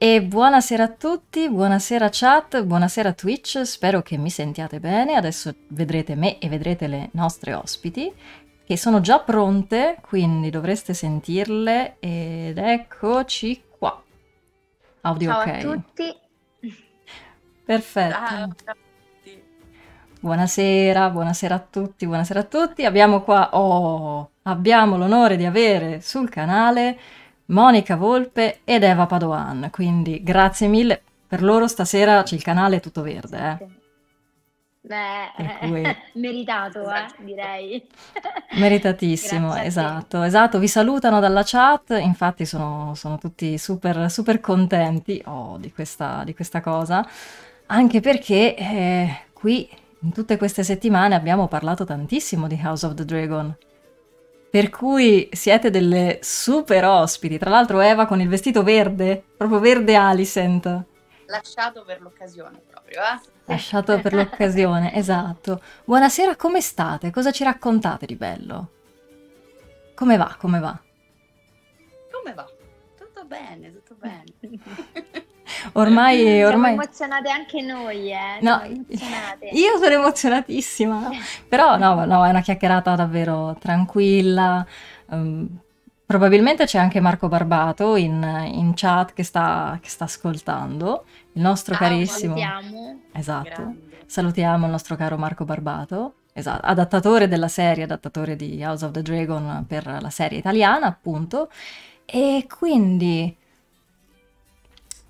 E buonasera a tutti, buonasera chat, buonasera Twitch, spero che mi sentiate bene. Adesso vedrete me e vedrete le nostre ospiti che sono già pronte, quindi dovreste sentirle ed eccoci qua. Audio Ciao ok. a tutti. Perfetto. Ciao a tutti. Buonasera, buonasera a tutti, buonasera a tutti. Abbiamo qua, oh, abbiamo l'onore di avere sul canale Monica Volpe ed Eva Padoan, quindi grazie mille. Per loro stasera c'è il canale tutto verde, eh. Beh, cui- meritato, eh, direi. Meritatissimo, esatto, esatto. Vi salutano dalla chat, infatti sono, sono tutti super, super contenti oh, di questa, di questa cosa, anche perché eh, qui in tutte queste settimane abbiamo parlato tantissimo di House of the Dragon. Per cui siete delle super ospiti. Tra l'altro Eva con il vestito verde, proprio verde Alicent. Lasciato per l'occasione proprio, eh? Lasciato per l'occasione, esatto. Buonasera, come state? Cosa ci raccontate di bello? Come va? Come va? Come va? Tutto bene, tutto bene. Ormai, Siamo ormai... emozionate anche noi, eh. No, Siamo io sono emozionatissima, però no, no, è una chiacchierata davvero tranquilla. ehm, probabilmente c'è anche Marco Barbato in, in chat che sta, che sta ascoltando, il nostro Ciao, carissimo. Salutiamo. Esatto. Grande. Salutiamo il nostro caro Marco Barbato, esatto, adattatore della serie, adattatore di House of the Dragon per la serie italiana, appunto. E quindi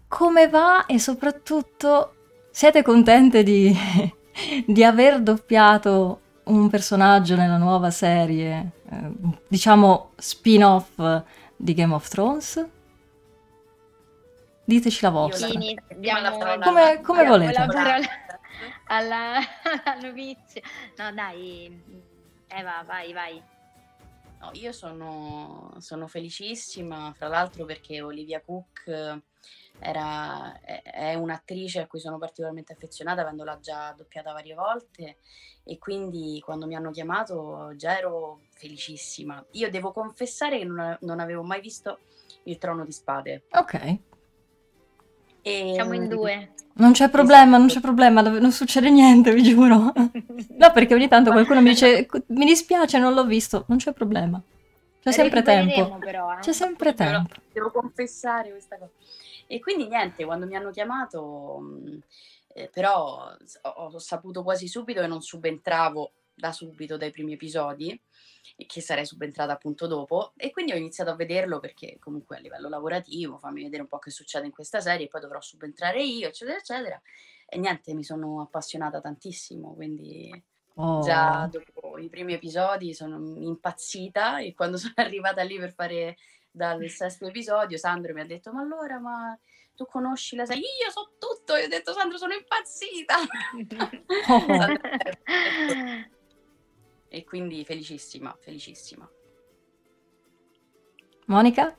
come va e soprattutto siete contente di, di aver doppiato un personaggio nella nuova serie, eh, diciamo spin-off di Game of Thrones? Diteci la vostra. Io la parola Come- come volete. la parola alla, alla novizia. No, dai, Eva, vai, vai. No, io sono, sono felicissima, fra l'altro perché Olivia Cook eh, era, è, un'attrice a cui sono particolarmente affezionata, avendola già doppiata varie volte e quindi quando mi hanno chiamato già ero felicissima. Io devo confessare che non, non avevo mai visto Il Trono di Spade. Ok. E, Siamo in due. Non c'è problema, non c'è Esatto. problema, non succede niente, vi giuro. No, perché ogni tanto qualcuno mi dice, mi dispiace, non l'ho visto, non c'è problema. C'è sempre tempo. Però, eh. C'è sempre Però tempo. devo confessare questa cosa. E quindi niente, quando mi hanno chiamato, mh, eh, però ho, ho saputo quasi subito che non subentravo da subito dai primi episodi, e che sarei subentrata appunto dopo, e quindi ho iniziato a vederlo perché comunque a livello lavorativo, fammi vedere un po' che succede in questa serie, poi dovrò subentrare io, eccetera, eccetera. E niente, mi sono appassionata tantissimo, quindi Oh. già dopo i primi episodi sono impazzita e quando sono arrivata lì per fare dal sesto episodio Sandro mi ha detto ma allora ma tu conosci la serie? Io so tutto e ho detto Sandro sono impazzita Oh. E quindi felicissima felicissima Monica?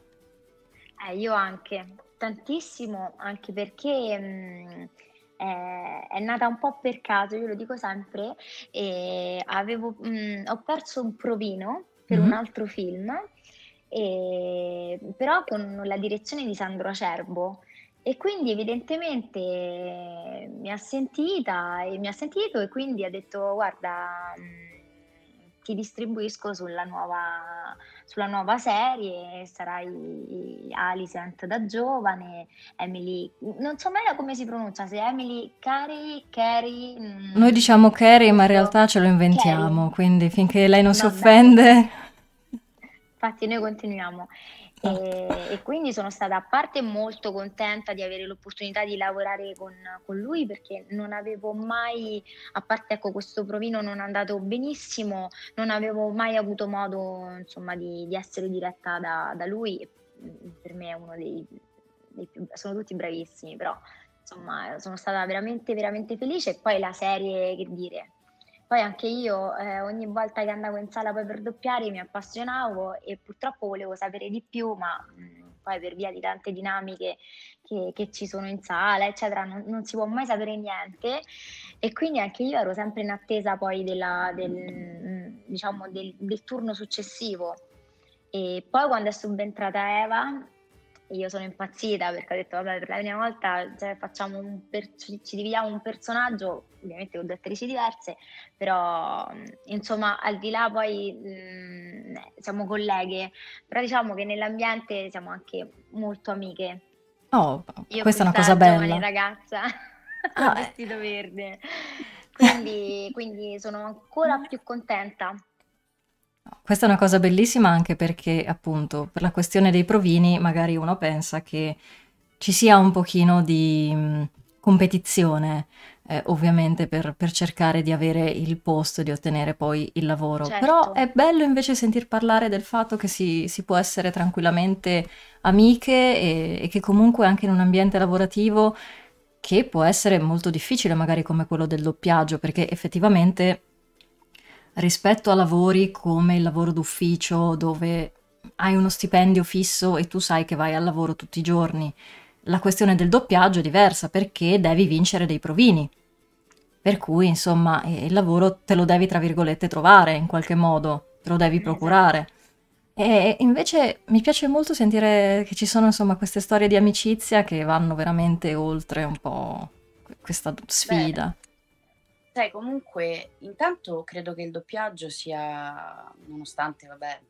Eh, io anche, tantissimo, anche perché mh, è, è nata un po' per caso, io lo dico sempre, e avevo, mh, ho perso un provino per un Mhm. altro film, e- però con la direzione di Sandro Acerbo. E quindi evidentemente mi ha sentita e mi ha sentito e quindi ha detto guarda mh, ti distribuisco sulla nuova, sulla nuova serie, sarai Alicent da giovane, Emily, non so mai come si pronuncia, se Emily Carey, Carey... mm, Noi diciamo Carrie, ma in so. realtà ce lo inventiamo, Carey. quindi finché lei non si Vabbè. offende... Infatti noi continuiamo. E, e quindi sono stata a parte molto contenta di avere l'opportunità di lavorare con, con lui perché non avevo mai, a parte ecco questo provino non è andato benissimo, non avevo mai avuto modo insomma di, di essere diretta da, da lui. Mm, Per me è uno dei, dei più, sono tutti bravissimi, però insomma sono stata veramente veramente felice e poi la serie, che dire, poi anche io eh, ogni volta che andavo in sala poi per doppiare mi appassionavo e purtroppo volevo sapere di più, ma mh, poi per via di tante dinamiche che, che ci sono in sala, eccetera, non, non si può mai sapere niente. E quindi anche io ero sempre in attesa poi della- del, mh, diciamo, del, del turno successivo. E poi quando è subentrata Eva, io sono impazzita perché ho detto vabbè per la prima volta cioè, facciamo un per- ci, ci dividiamo un personaggio, ovviamente con due attrici diverse, però insomma al di là poi mh, siamo colleghe, però diciamo che nell'ambiente siamo anche molto amiche. Oh, io questa è una cosa bella. ragazza ah, vestito verde, quindi, quindi sono ancora più contenta questa è una cosa bellissima anche perché, appunto, per la questione dei provini, magari uno pensa che ci sia un pochino di mh, competizione, eh, ovviamente, per, per, cercare di avere il posto, di ottenere poi il lavoro. Certo. Però è bello invece sentir parlare del fatto che si, si può essere tranquillamente amiche e, e che comunque anche in un ambiente lavorativo che può essere molto difficile, magari come quello del doppiaggio, perché effettivamente rispetto a lavori come il lavoro d'ufficio dove hai uno stipendio fisso e tu sai che vai al lavoro tutti i giorni. La questione del doppiaggio è diversa perché devi vincere dei provini. Per cui, insomma, il lavoro te lo devi, tra virgolette, trovare in qualche modo, te lo devi esatto. procurare. E invece mi piace molto sentire che ci sono, insomma, queste storie di amicizia che vanno veramente oltre un po' questa sfida. Beh Sai, comunque, intanto credo che il doppiaggio sia, nonostante, vabbè,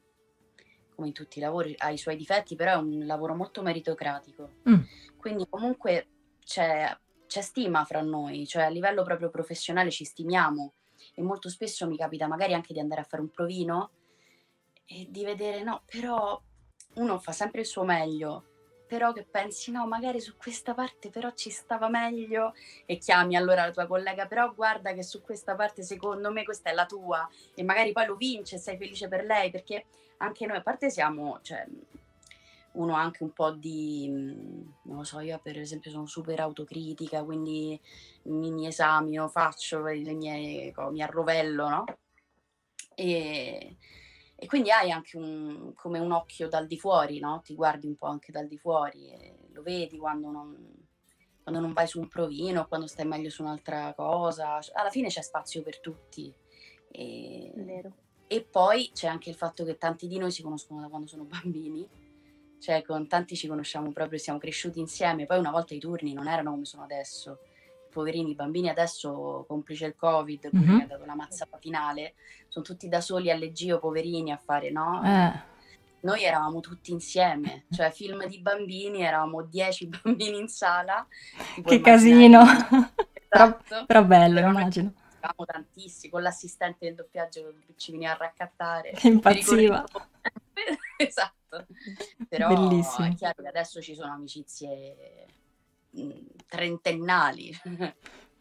come in tutti i lavori, ha i suoi difetti, però è un lavoro molto meritocratico. Mm. Quindi comunque c'è, c'è stima fra noi, cioè a livello proprio professionale ci stimiamo e molto spesso mi capita magari anche di andare a fare un provino e di vedere, no, però uno fa sempre il suo meglio, però che pensi no, magari su questa parte però ci stava meglio e chiami allora la tua collega, però guarda che su questa parte secondo me questa è la tua e magari poi lo vince e sei felice per lei perché anche noi a parte siamo, cioè uno anche un po' di, non lo so, io per esempio sono super autocritica, quindi mi, mi esamino, faccio le mie, mi arrovello, no? E, e quindi hai anche un, come un occhio dal di fuori, no? Ti guardi un po' anche dal di fuori e lo vedi quando non, quando non vai su un provino, quando stai meglio su un'altra cosa. Alla fine c'è spazio per tutti. E, e poi c'è anche il fatto che tanti di noi si conoscono da quando sono bambini, cioè con tanti ci conosciamo proprio, siamo cresciuti insieme, poi una volta i turni non erano come sono adesso poverini, i bambini adesso, complice il Covid, mm-hmm. mi ha dato la mazzata finale, sono tutti da soli alle Gio, poverini, a fare, no? Eh. Noi eravamo tutti insieme, cioè film di bambini, eravamo dieci bambini in sala. Che casino! Esatto. però, però, bello, però immagino. Eravamo tantissimi, con l'assistente del doppiaggio ci veniva a raccattare. Che impazziva! esatto. Però Bellissimo. è chiaro che adesso ci sono amicizie trentennali.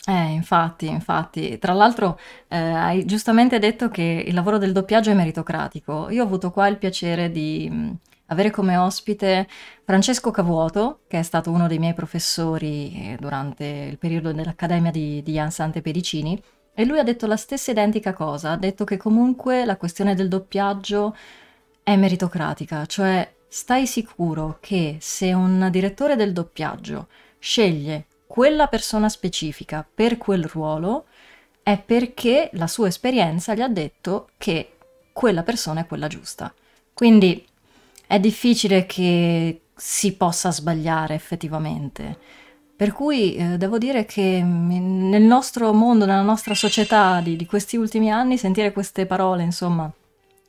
Eh, infatti, infatti. Tra l'altro, eh, hai giustamente detto che il lavoro del doppiaggio è meritocratico. Io ho avuto qua il piacere di mh, avere come ospite Francesco Cavuoto, che è stato uno dei miei professori eh, durante il periodo dell'Accademia di, di Jan Sante Pericini, e lui ha detto la stessa identica cosa, ha detto che comunque la questione del doppiaggio è meritocratica, cioè stai sicuro che se un direttore del doppiaggio sceglie quella persona specifica per quel ruolo è perché la sua esperienza gli ha detto che quella persona è quella giusta. Quindi è difficile che si possa sbagliare effettivamente. Per cui eh, devo dire che mm, nel nostro mondo, nella nostra società di, di, questi ultimi anni, sentire queste parole, insomma,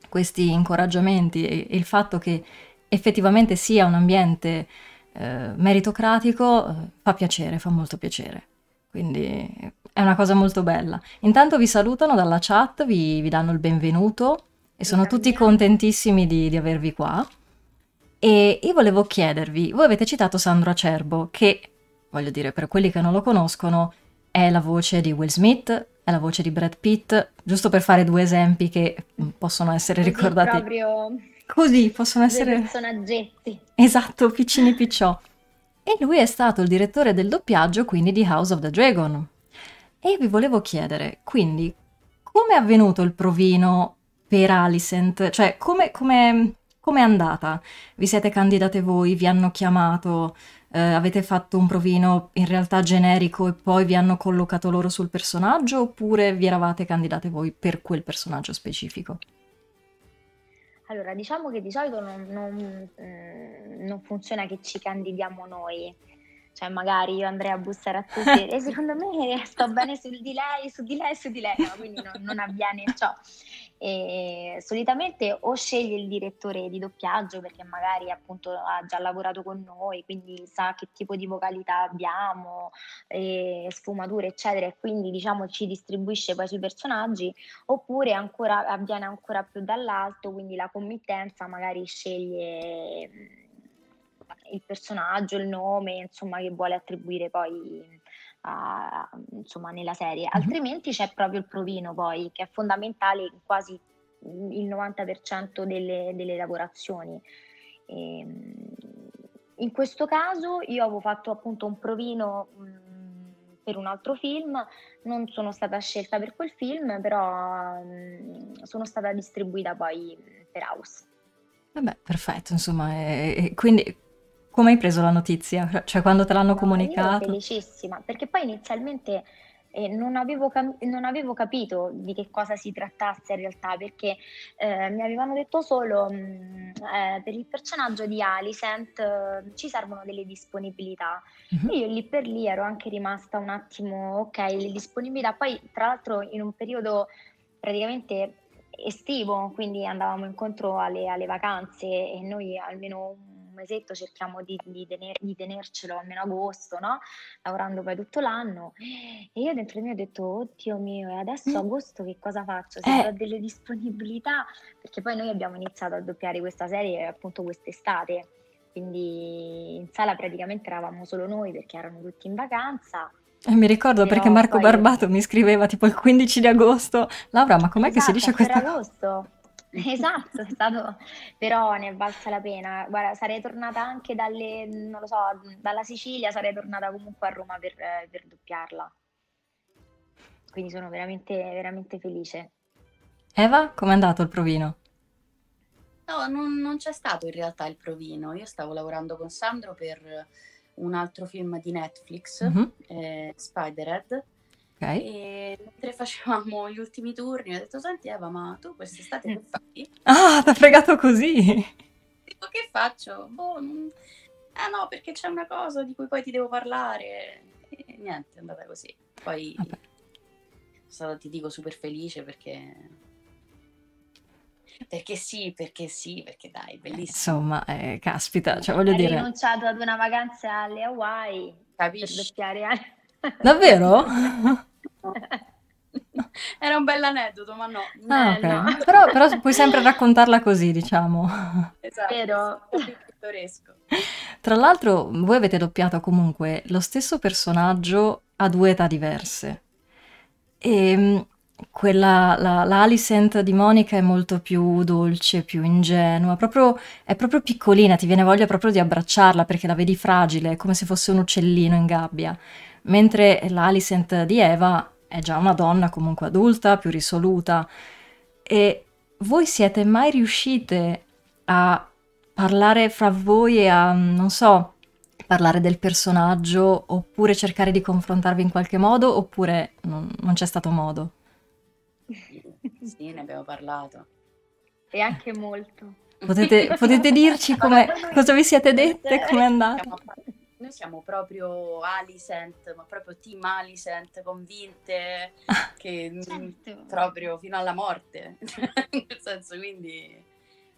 questi incoraggiamenti e, e il fatto che effettivamente sia un ambiente eh, meritocratico eh, fa piacere, fa molto piacere. Quindi è una cosa molto bella. Intanto vi salutano dalla chat, vi, vi danno il benvenuto e sono tutti contentissimi di, di avervi qua. E io volevo chiedervi, voi avete citato Sandro Acerbo, che, voglio dire, per quelli che non lo conoscono, è la voce di Will Smith, è la voce di Brad Pitt, giusto per fare due esempi che possono essere ricordati. Proprio Così possono essere... Dei personaggetti. Esatto, piccini picciò. E lui è stato il direttore del doppiaggio quindi di House of the Dragon. E vi volevo chiedere, quindi, come è avvenuto il provino per Alicent? Cioè, come, come, come è andata? Vi siete candidate voi? Vi hanno chiamato? Eh, avete fatto un provino in realtà generico e poi vi hanno collocato loro sul personaggio? Oppure vi eravate candidate voi per quel personaggio specifico? Allora, diciamo che di solito non, non, mm, non funziona che ci candidiamo noi, cioè magari io andrei a bussare a tutti e secondo me sto bene su di lei, su di lei, su di lei, no, quindi non, non avviene ciò. E solitamente o sceglie il direttore di doppiaggio perché magari appunto ha già lavorato con noi, quindi sa che tipo di vocalità abbiamo, sfumature eccetera e quindi diciamo ci distribuisce poi sui personaggi, oppure ancora, avviene ancora più dall'alto, quindi la committenza magari sceglie il personaggio, il nome, insomma, che vuole attribuire poi a, insomma, nella serie. Mm-hmm. Altrimenti c'è proprio il provino poi, che è fondamentale in quasi il 90% delle, delle lavorazioni. E, ehm, in questo caso io avevo fatto appunto un provino mh, per un altro film, non sono stata scelta per quel film, però mh, sono stata distribuita poi per House. Vabbè, perfetto, insomma, e, e quindi come hai preso la notizia? Cioè, quando te l'hanno no, comunicato? Io felicissima, perché poi inizialmente eh, non, avevo cam- non, avevo capito di che cosa si trattasse in realtà, perché eh, mi avevano detto solo mh, mm, eh, per il personaggio di Alicent eh, ci servono delle disponibilità. Mm-hmm. io lì per lì ero anche rimasta un attimo, ok, le disponibilità, poi tra l'altro in un periodo praticamente estivo, quindi andavamo incontro alle, alle vacanze e noi almeno un mesetto cerchiamo di, di, tener, di tenercelo almeno agosto, no? Lavorando poi tutto l'anno. E io dentro di me ho detto, oddio mio, e adesso mm. agosto che cosa faccio? Se eh. ho delle disponibilità, perché poi noi abbiamo iniziato a doppiare questa serie appunto quest'estate, quindi in sala praticamente eravamo solo noi perché erano tutti in vacanza. E mi ricordo Però perché Marco poi... Barbato mi scriveva tipo il 15 di agosto, Laura, ma com'è esatto, che si esatto, dice questa cosa? agosto. Esatto, è stato, però ne è valsa la pena. Guarda, sarei tornata anche dalle, non lo so, dalla Sicilia, sarei tornata comunque a Roma per, per doppiarla. Quindi sono veramente, veramente felice. Eva, com'è andato il provino? No, non, non c'è stato in realtà il provino. Io stavo lavorando con Sandro per un altro film di Netflix, mm-hmm. eh, Spiderhead Okay. E mentre facevamo gli ultimi turni, ho detto: Senti, Eva, ma tu quest'estate che fai? Ah, t'ha fregato così! Dico, che faccio? Boh, non... Ah no, perché c'è una cosa di cui poi ti devo parlare. E niente, è andata così. Poi Vabbè. sono stata, ti dico, super felice perché perché sì, perché sì, perché dai, bellissimo. Insomma, eh, caspita, cioè voglio Hai dire... Hai rinunciato ad una vacanza alle Hawaii Capisci? per doppiare... Davvero? Era un bel aneddoto, ma no. Ah, okay. no. Però, però, puoi sempre raccontarla così, diciamo. Esatto, Vero? pittoresco. Tra l'altro, voi avete doppiato comunque lo stesso personaggio a due età diverse. E ehm, quella, la, la Alicent di Monica è molto più dolce, più ingenua, proprio, è proprio piccolina, ti viene voglia proprio di abbracciarla perché la vedi fragile, come se fosse un uccellino in gabbia mentre l'Alicent di Eva è già una donna comunque adulta, più risoluta. E voi siete mai riuscite a parlare fra voi e a, non so, parlare del personaggio oppure cercare di confrontarvi in qualche modo oppure non, non c'è stato modo? Sì, ne abbiamo parlato. E anche molto. Potete, potete dirci cosa vi siete dette, come è andata? Noi siamo proprio Alicent, ma proprio team Alicent, convinte che certo. proprio fino alla morte, nel senso quindi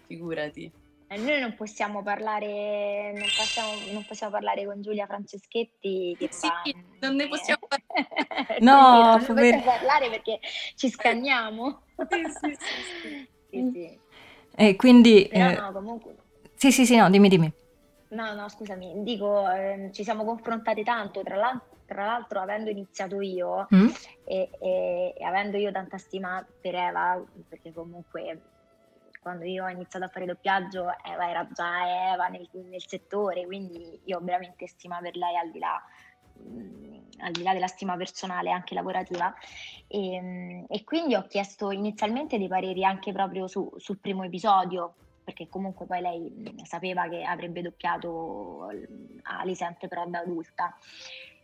figurati. E noi non possiamo parlare, non possiamo, non possiamo parlare con Giulia Franceschetti che sì, fa... non ne possiamo parlare. no, non ne possiamo parlare perché ci scanniamo. sì, sì, sì, sì. sì, E quindi... Però eh... no, comunque... Sì, sì, sì, no, dimmi, dimmi. No, no, scusami, dico, eh, ci siamo confrontati tanto, tra, l'al- tra l'altro avendo iniziato io mm. e, e, e, avendo io tanta stima per Eva, perché comunque quando io ho iniziato a fare doppiaggio Eva era già Eva nel, nel settore, quindi io ho veramente stima per lei al di là mm, al di là della stima personale anche lavorativa e, e, quindi ho chiesto inizialmente dei pareri anche proprio su, sul primo episodio perché comunque poi lei sapeva che avrebbe doppiato Alicent però da adulta.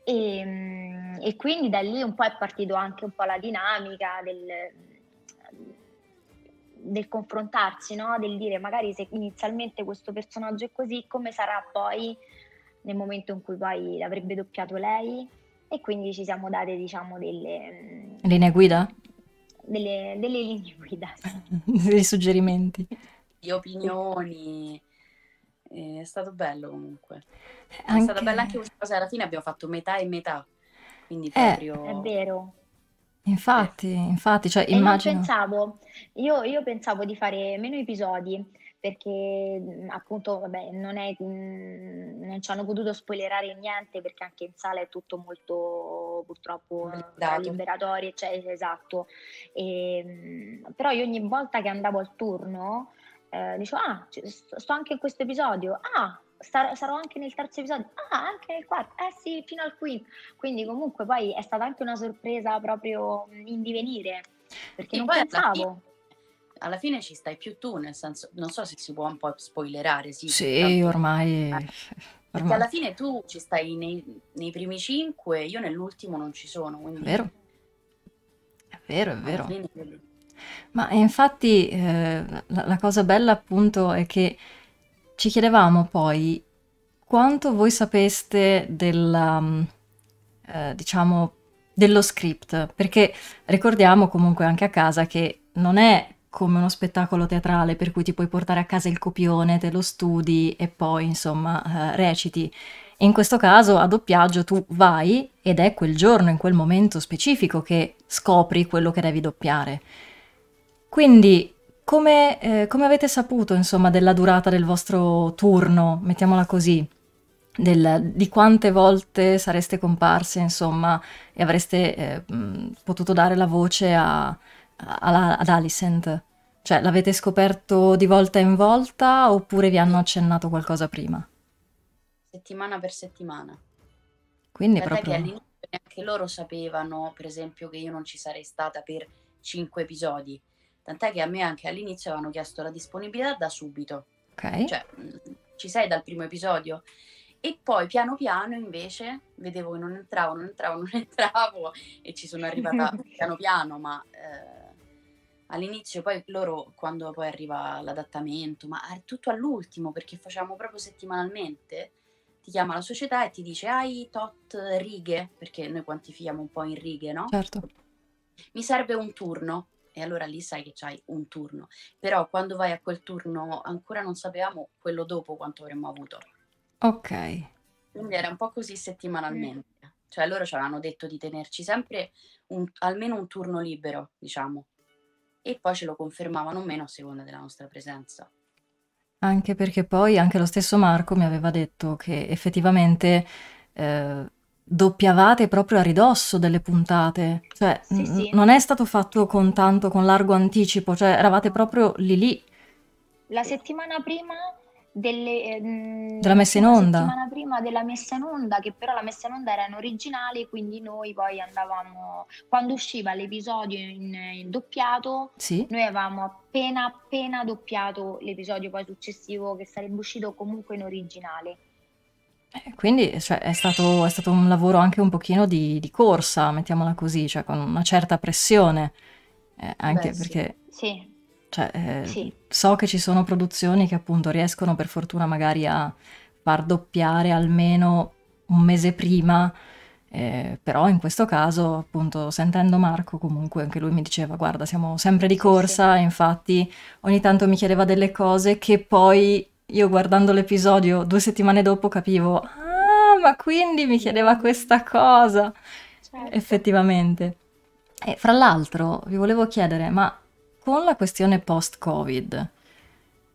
E, e, quindi da lì un po' è partito anche un po' la dinamica del, del confrontarsi, no? del dire magari se inizialmente questo personaggio è così, come sarà poi nel momento in cui poi l'avrebbe doppiato lei e quindi ci siamo date diciamo delle linee guida? Delle, delle linee guida, sì. dei suggerimenti. Di opinioni. È stato bello comunque. Anche... È stata bella anche questa cosa, alla fine abbiamo fatto metà e metà. Quindi proprio... È vero. Infatti, infatti, cioè immagino... pensavo, io, io pensavo di fare meno episodi, perché appunto vabbè, non, è, non ci hanno potuto spoilerare niente perché anche in sala è tutto molto purtroppo liberatorio, cioè, esatto. E, però io ogni volta che andavo al turno eh, dicevo ah, sto anche in questo episodio, ah, sarò anche nel terzo episodio, ah, anche nel quarto, eh sì, fino al quinto. Quindi comunque poi è stata anche una sorpresa proprio in divenire, perché e non pensavo alla fine ci stai più tu, nel senso, non so se si può un po' spoilerare, sì. Sì, ormai... Eh, perché alla fine tu ci stai nei, nei, primi cinque, io nell'ultimo non ci sono, quindi... È vero, è vero, è vero. Ma infatti eh, la, la cosa bella appunto è che ci chiedevamo poi quanto voi sapeste della, mm, eh, diciamo, dello script, perché ricordiamo comunque anche a casa che non è come uno spettacolo teatrale per cui ti puoi portare a casa il copione, te lo studi e poi insomma eh, reciti. In questo caso a doppiaggio tu vai ed è quel giorno, in quel momento specifico che scopri quello che devi doppiare. Quindi come, eh, come avete saputo insomma della durata del vostro turno, mettiamola così? Del, di quante volte sareste comparse, insomma, e avreste eh, potuto dare la voce a, a, ad Alicent? Cioè, l'avete scoperto di volta in volta oppure vi hanno accennato qualcosa prima? Settimana per settimana. Quindi Tant'è proprio... che all'inizio neanche loro sapevano, per esempio, che io non ci sarei stata per cinque episodi. Tant'è che a me anche all'inizio avevano chiesto la disponibilità da subito. Ok. Cioè, ci sei dal primo episodio? E poi piano piano invece vedevo che non entravo, non entravo, non entravo e ci sono arrivata piano piano, ma... Eh, all'inizio, poi loro quando poi arriva l'adattamento, ma è tutto all'ultimo perché facciamo proprio settimanalmente, ti chiama la società e ti dice hai tot righe, perché noi quantifichiamo un po' in righe, no? Certo. Mi serve un turno e allora lì sai che c'hai un turno, però quando vai a quel turno ancora non sapevamo quello dopo quanto avremmo avuto. Ok. Quindi era un po' così settimanalmente. Cioè loro ci avevano detto di tenerci sempre un, almeno un turno libero, diciamo e poi ce lo confermavano o meno a seconda della nostra presenza. Anche perché poi anche lo stesso Marco mi aveva detto che effettivamente eh, doppiavate proprio a ridosso delle puntate, cioè sì, sì. non è stato fatto con tanto, con largo anticipo, cioè eravate proprio lì lì. La settimana prima delle, ehm, della messa in onda. settimana prima della messa in onda, che però la messa in onda era in originale, quindi noi poi andavamo, quando usciva l'episodio in, in doppiato, sì. noi avevamo appena appena doppiato l'episodio poi successivo che sarebbe uscito comunque in originale. Eh, quindi cioè, è, stato, è, stato, un lavoro anche un pochino di, di corsa, mettiamola così, cioè con una certa pressione, eh, anche Beh, perché... Sì. sì. Cioè, eh, sì. so che ci sono produzioni che appunto riescono per fortuna magari a far doppiare almeno un mese prima, eh, però in questo caso appunto sentendo Marco comunque anche lui mi diceva guarda siamo sempre di corsa, sì, sì. infatti ogni tanto mi chiedeva delle cose che poi io guardando l'episodio due settimane dopo capivo, ah ma quindi mi chiedeva questa cosa, certo. effettivamente. E fra l'altro vi volevo chiedere, ma con la questione post-Covid,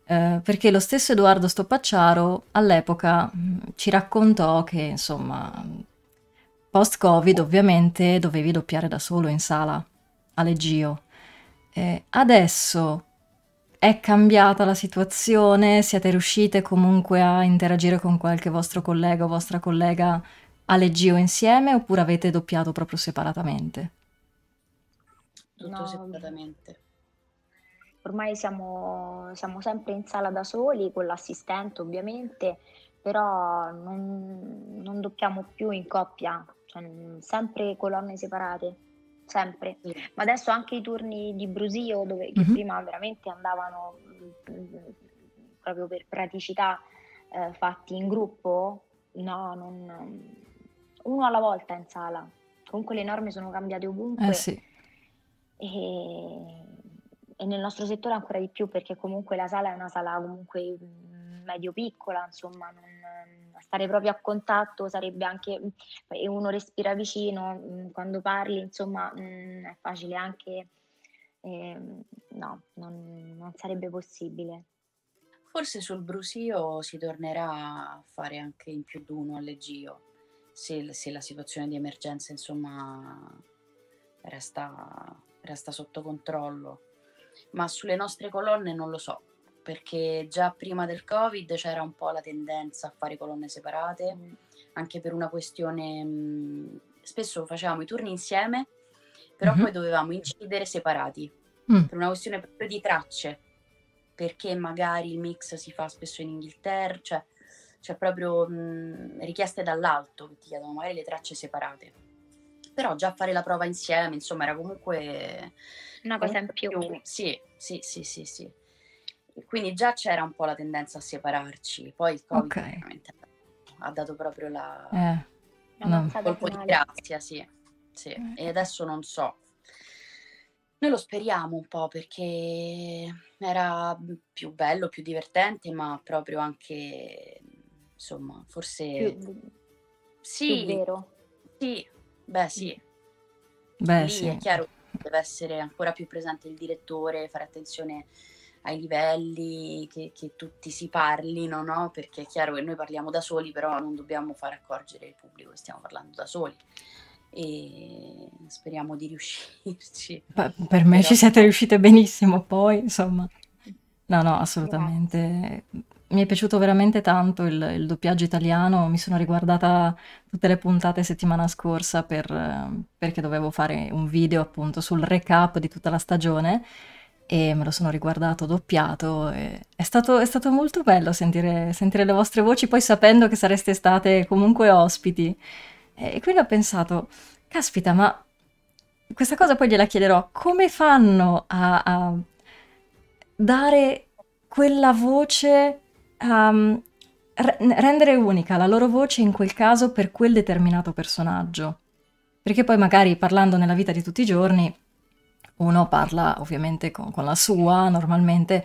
eh, perché lo stesso Edoardo Stoppacciaro all'epoca mm, ci raccontò che, insomma, post-Covid ovviamente dovevi doppiare da solo in sala a Leggio. Eh, adesso è cambiata la situazione? Siete riuscite comunque a interagire con qualche vostro collega o vostra collega a Leggio insieme oppure avete doppiato proprio separatamente? Tutto no. separatamente ormai siamo, siamo sempre in sala da soli, con l'assistente ovviamente, però non, non doppiamo più in coppia, cioè sempre colonne separate. Sempre. Ma adesso anche i turni di brusio, dove, che Mhm. prima veramente andavano mm, proprio per praticità eh, fatti in gruppo, no, non, uno alla volta in sala. Comunque le norme sono cambiate ovunque Eh sì. e, e nel nostro settore ancora di più perché comunque la sala è una sala comunque mm, medio-piccola, insomma, non- stare proprio a contatto sarebbe anche, e uno respira vicino, mm, quando parli, insomma, mm, è facile anche, ehm, no, non, non sarebbe possibile. Forse sul brusio si tornerà a fare anche in più di uno allegio, se, se la situazione di emergenza insomma resta, resta sotto controllo. Ma sulle nostre colonne non lo so, perché già prima del Covid c'era un po' la tendenza a fare colonne separate, Mm. anche per una questione, mh, spesso facevamo i turni insieme, però Mhm. poi dovevamo incidere separati, Mm. per una questione proprio di tracce, perché magari il mix si fa spesso in Inghilterra, cioè c'è proprio mh, richieste dall'alto che ti chiedono magari le tracce separate. Però già fare la prova insieme, insomma, era comunque Una cosa in comunque più. Sì, sì, sì, sì, sì. E Quindi già c'era un po' la tendenza a separarci, poi il Covid Ok. veramente ha dato proprio la Eh, No. colpo di grazia, sì, sì. Eh. E adesso non so. Noi lo speriamo un po' perché era più bello, più divertente, ma proprio anche, insomma, forse Più, più sì, vero. sì, beh sì, beh lì sì. è chiaro che deve essere ancora più presente il direttore, fare attenzione ai livelli, che, che tutti si parlino, no? Perché è chiaro che noi parliamo da soli, però non dobbiamo far accorgere il pubblico che stiamo parlando da soli. E speriamo di riuscirci. Per me Però- ci siete riuscite benissimo, poi insomma. No, no, assolutamente. Mi è piaciuto veramente tanto il, il doppiaggio italiano. Mi sono riguardata tutte le puntate settimana scorsa per, eh, perché dovevo fare un video appunto sul recap di tutta la stagione e me lo sono riguardato doppiato. è stato, è stato molto bello sentire, sentire le vostre voci, poi sapendo che sareste state comunque ospiti. E quindi ho pensato, caspita, ma questa cosa poi gliela chiederò, come fanno a, a dare quella voce, um, re- rendere unica la loro voce in quel caso per quel determinato personaggio? Perché poi magari parlando nella vita di tutti i giorni, uno parla ovviamente con, con la sua normalmente,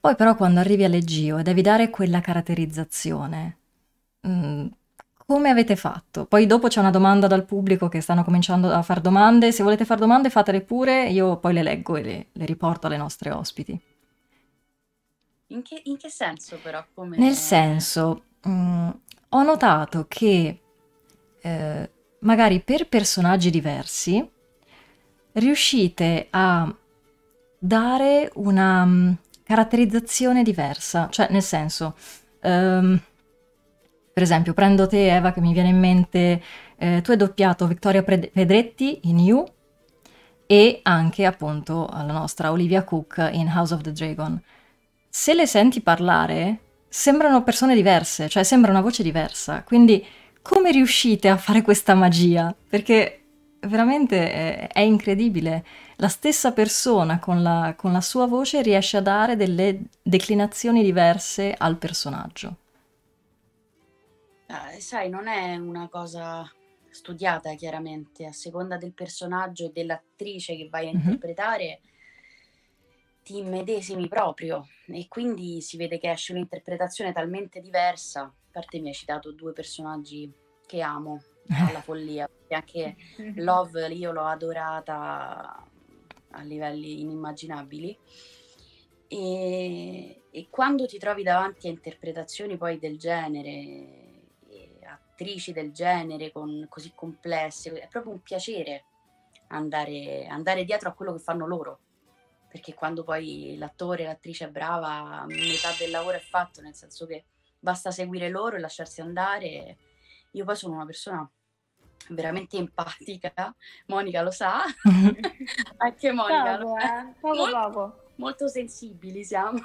poi però quando arrivi all'eggio e devi dare quella caratterizzazione, mm, come avete fatto? Poi dopo c'è una domanda dal pubblico che stanno cominciando a fare domande. Se volete fare domande fatele pure, io poi le leggo e le, le riporto alle nostre ospiti. In che, in che senso però? Come... Nel senso, mm, ho notato che eh, magari per personaggi diversi riuscite a dare una mm, caratterizzazione diversa, cioè nel senso, ehm, per esempio, prendo te Eva che mi viene in mente, eh, tu hai doppiato Vittoria Pedretti in You e anche appunto la nostra Olivia Cook in House of the Dragon. Se le senti parlare, sembrano persone diverse, cioè sembra una voce diversa. Quindi come riuscite a fare questa magia? Perché veramente è, è incredibile. La stessa persona con la, con la sua voce riesce a dare delle declinazioni diverse al personaggio. Ah, sai, non è una cosa studiata chiaramente, a seconda del personaggio e dell'attrice che vai a Mhm. interpretare, ti immedesimi proprio e quindi si vede che esce un'interpretazione talmente diversa. A parte mi hai citato due personaggi che amo alla follia, perché anche Love io l'ho adorata a livelli inimmaginabili. E, e quando ti trovi davanti a interpretazioni poi del genere, attrici del genere con, così complesse, è proprio un piacere andare, andare dietro a quello che fanno loro. Perché quando poi l'attore, l'attrice è brava, metà del lavoro è fatto, nel senso che basta seguire loro e lasciarsi andare. Io poi sono una persona veramente empatica, Monica lo sa, anche Monica lo Poco, sa. eh? Poco, Molto- poco. molto sensibili siamo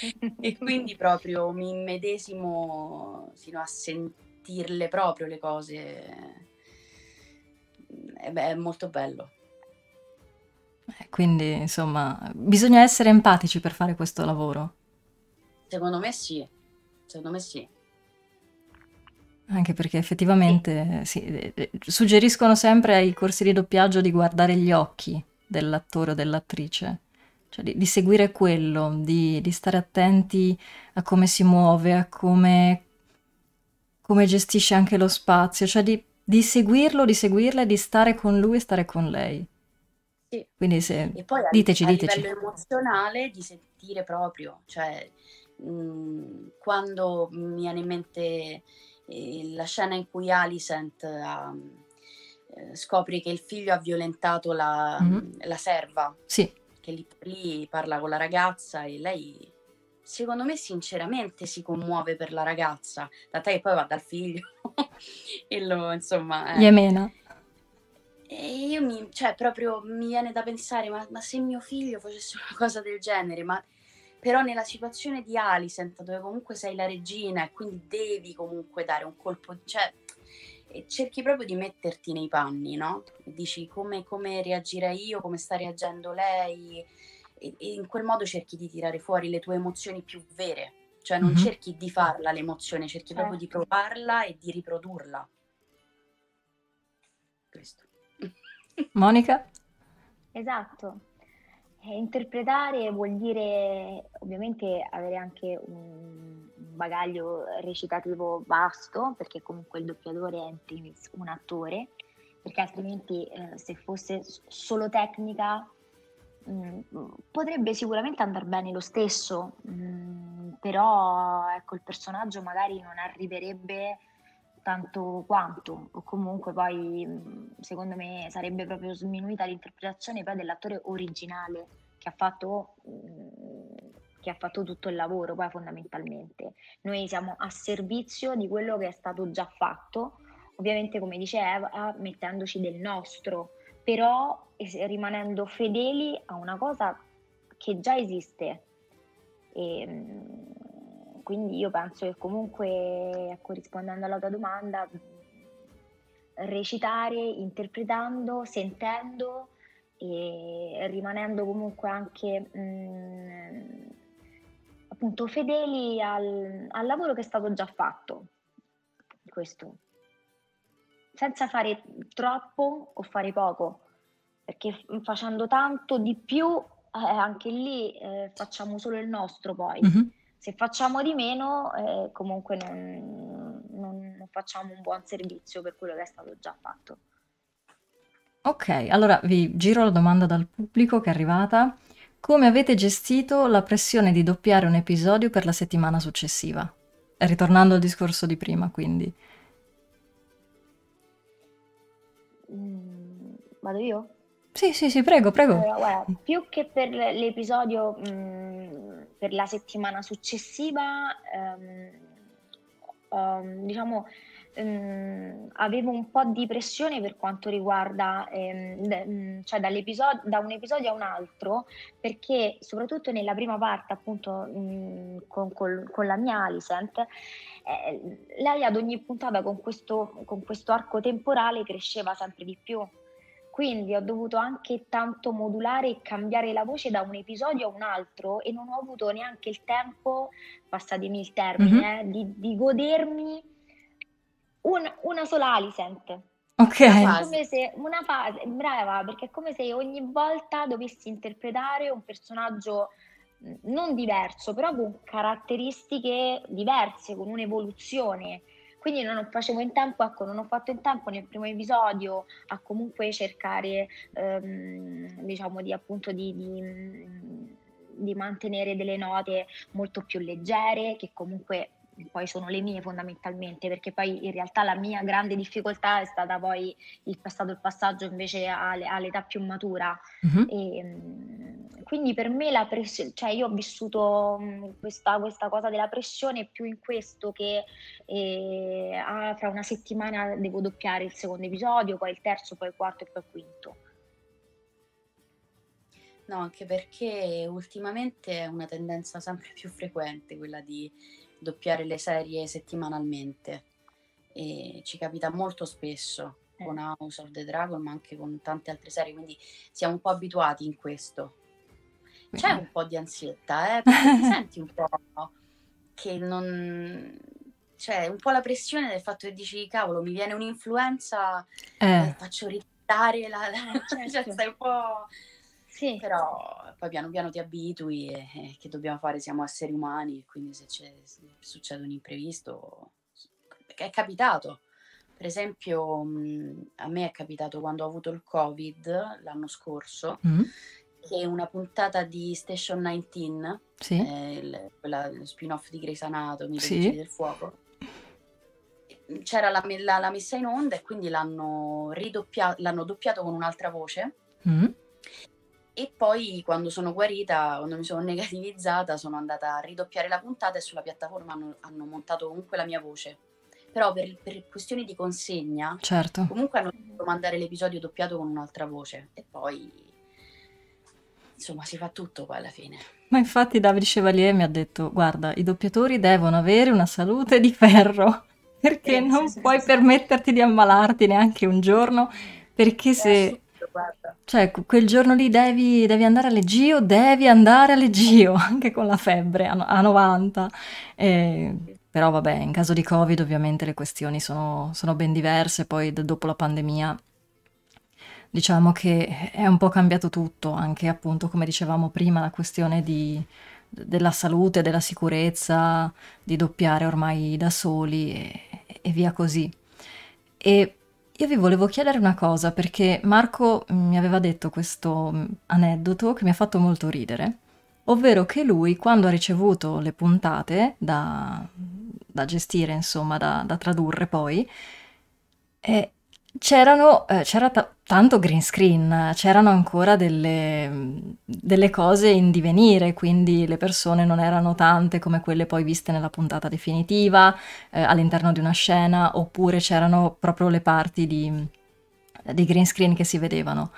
e quindi proprio mi immedesimo fino a sentirle proprio le cose. E beh, è molto bello, Eh, quindi, insomma, bisogna essere empatici per fare questo lavoro. Secondo me sì, secondo me sì. Anche perché effettivamente sì, eh, eh, suggeriscono sempre ai corsi di doppiaggio di guardare gli occhi dell'attore o dell'attrice, cioè di, di seguire quello, di, di, stare attenti a come si muove, a come, come gestisce anche lo spazio, cioè di, di seguirlo, di seguirla e di stare con lui e stare con lei. Sì. Quindi se... E poi a, diteci, a diteci. livello emozionale di sentire proprio, cioè mh, quando mi viene in mente eh, la scena in cui Alicent ha, eh, scopre che il figlio ha violentato la, mm-hmm. la serva, sì. che lì, lì parla con la ragazza e lei secondo me sinceramente si commuove per la ragazza, tant'è che poi va dal figlio e lo insomma... Eh. Yemena. E io mi, cioè proprio mi viene da pensare, ma, ma, se mio figlio facesse una cosa del genere, ma però nella situazione di Alicent, dove comunque sei la regina e quindi devi comunque dare un colpo, cioè cerchi proprio di metterti nei panni, no? Dici come, come reagirei io, come sta reagendo lei, e, e, in quel modo cerchi di tirare fuori le tue emozioni più vere, cioè non mm-hmm. cerchi di farla l'emozione, cerchi certo. proprio di certo. provarla e di riprodurla. Questo. Monica? Esatto. Eh, interpretare vuol dire ovviamente avere anche un bagaglio recitativo vasto, perché comunque il doppiatore è in primis un attore, perché altrimenti eh, se fosse solo tecnica mh, mm, potrebbe sicuramente andare bene lo stesso, mh, mm, però ecco il personaggio magari non arriverebbe tanto quanto, o comunque poi secondo me sarebbe proprio sminuita l'interpretazione poi dell'attore originale che ha fatto, che ha fatto tutto il lavoro poi fondamentalmente. Noi siamo a servizio di quello che è stato già fatto, ovviamente come dice Eva, mettendoci del nostro, però rimanendo fedeli a una cosa che già esiste. E, quindi io penso che comunque, corrispondendo alla tua domanda, recitare interpretando, sentendo e rimanendo comunque anche mh, mm, appunto fedeli al, al, lavoro che è stato già fatto. Questo. Senza fare troppo o fare poco, perché facendo tanto di più, eh, anche lì eh, facciamo solo il nostro poi. Mm-hmm se facciamo di meno eh, comunque non, non, facciamo un buon servizio per quello che è stato già fatto. Ok, allora vi giro la domanda dal pubblico che è arrivata. Come avete gestito la pressione di doppiare un episodio per la settimana successiva? Ritornando al discorso di prima, quindi. Mm, vado io? Sì, sì, sì, prego, prego. Allora, guarda, più che per l'episodio, mh, mm, per la settimana successiva, um, um, diciamo, um, avevo un po' di pressione per quanto riguarda, ehm, cioè da un episodio a un altro, perché soprattutto nella prima parte, appunto, con, con, con, la mia Alicent, eh, lei ad ogni puntata con questo, con questo arco temporale cresceva sempre di più quindi ho dovuto anche tanto modulare e cambiare la voce da un episodio a un altro e non ho avuto neanche il tempo, passatemi il termine, mm-hmm. eh, di, di, godermi un, una sola Alicent. Ok. Una come se una fase, brava, perché è come se ogni volta dovessi interpretare un personaggio non diverso, però con caratteristiche diverse, con un'evoluzione. Quindi non facevo in tempo, ecco, non ho fatto in tempo nel primo episodio a comunque cercare, ehm, diciamo, di appunto di, di, di mantenere delle note molto più leggere, che comunque poi sono le mie fondamentalmente, perché poi in realtà la mia grande difficoltà è stata poi il, è stato il passaggio invece all'età più matura. Mm-hmm. E, quindi per me la pressione, cioè io ho vissuto questa, questa, cosa della pressione più in questo che eh, ah, fra una settimana devo doppiare il secondo episodio, poi il terzo, poi il quarto e poi il quinto. No, anche perché ultimamente è una tendenza sempre più frequente quella di doppiare le serie settimanalmente e ci capita molto spesso con House of the Dragon, ma anche con tante altre serie, quindi siamo un po' abituati in questo. C'è un po' di ansietta, eh? Perché ti senti un po' che non... C'è un po' la pressione del fatto che dici, cavolo, mi viene un'influenza, eh. faccio ritardare la... la... Certo. cioè, stai un po'... Sì. Però poi piano piano ti abitui e, e che dobbiamo fare? Siamo esseri umani, quindi se, se succede un imprevisto, è capitato. Per esempio, a me è capitato quando ho avuto il Covid l'anno scorso, mm. Che una puntata di Station 19, sì. eh, quella, spin-off di Grey's Anatomy, sì. del fuoco, c'era la, la, la, messa in onda e quindi l'hanno, l'hanno doppiato con un'altra voce. Mm. E poi quando sono guarita, quando mi sono negativizzata, sono andata a ridoppiare la puntata e sulla piattaforma hanno, hanno montato comunque la mia voce. Però per, per, questioni di consegna, certo. comunque hanno dovuto mandare l'episodio doppiato con un'altra voce. E poi, insomma, si fa tutto poi alla fine. Ma infatti Davide Chevalier mi ha detto, guarda, i doppiatori devono avere una salute di ferro, perché eh, non sì, puoi sì, permetterti di ammalarti neanche un giorno, perché se guarda. Cioè, quel giorno lì devi, devi andare alle Gio, devi andare alle Gio, anche con la febbre a, a 90. Eh, però vabbè, in caso di Covid ovviamente le questioni sono, sono ben diverse, poi dopo la pandemia diciamo che è un po' cambiato tutto, anche appunto come dicevamo prima la questione di, della salute, della sicurezza, di doppiare ormai da soli e, e via così. E io vi volevo chiedere una cosa perché Marco mi aveva detto questo mm, aneddoto che mi ha fatto molto ridere, ovvero che lui quando ha ricevuto le puntate da, da gestire, insomma, da, da tradurre poi, eh, c'erano, eh, c'era t- tanto green screen, c'erano ancora delle, delle, cose in divenire, quindi le persone non erano tante come quelle poi viste nella puntata definitiva, eh, all'interno di una scena, oppure c'erano proprio le parti di, di green screen che si vedevano.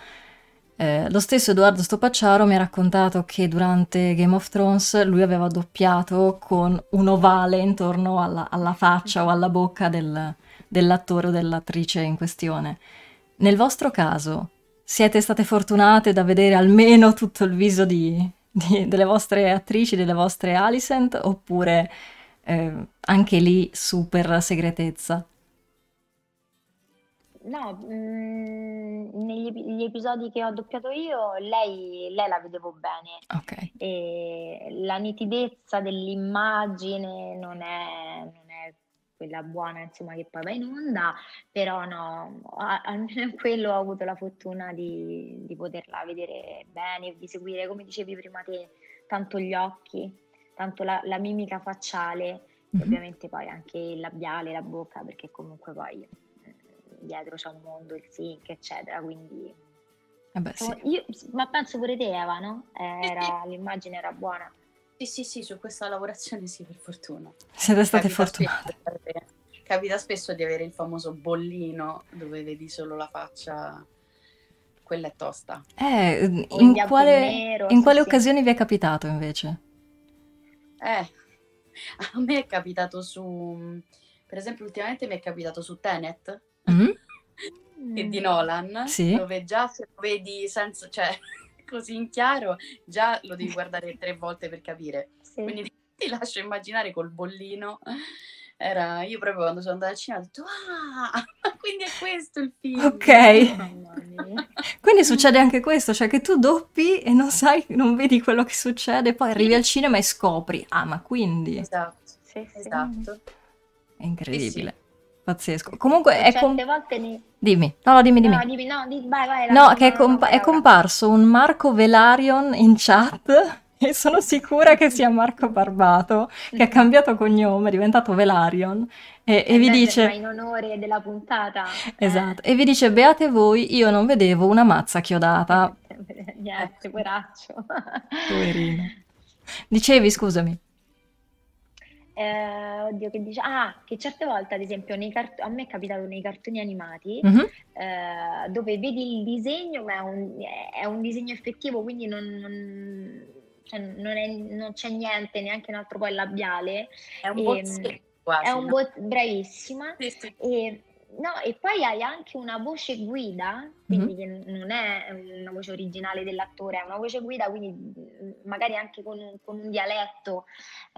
Eh, lo stesso Edoardo Stopacciaro mi ha raccontato che durante Game of Thrones lui aveva doppiato con un ovale intorno alla, alla faccia o alla bocca del, dell'attore o dell'attrice in questione. Nel vostro caso, siete state fortunate da vedere almeno tutto il viso di, di, delle vostre attrici, delle vostre Alicent, oppure eh, anche lì super segretezza? No, mh, mm, negli episodi che ho doppiato io, lei, lei la vedevo bene. Ok. E la nitidezza dell'immagine non è, non è quella buona insomma che poi va in onda, però no, almeno in quello ho avuto la fortuna di, di poterla vedere bene, di seguire, come dicevi prima te, tanto gli occhi, tanto la, la mimica facciale, mm-hmm. ovviamente poi anche il labiale, la bocca, perché comunque poi eh, dietro c'è un mondo, il sync, eccetera, quindi... Eh beh, sì. io, ma penso pure te, Eva, no? Era, l'immagine era buona. Sì, sì, sì, su questa lavorazione sì, per fortuna. Siete state fortunate. capita spesso di avere il famoso bollino dove vedi solo la faccia. Quella è tosta. Eh, in quale, nero, in quale sì, occasioni sì. vi è capitato invece? Eh, a me è capitato su... Per esempio, ultimamente mi è capitato su Tenet. Mm-hmm. e di Nolan, sì. dove già se lo vedi senza, cioè, così in chiaro, già lo devi guardare tre volte per capire. Sì. Quindi ti lascio immaginare col bollino. Era io proprio quando sono andata al cinema ho detto ah, quindi è questo il film. Ok. quindi succede anche questo, cioè che tu doppi e non sai, non vedi quello che succede, poi arrivi al cinema e scopri, ah ma quindi... Esatto, sì, esatto. È incredibile. Pazzesco. Comunque è com- volte ne... Dimmi, no, no, dimmi, dimmi. No, dimmi, no, di... vai, vai. No, che è, comp- è comparso un Marco Velarion in chat e sono sicura che sia Marco Barbato che ha cambiato cognome, è diventato Velarion e, e vi dice in onore della puntata esatto eh. e vi dice beate voi io non vedevo una mazza chiodata niente poraccio poverino dicevi scusami eh, oddio, che dice, ah, che certe volte, ad esempio, nei cart- a me è capitato nei cartoni animati mm-hmm. eh, dove vedi il disegno, ma è un, è un disegno effettivo, quindi non, non, cioè non, è, non, c'è niente, neanche un altro poi labiale. È un bozzetto quasi. È un bot- bravissima. Sì, sì. E no, e poi hai anche una voce guida, quindi mm-hmm. che non è una voce originale dell'attore, è una voce guida, quindi mm, magari anche con un, con un dialetto,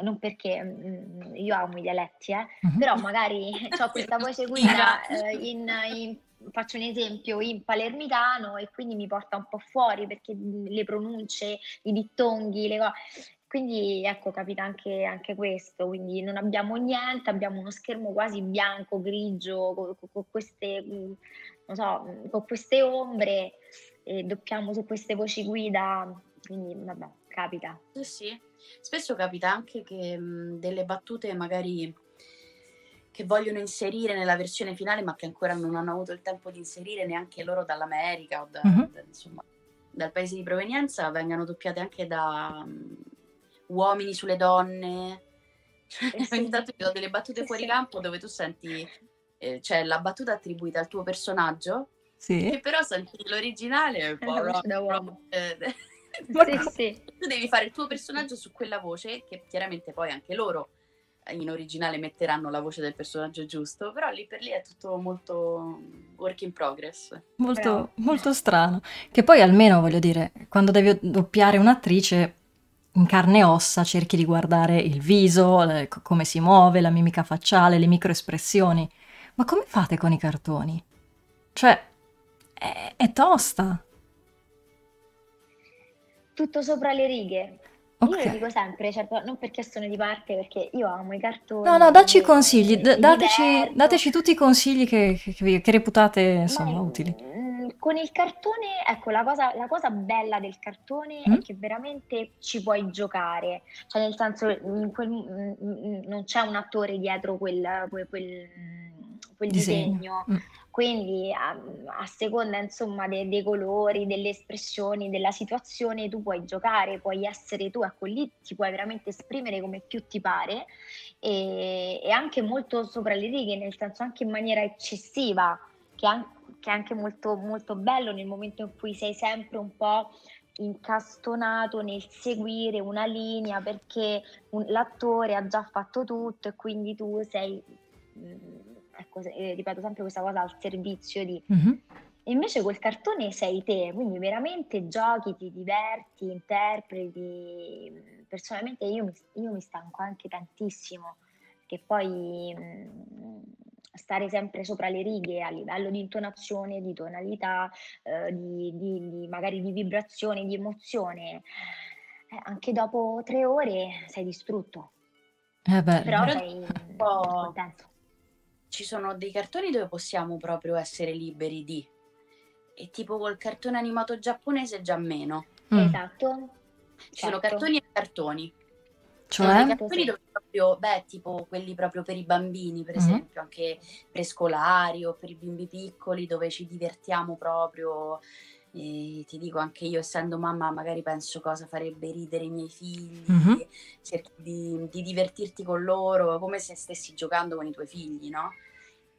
non perché mm, io amo i dialetti, eh, mm-hmm. però magari ho questa voce guida eh, in, in faccio un esempio in palermitano e quindi mi porta un po' fuori perché le pronunce, i dittonghi, le cose. Quindi ecco, capita anche, anche, questo, quindi non abbiamo niente, abbiamo uno schermo quasi bianco, grigio, con, con, queste, so, con queste ombre e doppiamo su queste voci guida, quindi vabbè, capita. Sì, sì. Spesso capita anche che mh, delle battute magari che vogliono inserire nella versione finale, ma che ancora non hanno avuto il tempo di inserire neanche loro dall'America o da, mm-hmm. da, insomma, dal paese di provenienza, vengano doppiate anche da um, uomini sulle donne. Eh sì. Ogni tanto ti do delle battute fuori campo dove tu senti, eh, cioè la battuta attribuita al tuo personaggio, sì. che però senti l'originale un po' rock, rock, eh, sì, sì. Tu devi fare il tuo personaggio su quella voce, che chiaramente poi anche loro in originale metteranno la voce del personaggio giusto, però lì per lì è tutto molto work in progress. Molto, molto strano. Che poi almeno, voglio dire, quando devi doppiare un'attrice in carne e ossa cerchi di guardare il viso, le, come si muove, la mimica facciale, le microespressioni. Ma come fate con i cartoni? Cioè, è, è tosta. Tutto sopra le righe. Okay. Io lo dico sempre, certo, non perché sono di parte, perché io amo i cartoni. No, no, dacci consigli, d- dateci, dateci, tutti i consigli che, che, che reputate insomma Ma, utili. Mm, con il cartone, ecco, la cosa, la cosa bella del cartone mm? è che veramente ci puoi giocare, cioè nel senso quel, mm, non c'è un attore dietro quel, quel, quel, quel disegno. disegno. Mm quindi a, a seconda insomma de, dei colori, delle espressioni, della situazione tu puoi giocare, puoi essere tu, ecco lì ti puoi veramente esprimere come più ti pare e, e anche molto sopra le righe, nel senso anche in maniera eccessiva, che, an- che è anche molto, molto bello nel momento in cui sei sempre un po' incastonato nel seguire una linea perché un, l'attore ha già fatto tutto e quindi tu sei mh, ecco, eh, ripeto sempre questa cosa al servizio di... Mm-hmm. Invece col cartone sei te, quindi veramente giochi, ti diverti, interpreti. Personalmente io mi, io mi stanco anche tantissimo, che poi mh, stare sempre sopra le righe a livello di intonazione, di tonalità, eh, di, di, di, magari di vibrazione, di emozione, eh, anche dopo tre ore sei distrutto. Eh beh, Però sei contento ci sono dei cartoni dove possiamo proprio essere liberi di. E tipo col cartone animato giapponese già meno. Mm. Esatto. Ci certo. sono cartoni e cartoni. Cioè? Sono dei cartoni dove proprio, beh, tipo quelli proprio per i bambini, per mm-hmm. esempio, anche prescolari o per i bimbi piccoli, dove ci divertiamo proprio. E ti dico anche io, essendo mamma, magari penso cosa farebbe ridere i miei figli, mm-hmm. cerchi di, di, divertirti con loro come se stessi giocando con i tuoi figli, no?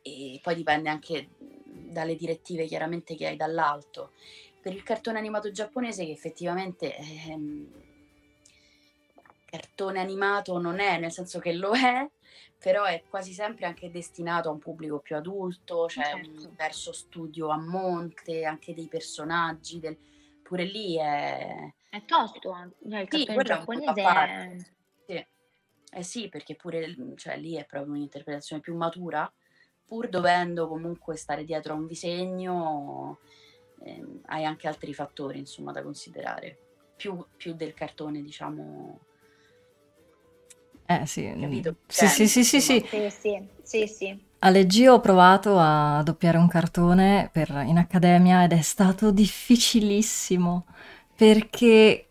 E poi dipende anche dalle direttive chiaramente che hai dall'alto. Per il cartone animato giapponese, che effettivamente ehm, cartone animato non è, nel senso che lo è, però è quasi sempre anche destinato a un pubblico più adulto, c'è certo. un verso studio a monte, anche dei personaggi, del... pure lì è... È tosto, cioè, il sì, giapponese è... Sì. Eh sì, perché pure cioè, lì è proprio un'interpretazione più matura, pur dovendo comunque stare dietro a un disegno, eh, hai anche altri fattori insomma da considerare, più, più del cartone diciamo eh sì, Capito? Sì, sì, sì, sì, sì. Sì, sì, sì, sì. Alle G ho provato a doppiare un cartone per, in accademia ed è stato difficilissimo perché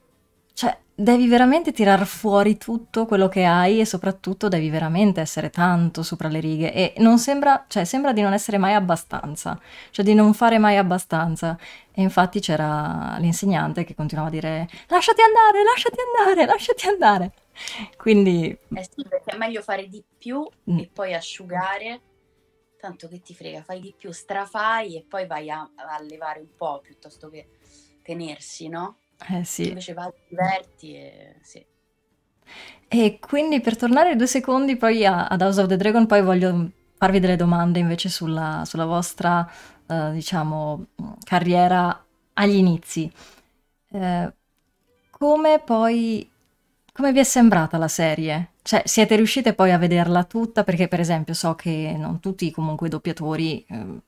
cioè, devi veramente tirar fuori tutto quello che hai e soprattutto devi veramente essere tanto sopra le righe e non sembra, cioè sembra di non essere mai abbastanza, cioè di non fare mai abbastanza. E infatti c'era l'insegnante che continuava a dire lasciati andare, lasciati andare, lasciati andare. Quindi... Eh sì, perché è meglio fare di più mm. e poi asciugare, tanto che ti frega, fai di più, strafai e poi vai a, a levare un po' piuttosto che tenersi, no? Eh sì. Invece vai, diverti e sì. E quindi per tornare due secondi poi a, ad House of the Dragon, poi voglio farvi delle domande invece sulla, sulla vostra, eh, diciamo, carriera agli inizi. Eh, come poi, come vi è sembrata la serie? Cioè, siete riuscite poi a vederla tutta? Perché, per esempio, so che non tutti comunque i doppiatori eh,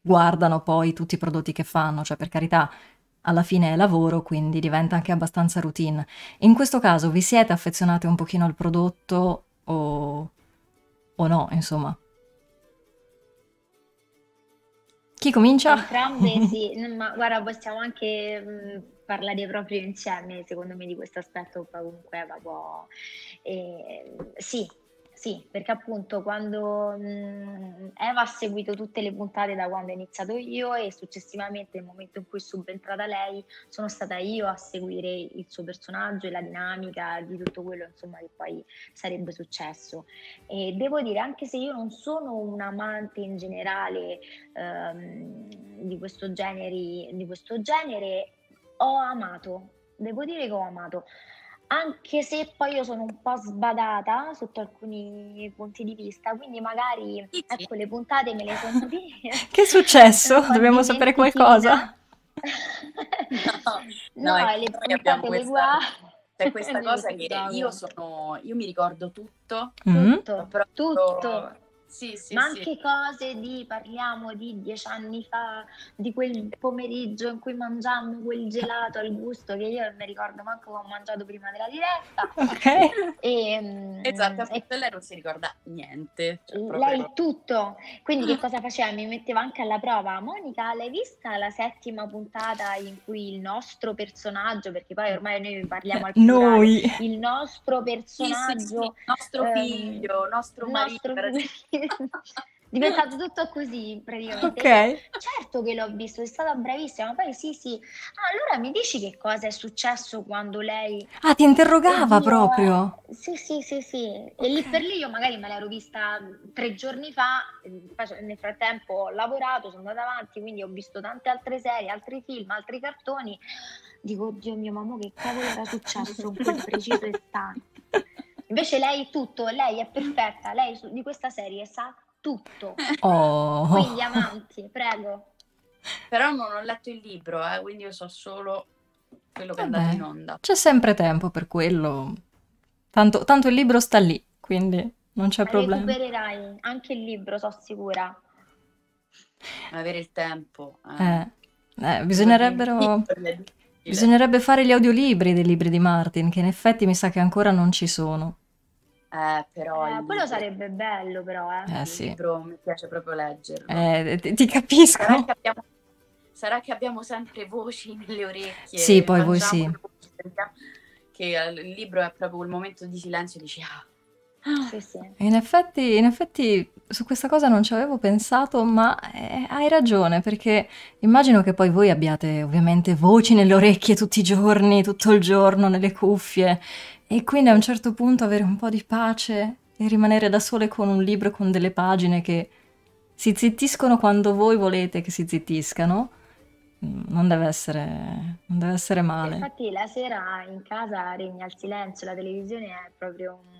guardano poi tutti i prodotti che fanno, cioè per carità, alla fine è lavoro, quindi diventa anche abbastanza routine. In questo caso vi siete affezionati un pochino al prodotto o, o no, insomma? Chi comincia? Entrambe sì, ma guarda, possiamo anche mh, parlare proprio insieme, secondo me, di questo aspetto, comunque può... Eh, sì, sì, perché appunto quando mh, Eva ha seguito tutte le puntate da quando ho iniziato io e successivamente nel momento in cui è subentrata lei sono stata io a seguire il suo personaggio e la dinamica di tutto quello insomma che poi sarebbe successo. E devo dire, anche se io non sono un amante in generale ehm, di, questo genere, di questo genere, ho amato, devo dire che ho amato anche se poi io sono un po' sbadata sotto alcuni punti di vista, quindi magari sì, ecco le puntate me le sono. Che è successo? Dobbiamo sapere qualcosa? no, no, no le puntate le guardo. C'è questa cosa che io sono, io mi ricordo tutto, mm-hmm. tutto, tutto sì, sì, ma sì. anche cose di, parliamo di dieci anni fa, di quel pomeriggio in cui mangiammo quel gelato al gusto che io non mi ricordo manco che ho mangiato prima della diretta. Ok. E, mm, esatto, e lei non si ricorda niente. Cioè lei proprio... tutto. Quindi che cosa faceva? Mi metteva anche alla prova. Monica, l'hai vista la settima puntata in cui il nostro personaggio, perché poi ormai noi parliamo al plurale, noi. il nostro personaggio, sì, nostro ehm, figlio, ehm, nostro marito, nostro diventato tutto così praticamente. Ok. Certo che l'ho visto, è stata bravissima, ma poi sì, sì. Ah, allora mi dici che cosa è successo quando lei... Ah, ti interrogava proprio? Sì, sì, sì, sì. E lì per lì io magari me l'ero vista tre giorni fa, nel frattempo ho lavorato, sono andata avanti, quindi ho visto tante altre serie, altri film, altri cartoni. Dico, oddio mio mamma, che cavolo era successo in quel preciso istante? Invece lei tutto, lei è perfetta, lei su, di questa serie sa tutto. Oh. Quindi avanti, prego. Però non ho letto il libro, eh, quindi io so solo quello che Vabbè, è andato in onda. C'è sempre tempo per quello. Tanto, tanto il libro sta lì, quindi non c'è problema. Recupererai anche il libro, sono sicura. Avere il tempo. Eh. Eh, bisognerebbero... Bisognerebbe fare gli audiolibri dei libri di Martin, che in effetti mi sa che ancora non ci sono. Eh, però eh, quello sarebbe bello, però, eh. eh il sì. libro mi piace proprio leggerlo. Eh, ti, ti capisco. Sarà che, abbiamo, sarà che, abbiamo, sempre voci nelle orecchie. Sì, poi voi sì. che il libro è proprio quel momento di silenzio e dici, ah, sì, sì. In effetti, in effetti su questa cosa non ci avevo pensato, ma eh, hai ragione, perché immagino che poi voi abbiate ovviamente voci nelle orecchie tutti i giorni, tutto il giorno, nelle cuffie, e quindi a un certo punto avere un po' di pace e rimanere da sole con un libro con delle pagine che si zittiscono quando voi volete che si zittiscano, mm, non deve essere, non deve essere male. Infatti la sera in casa regna il silenzio, la televisione è proprio un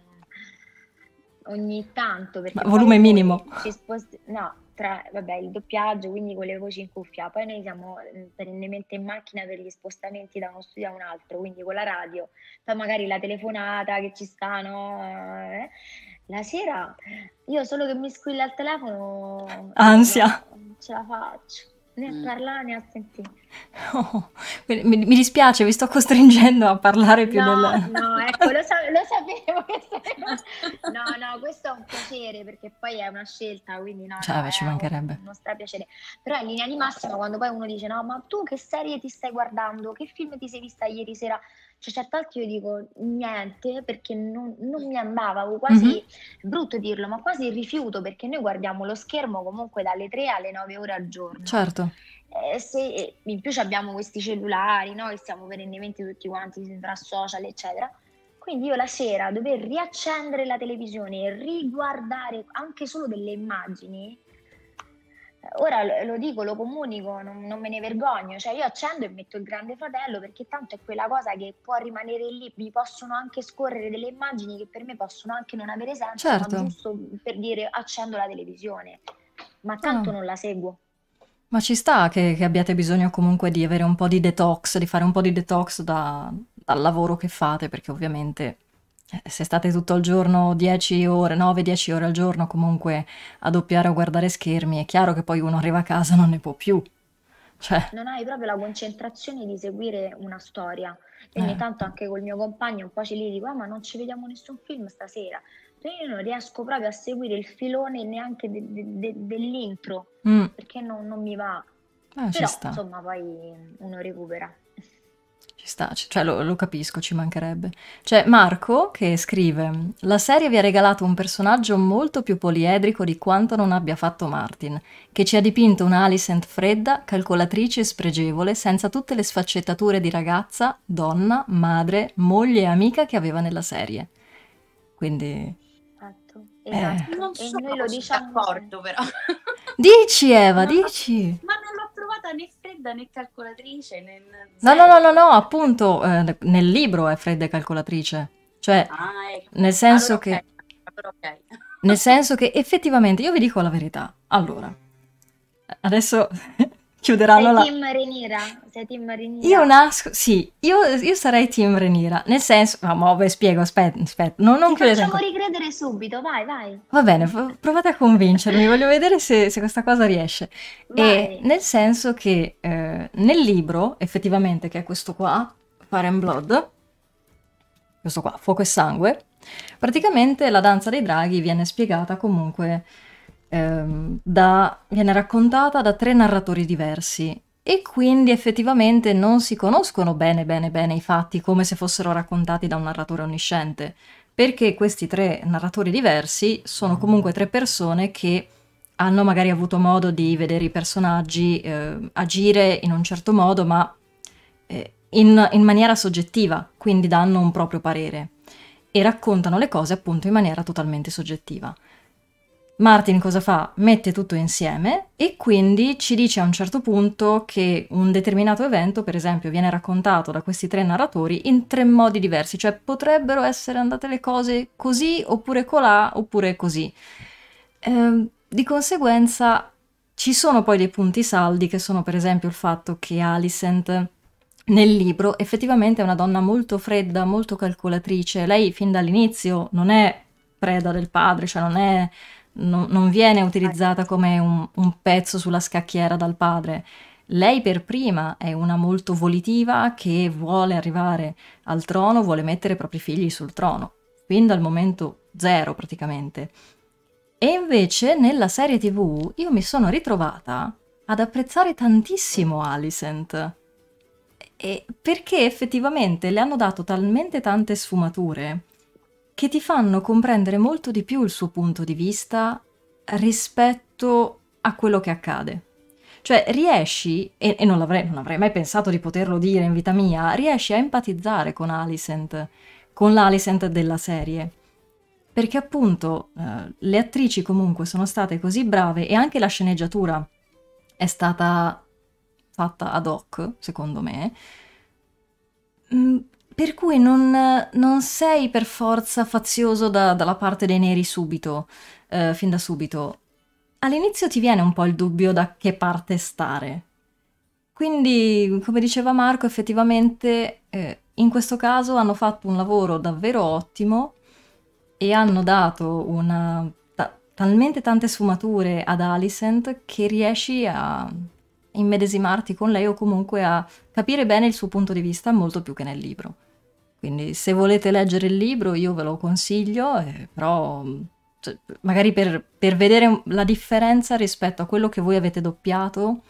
ogni tanto. Perché Ma volume minimo. Sposti- no, tra vabbè, il doppiaggio, quindi con le voci in cuffia. Poi noi siamo mm, perennemente in macchina per gli spostamenti da uno studio a un altro, quindi con la radio, poi magari la telefonata che ci sta, no? Eh? La sera io solo che mi squilla il telefono, ansia, non ce la faccio né a mm. parlare né a sentire. Oh, mi, mi, dispiace, vi sto costringendo a parlare più no, del... No, ecco, lo, sa- lo sapevo. no, no, questo è un piacere perché poi è una scelta, quindi no, cioè, no ci mancherebbe. Non sta piacere. Però in linea di massima quando poi uno dice no, ma tu che serie ti stai guardando? Che film ti sei vista ieri sera? Cioè, certe volte io dico niente perché non, non mi andava, quasi, mm-hmm. brutto dirlo, ma quasi rifiuto perché noi guardiamo lo schermo comunque dalle 3 alle 9 ore al giorno. Certo. Eh, se, in più abbiamo questi cellulari, no? che stiamo perennemente tutti quanti tra social, eccetera. Quindi io la sera dover riaccendere la televisione e riguardare anche solo delle immagini ora lo dico, lo comunico, non, non, me ne vergogno, cioè io accendo e metto il grande fratello perché tanto è quella cosa che può rimanere lì, mi possono anche scorrere delle immagini che per me possono anche non avere senso, certo. ma giusto per dire accendo la televisione, ma tanto oh. non la seguo. Ma ci sta che, che, abbiate bisogno comunque di avere un po' di detox, di fare un po' di detox da, dal lavoro che fate, perché ovviamente se state tutto il giorno 10 ore, 9-10 ore al giorno comunque a doppiare o guardare schermi, è chiaro che poi uno arriva a casa e non ne può più. Cioè... Non hai proprio la concentrazione di seguire una storia. E ogni eh. tanto anche col mio compagno un po' ci li dico, ah, ma non ci vediamo nessun film stasera. Io non riesco proprio a seguire il filone neanche de- de- de- dell'intro, mm. perché non, non, mi va. Eh, Però insomma poi uno recupera. Ci sta, cioè lo, lo, capisco, ci mancherebbe. C'è Marco che scrive: La serie vi ha regalato un personaggio molto più poliedrico di quanto non abbia fatto Martin, che ci ha dipinto una Alicent fredda, calcolatrice e spregevole, senza tutte le sfaccettature di ragazza, donna, madre, moglie e amica che aveva nella serie. Quindi. Esatto. esatto. Eh. Non so e noi lo diciamo d'accordo, però. Dici, Eva, no, dici. Ma trovata né fredda né calcolatrice. Né... No, no, no, no, no, appunto, eh, nel libro è fredda e calcolatrice. Cioè, ah, ecco. nel senso allora, che... Okay. Okay. Nel senso che effettivamente, io vi dico la verità. Allora, adesso chiuderanno la... team Renira? Sei team Renira? Io nasco... Sì, io, io sarei team Renira. Nel senso... Ma mo, ve spiego, aspetta, aspetta. Non, non Ti facciamo ancora. ricredere subito, vai, vai. Va bene, provate a convincermi, voglio vedere se, se, questa cosa riesce. Vai. E nel senso che eh, nel libro, effettivamente, che è questo qua, Fire and Blood, questo qua, Fuoco e Sangue, praticamente la danza dei draghi viene spiegata comunque ehm, da, viene raccontata da tre narratori diversi. E quindi effettivamente non si conoscono bene bene bene i fatti come se fossero raccontati da un narratore onnisciente, perché questi tre narratori diversi sono comunque tre persone che hanno magari avuto modo di vedere i personaggi eh, agire in un certo modo, ma eh, in, in maniera soggettiva, quindi danno un proprio parere. E raccontano le cose appunto in maniera totalmente soggettiva. Martin cosa fa? Mette tutto insieme e quindi ci dice a un certo punto che un determinato evento, per esempio, viene raccontato da questi tre narratori in tre modi diversi, cioè potrebbero essere andate le cose così, oppure colà, oppure così. Eh, di conseguenza ci sono poi dei punti saldi che sono per esempio il fatto che Alicent nel libro effettivamente è una donna molto fredda, molto calcolatrice. Lei fin dall'inizio non è preda del padre, cioè non è non, non viene utilizzata come un, un pezzo sulla scacchiera dal padre. Lei per prima è una molto volitiva che vuole arrivare al trono, vuole mettere i propri figli sul trono, fin dal momento zero praticamente. E invece nella serie tv io mi sono ritrovata ad apprezzare tantissimo Alicent. E perché effettivamente le hanno dato talmente tante sfumature che ti fanno comprendere molto di più il suo punto di vista rispetto a quello che accade. Cioè riesci, e, e non, l'avrei, non avrei mai pensato di poterlo dire in vita mia, riesci a empatizzare con Alicent, con l'Alicent della serie. Perché appunto eh, le attrici comunque sono state così brave e anche la sceneggiatura è stata fatta ad hoc, secondo me, mm, per cui non, non sei per forza fazioso da, dalla parte dei neri subito, eh, fin da subito. All'inizio ti viene un po' il dubbio da che parte stare. Quindi, come diceva Marco, effettivamente eh, in questo caso hanno fatto un lavoro davvero ottimo e hanno dato una, ta- talmente tante sfumature ad Alicent che riesci a immedesimarti con lei o comunque a capire bene il suo punto di vista molto più che nel libro. Quindi se volete leggere il libro io ve lo consiglio, eh, però cioè, magari per, per, vedere la differenza rispetto a quello che voi avete doppiato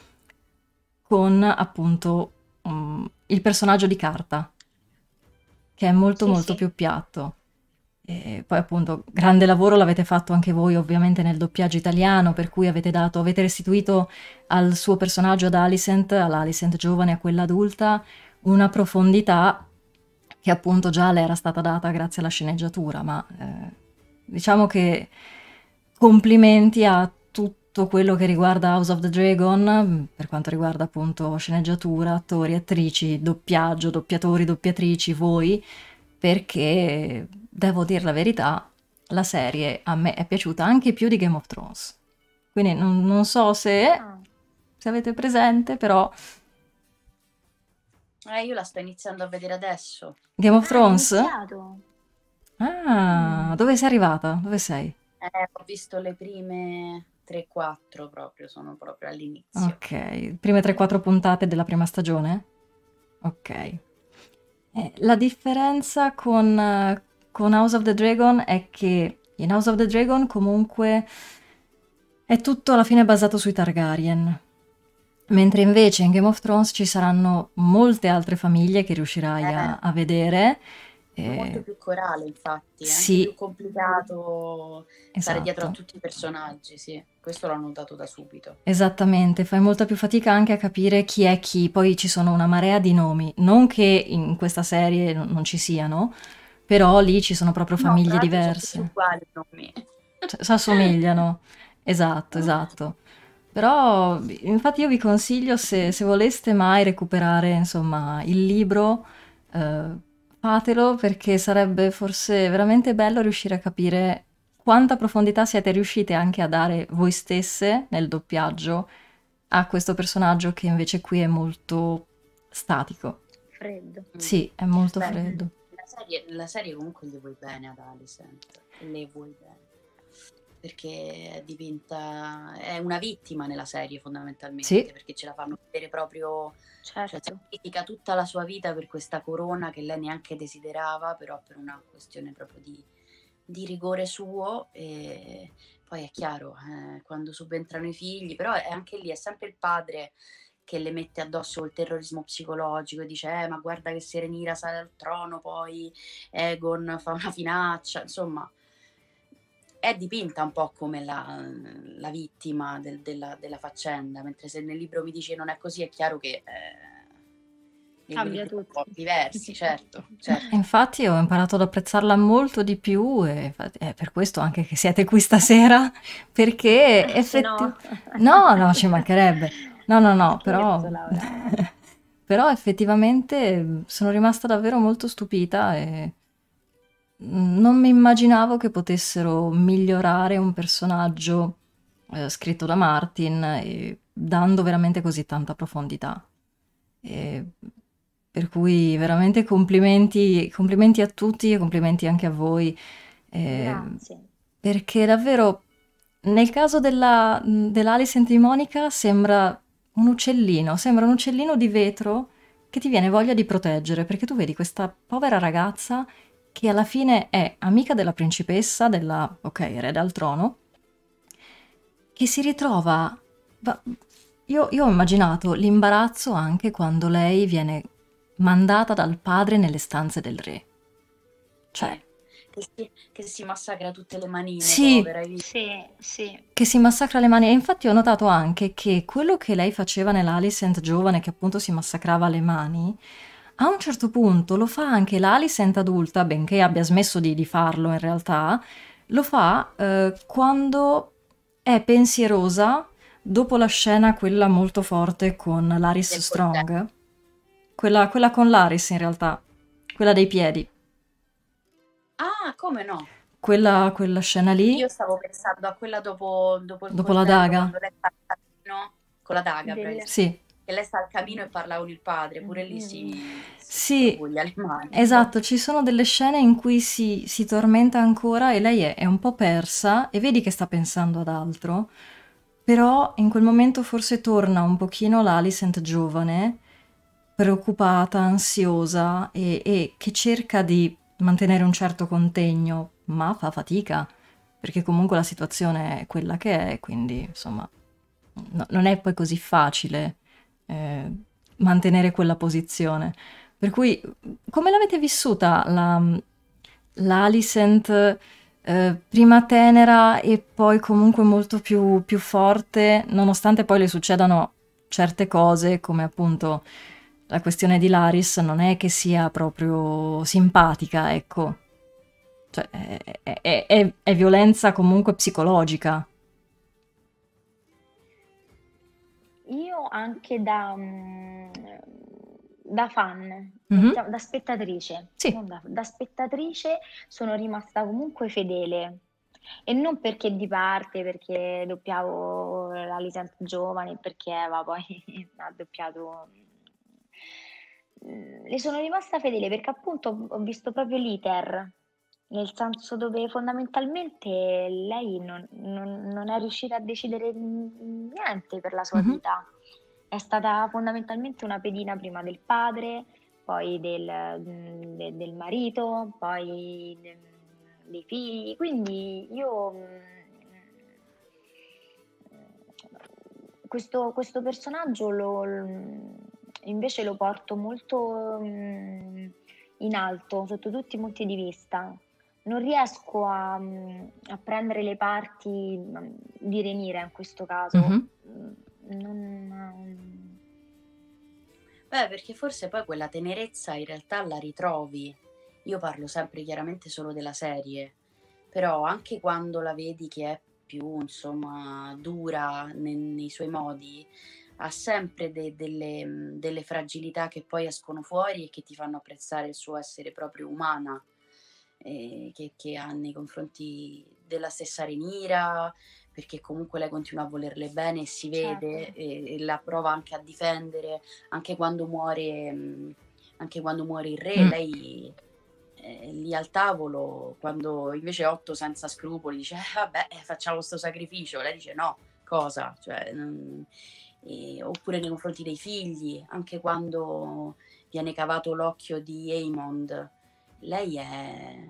con appunto um, il personaggio di carta, che è molto sì, molto sì. più piatto. E poi appunto grande lavoro l'avete fatto anche voi ovviamente nel doppiaggio italiano, per cui avete dato, avete restituito al suo personaggio, ad Alicent, all'Alicent giovane, a quella adulta, una profondità che appunto già le era stata data grazie alla sceneggiatura, ma eh, diciamo che complimenti a tutto quello che riguarda House of the Dragon, per quanto riguarda appunto sceneggiatura, attori, attrici, doppiaggio, doppiatori, doppiatrici, voi, perché devo dire la verità, la serie a me è piaciuta anche più di Game of Thrones. Quindi non, non so se, Ah, se avete presente, però Eh, io la sto iniziando a vedere adesso. Game of ah, Thrones? Ah, dove sei arrivata? Dove sei? Eh, ho visto le prime 3-4 proprio, sono proprio all'inizio. Ok, prime 3-4 puntate della prima stagione? Ok. Eh, la differenza con, con House of the Dragon è che in House of the Dragon comunque è tutto alla fine basato sui Targaryen. Mentre invece in Game of Thrones ci saranno molte altre famiglie che riuscirai a, a vedere. È molto eh, più corale, infatti, è sì. anche più complicato stare dietro a esatto. tutti i personaggi, sì. Questo l'ho notato da subito. Esattamente, fai molta più fatica anche a capire chi è chi, poi ci sono una marea di nomi, non che in questa serie non, ci siano, però lì ci sono proprio No, famiglie tra l'altro sono diverse, uguali i nomi. cioè, si assomigliano, esatto, esatto. Però infatti io vi consiglio se, se voleste mai recuperare insomma il libro, eh, fatelo perché sarebbe forse veramente bello riuscire a capire quanta profondità siete riuscite anche a dare voi stesse nel doppiaggio a questo personaggio che invece qui è molto statico. Freddo. Mm. Sì, è molto Beh, freddo. La serie, la serie comunque gli vuoi bene ad Alicent, le vuoi bene. Perché diventa... è una vittima nella serie fondamentalmente, Sì. perché ce la fanno vedere proprio... Cioè, Certo. sacrifica tutta la sua vita per questa corona che lei neanche desiderava, però per una questione proprio di, di rigore suo. E poi è chiaro, eh, quando subentrano i figli, però è anche lì, è sempre il padre che le mette addosso il terrorismo psicologico e dice, eh, ma guarda che Serenira sale al trono, poi Egon fa una finaccia, insomma, è dipinta un po' come la, la vittima del- della, della faccenda, mentre se nel libro mi dici che non è così, è chiaro che eh, Cambia tutto. po' diversi, certo, certo. Infatti ho imparato ad apprezzarla molto di più e è per questo anche che siete qui stasera, perché effettivamente... no... No, no, ci mancherebbe. No, no, no, però... Però effettivamente sono rimasta davvero molto stupita e non mi immaginavo che potessero migliorare un personaggio eh, scritto da Martin e dando veramente così tanta profondità. E per cui veramente complimenti, complimenti a tutti e complimenti anche a voi. eh, Grazie. perché davvero nel caso della, dell'Alicent di Monica sembra un uccellino, sembra un uccellino di vetro che ti viene voglia di proteggere, perché tu vedi questa povera ragazza che alla fine è amica della principessa, della, ok, erede al trono, che si ritrova... va- Io, io ho immaginato l'imbarazzo anche quando lei viene mandata dal padre nelle stanze del re. Cioè, Che si, che si massacra tutte le manine, Sì. povera, hai visto? Sì, sì. che si massacra le mani. E infatti ho notato anche che quello che lei faceva nell'Alicent giovane, che appunto si massacrava le mani, a un certo punto lo fa anche l'Alicent adulta, benché abbia smesso di, di farlo in realtà, lo fa eh, quando è pensierosa dopo la scena quella molto forte con Laris Strong. Quella, quella con Laris in realtà, quella dei piedi. Ah, come no? Quella, quella scena lì. Io stavo pensando a quella dopo, dopo il Dopo la daga? con la daga, bravissima. Sì, che lei sta al camino e parla con il padre, pure lì si, Mm. si Sì, le mani. esatto, ci sono delle scene in cui si, si tormenta ancora e lei è, è un po' persa e vedi che sta pensando ad altro, però in quel momento forse torna un pochino l'Alicent giovane, preoccupata, ansiosa e, e che cerca di mantenere un certo contegno, ma fa fatica, perché comunque la situazione è quella che è, quindi insomma no- non è poi così facile eh, mantenere quella posizione. Per cui, come l'avete vissuta la, l'Alicent eh, prima tenera e poi comunque molto più, più forte, nonostante poi le succedano certe cose, come appunto la questione di Laris, non è che sia proprio simpatica, ecco. Cioè, è, è- è- è violenza comunque psicologica. Anche da, mm, da fan, Mhm. da spettatrice, Sì. da, da spettatrice sono rimasta comunque fedele. E non perché di parte, perché doppiavo la Alicent giovane, perché Eva poi ha doppiato. Mm, Le sono rimasta fedele perché appunto ho visto proprio l'iter, nel senso dove fondamentalmente lei non, non- non è riuscita a decidere niente per la sua Mhm. vita. È stata fondamentalmente una pedina prima del padre, poi del, mm, de- del marito, poi de- dei figli. Quindi io mm, questo, questo personaggio lo, invece lo porto molto mm, in alto sotto tutti i punti di vista. Non riesco a, a prendere le parti di Renira in questo caso. Mhm. Non- Beh, perché forse poi quella tenerezza in realtà la ritrovi. Io parlo sempre chiaramente solo della serie, però anche quando la vedi che è più, insomma, dura ne- nei, suoi modi, ha sempre de- delle, delle fragilità che poi escono fuori e che ti fanno apprezzare il suo essere proprio umana, eh, che, che ha nei confronti della stessa Renira, perché comunque lei continua a volerle bene e si vede Certo. e, e la prova anche a difendere, anche quando muore, mh, anche quando muore il re, Mm. lei eh, lì al tavolo, quando invece Otto senza scrupoli dice "Eh, vabbè eh, facciamo questo sacrificio, lei dice no, cosa? Cioè, non- e- oppure nei confronti dei figli, anche quando viene cavato l'occhio di Aemond, lei è...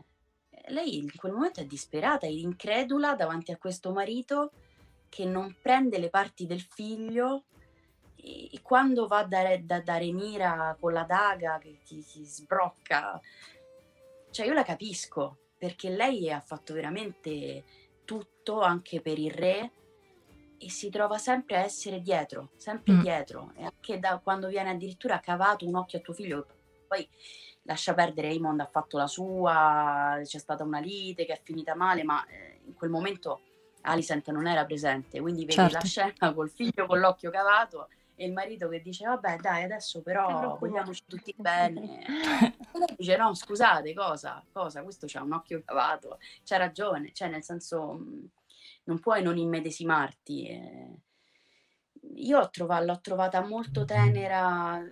Lei in quel momento è disperata, è incredula davanti a questo marito che non prende le parti del figlio e, quando va da, da, da Renira con la daga che ti sbrocca, cioè io la capisco perché lei ha fatto veramente tutto anche per il re e si trova sempre a essere dietro, sempre Mm. dietro e anche da quando viene addirittura cavato un occhio a tuo figlio, poi lascia perdere, Raymond ha fatto la sua, c'è stata una lite che è finita male, ma eh, in quel momento Alicent non era presente, quindi vedi Certo. la scena col figlio con l'occhio cavato e il marito che dice vabbè dai adesso però vogliamoci tutti bene. E lei dice no scusate cosa, cosa, questo c'ha un occhio cavato, c'ha ragione, cioè nel senso mh, non puoi non immedesimarti. eh. Io l'ho trova- l'ho trovata molto tenera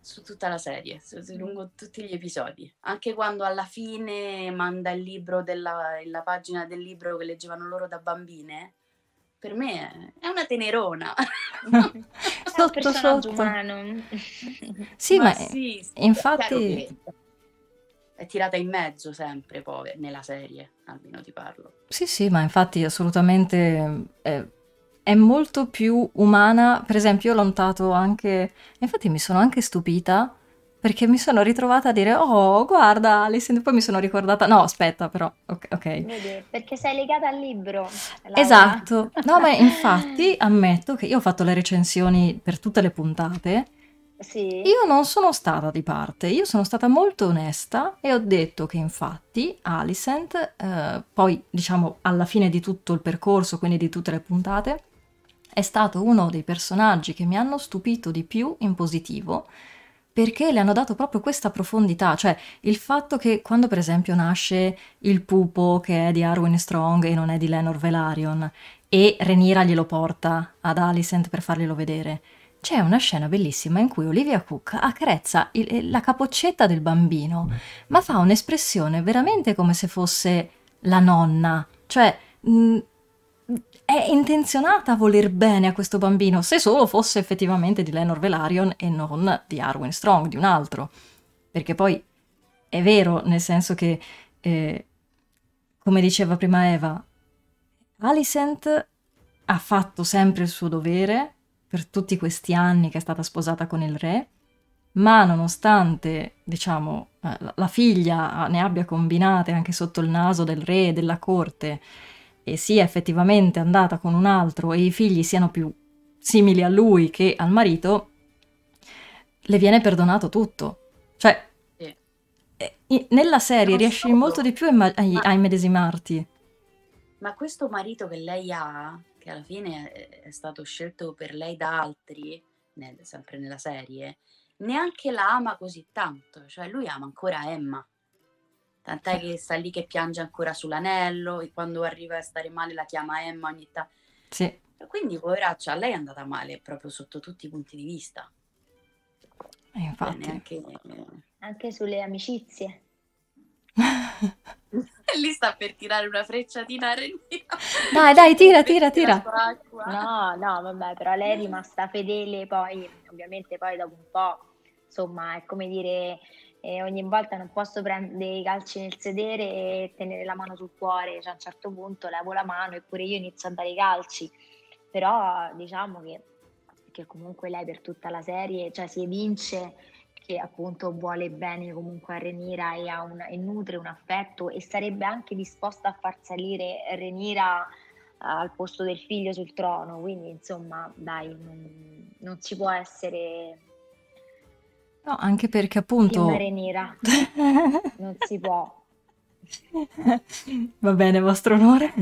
su tutta la serie, su- su- lungo tutti gli episodi, anche quando alla fine manda il libro della la pagina del libro che leggevano loro da bambine, per me è una tenerona. È un Sotto personaggio sotto. umano. Sì, ma, sì, sì, è infatti- è tirata in mezzo sempre poi nella serie, almeno ti parlo. Sì, sì, ma infatti assolutamente eh, è molto più umana. Per esempio, io l'ho notato anche, infatti mi sono anche stupita perché mi sono ritrovata a dire, oh, guarda, Alison, poi mi sono ricordata, no, aspetta, però, ok, ok. Vedi, perché sei legata al libro. Laura. Esatto, no, ma infatti ammetto che io ho fatto le recensioni per tutte le puntate. Sì. Io non sono stata di parte, io sono stata molto onesta e ho detto che infatti Alicent, eh, poi diciamo alla fine di tutto il percorso, quindi di tutte le puntate, è stato uno dei personaggi che mi hanno stupito di più in positivo perché le hanno dato proprio questa profondità, cioè il fatto che quando per esempio nasce il pupo che è di Arwen Strong e non è di Lenor Velaryon e Renira glielo porta ad Alicent per farglielo vedere, c'è una scena bellissima in cui Olivia Cook accarezza il- la capoccetta del bambino, ma fa un'espressione veramente come se fosse la nonna, cioè mh, è intenzionata a voler bene a questo bambino, se solo fosse effettivamente di Lenor Velaryon e non di Arwen Strong, di un altro. Perché poi è vero, nel senso che, eh, come diceva prima Eva, Alicent ha fatto sempre il suo dovere per tutti questi anni che è stata sposata con il re, ma nonostante, diciamo, la figlia ne abbia combinate anche sotto il naso del re e della corte e sia effettivamente andata con un altro e i figli siano più simili a lui che al marito, le viene perdonato tutto. Cioè, Sì. nella serie Non riesci solo, molto di più a, a- ma- a immedesimarti. Ma questo marito che lei ha, che alla fine è, è stato scelto per lei da altri, nel, sempre nella serie, neanche la ama così tanto, cioè lui ama ancora Emma. Tant'è che sta lì che piange ancora sull'anello e quando arriva a stare male la chiama Emma ogni tanto. Sì. Quindi, poveraccia, a lei è andata male proprio sotto tutti i punti di vista. E infatti. Neanche... Anche sulle amicizie. lì sta per tirare una frecciatina a Renina. Dai, dai, tira, tira, tira. No, no, vabbè, però lei è rimasta fedele poi, ovviamente poi dopo un po', insomma, è come dire, eh, ogni volta non posso prendere i calci nel sedere e tenere la mano sul cuore, cioè a un certo punto levo la mano e pure io inizio a dare i calci, però diciamo che, che comunque lei per tutta la serie, cioè si evince che appunto vuole bene comunque a Renira e, e, nutre un affetto e sarebbe anche disposta a far salire Renira al posto del figlio sul trono, quindi insomma dai, non, non si può essere... No, anche perché appunto... Renira, non si può. Va bene, vostro onore.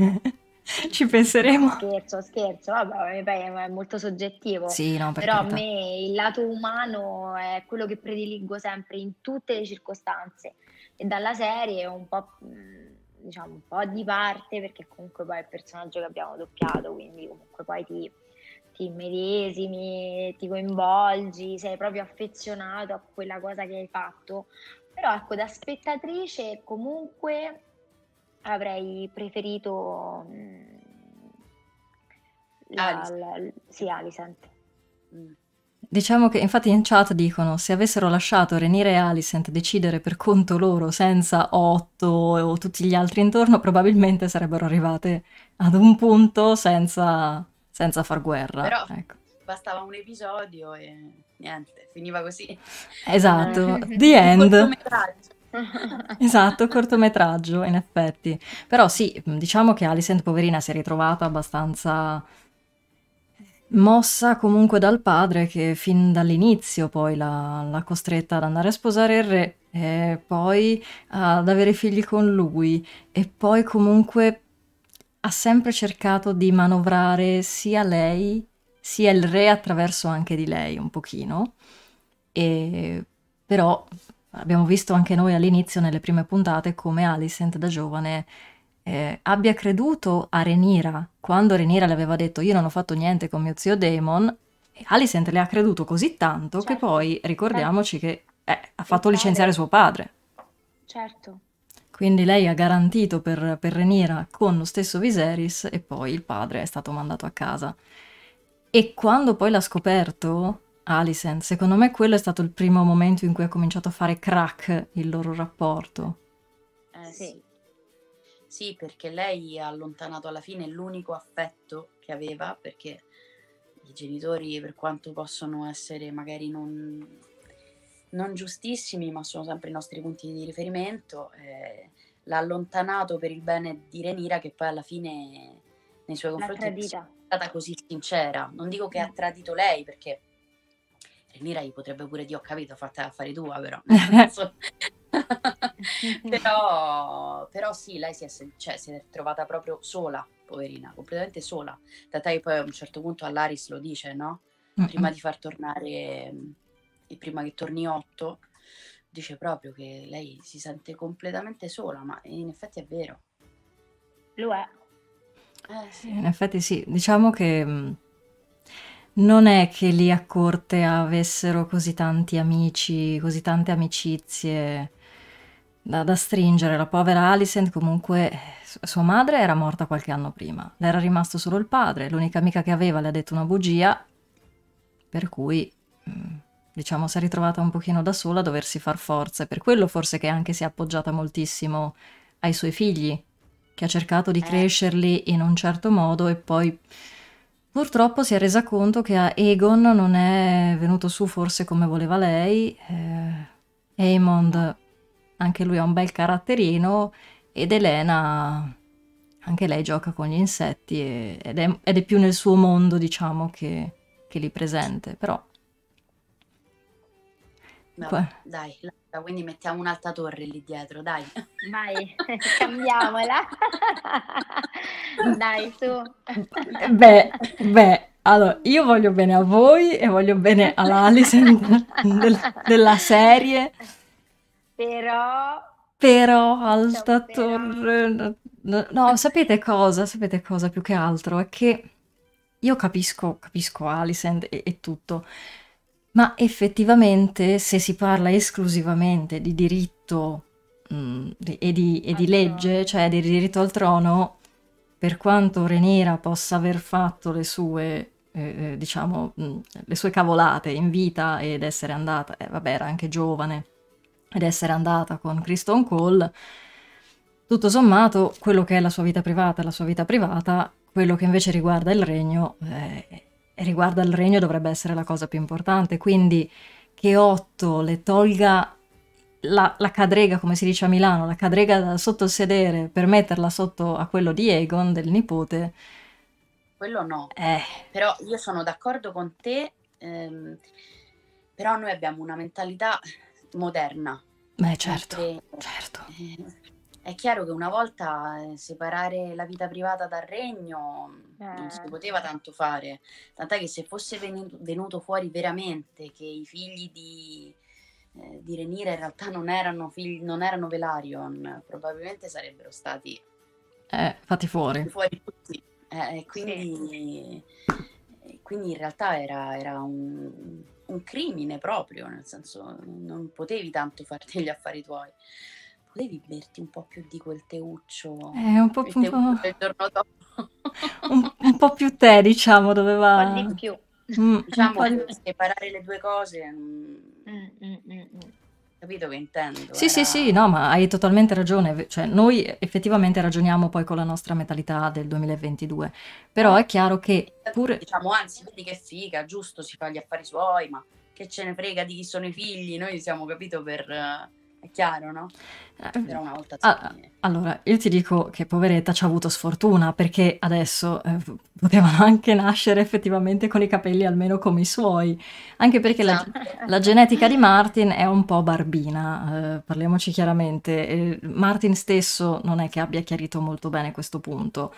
Ci penseremo. Scherzo, scherzo, vabbè, è molto soggettivo. Sì, no, Però carità. a me il lato umano è quello che prediligo sempre in tutte le circostanze. E dalla serie un po', diciamo, un po' di parte, perché comunque poi è il personaggio che abbiamo doppiato, quindi comunque poi ti, ti medesimi, ti coinvolgi, sei proprio affezionato a quella cosa che hai fatto. Però ecco, da spettatrice comunque avrei preferito mm, la, la, sì, Alicent. Mm. Diciamo che infatti in chat dicono se avessero lasciato Renire e Alicent decidere per conto loro senza Otto o tutti gli altri intorno, probabilmente sarebbero arrivate ad un punto senza, senza far guerra. Però ecco. bastava un episodio e niente, finiva così. Esatto, the end. Esatto, cortometraggio, in effetti. Però sì, diciamo che Alicent, poverina, si è ritrovata abbastanza mossa comunque dal padre che fin dall'inizio poi l'ha costretta ad andare a sposare il re e poi ad avere figli con lui e poi comunque ha sempre cercato di manovrare sia lei sia il re attraverso anche di lei un pochino. E però abbiamo visto anche noi all'inizio nelle prime puntate come Alicent da giovane eh, abbia creduto a Renira quando Renira le aveva detto io non ho fatto niente con mio zio Damon e Alicent le ha creduto così tanto che Certo. poi ricordiamoci che eh, ha fatto licenziare suo padre. Certo. Quindi lei ha garantito per, per Renira con lo stesso Viserys e poi il padre è stato mandato a casa e quando poi l'ha scoperto Alicent secondo me quello è stato il primo momento in cui ha cominciato a fare crack il loro rapporto Eh, Sì. sì. Sì, perché lei ha allontanato alla fine l'unico affetto che aveva, perché i genitori, per quanto possono essere magari non, non giustissimi, ma sono sempre i nostri punti di riferimento, eh, l'ha allontanato per il bene di Renira, che poi alla fine nei suoi confronti è stata così sincera. Non dico che ha tradito lei, perché Renira gli potrebbe pure dire, ho capito, fatta affari tua, però. però, però sì, lei si è, cioè, si è trovata proprio sola, poverina, completamente sola. Tant'è che poi a un certo punto all'Aris lo dice, no? Prima di far tornare, mm, e prima che torni Otto, dice proprio che lei si sente completamente sola, ma in effetti è vero. Lo è. Eh, sì. In effetti sì, diciamo che mh, non è che lì a corte avessero così tanti amici, così tante amicizie da, da stringere. La povera Alicent comunque, su- sua madre era morta qualche anno prima, le era rimasto solo il padre, l'unica amica che aveva le ha detto una bugia, per cui mh, diciamo si è ritrovata un pochino da sola a doversi far forza. È per quello forse che anche si è appoggiata moltissimo ai suoi figli, che ha cercato di Eh. crescerli in un certo modo e poi purtroppo si è resa conto che a Egon non è venuto su forse come voleva lei. Eh, Aemond, anche lui ha un bel caratterino ed Elena, anche lei gioca con gli insetti e- ed è, ed è più nel suo mondo, diciamo, che, che lì presente. Però Vabbè, dai, Laura, quindi mettiamo un'alta torre lì dietro, dai. Vai, cambiamola. Dai, su. Beh, beh, Allora, io voglio bene a voi e voglio bene all'Alison del- della serie, Però... però Alta un Torre... no, no, no, sapete cosa? Sapete cosa più che altro? È che io capisco, capisco Alicent e, e tutto, ma effettivamente se si parla esclusivamente di diritto mm, di- e di, e di legge, cioè di diritto al trono, per quanto Rhaenyra possa aver fatto le sue, eh, eh, diciamo, mh, le sue cavolate in vita ed essere andata, eh, vabbè, era anche giovane, ed essere andata con Kristen Cole, tutto sommato, quello che è la sua vita privata è la sua vita privata, quello che invece riguarda il regno, eh, riguarda il regno dovrebbe essere la cosa più importante, quindi che Otto le tolga la, la cadrega, come si dice a Milano, la cadrega da sotto il sedere per metterla sotto a quello di Egon, del nipote, Quello no. eh, Però io sono d'accordo con te, ehm, però noi abbiamo una mentalità moderna. beh certo, mentre, certo. eh, è chiaro che una volta eh, separare la vita privata dal regno non si Eh. poteva tanto fare. Tant'è che se fosse venu- venuto fuori veramente che i figli di, eh, di Rhaenyra in realtà non erano, figli, non erano Velaryon, probabilmente sarebbero stati Eh, fatti fuori. fuori tutti. Eh, quindi, e quindi in realtà era, era un, un crimine proprio, nel senso non potevi tanto farti gli affari tuoi. Potevi berti un po' più di quel teuccio, È un po', il un po', del giorno dopo. un- un po' più te, diciamo, Un po' doveva... di più. Mm, Diciamo po' di- che separare le due cose, mm, Mm, mm, mm, mm. capito che intendo? Sì, sì, Era- sì, no, ma hai totalmente ragione. Cioè, noi effettivamente ragioniamo poi con la nostra mentalità del 2022, però è chiaro che pure... Diciamo, anzi, vedi che figa, giusto, si fa gli affari suoi, ma che ce ne frega di chi sono i figli, noi siamo capito per... eh, è chiaro, no? eh, Però una volta Ah, allora, io ti dico che poveretta ci ha avuto sfortuna perché adesso eh, potevano anche nascere effettivamente con i capelli almeno come i suoi, anche perché la, Esatto. la genetica di Martin è un po' barbina, eh, parliamoci chiaramente. Eh, Martin stesso non è che abbia chiarito molto bene questo punto,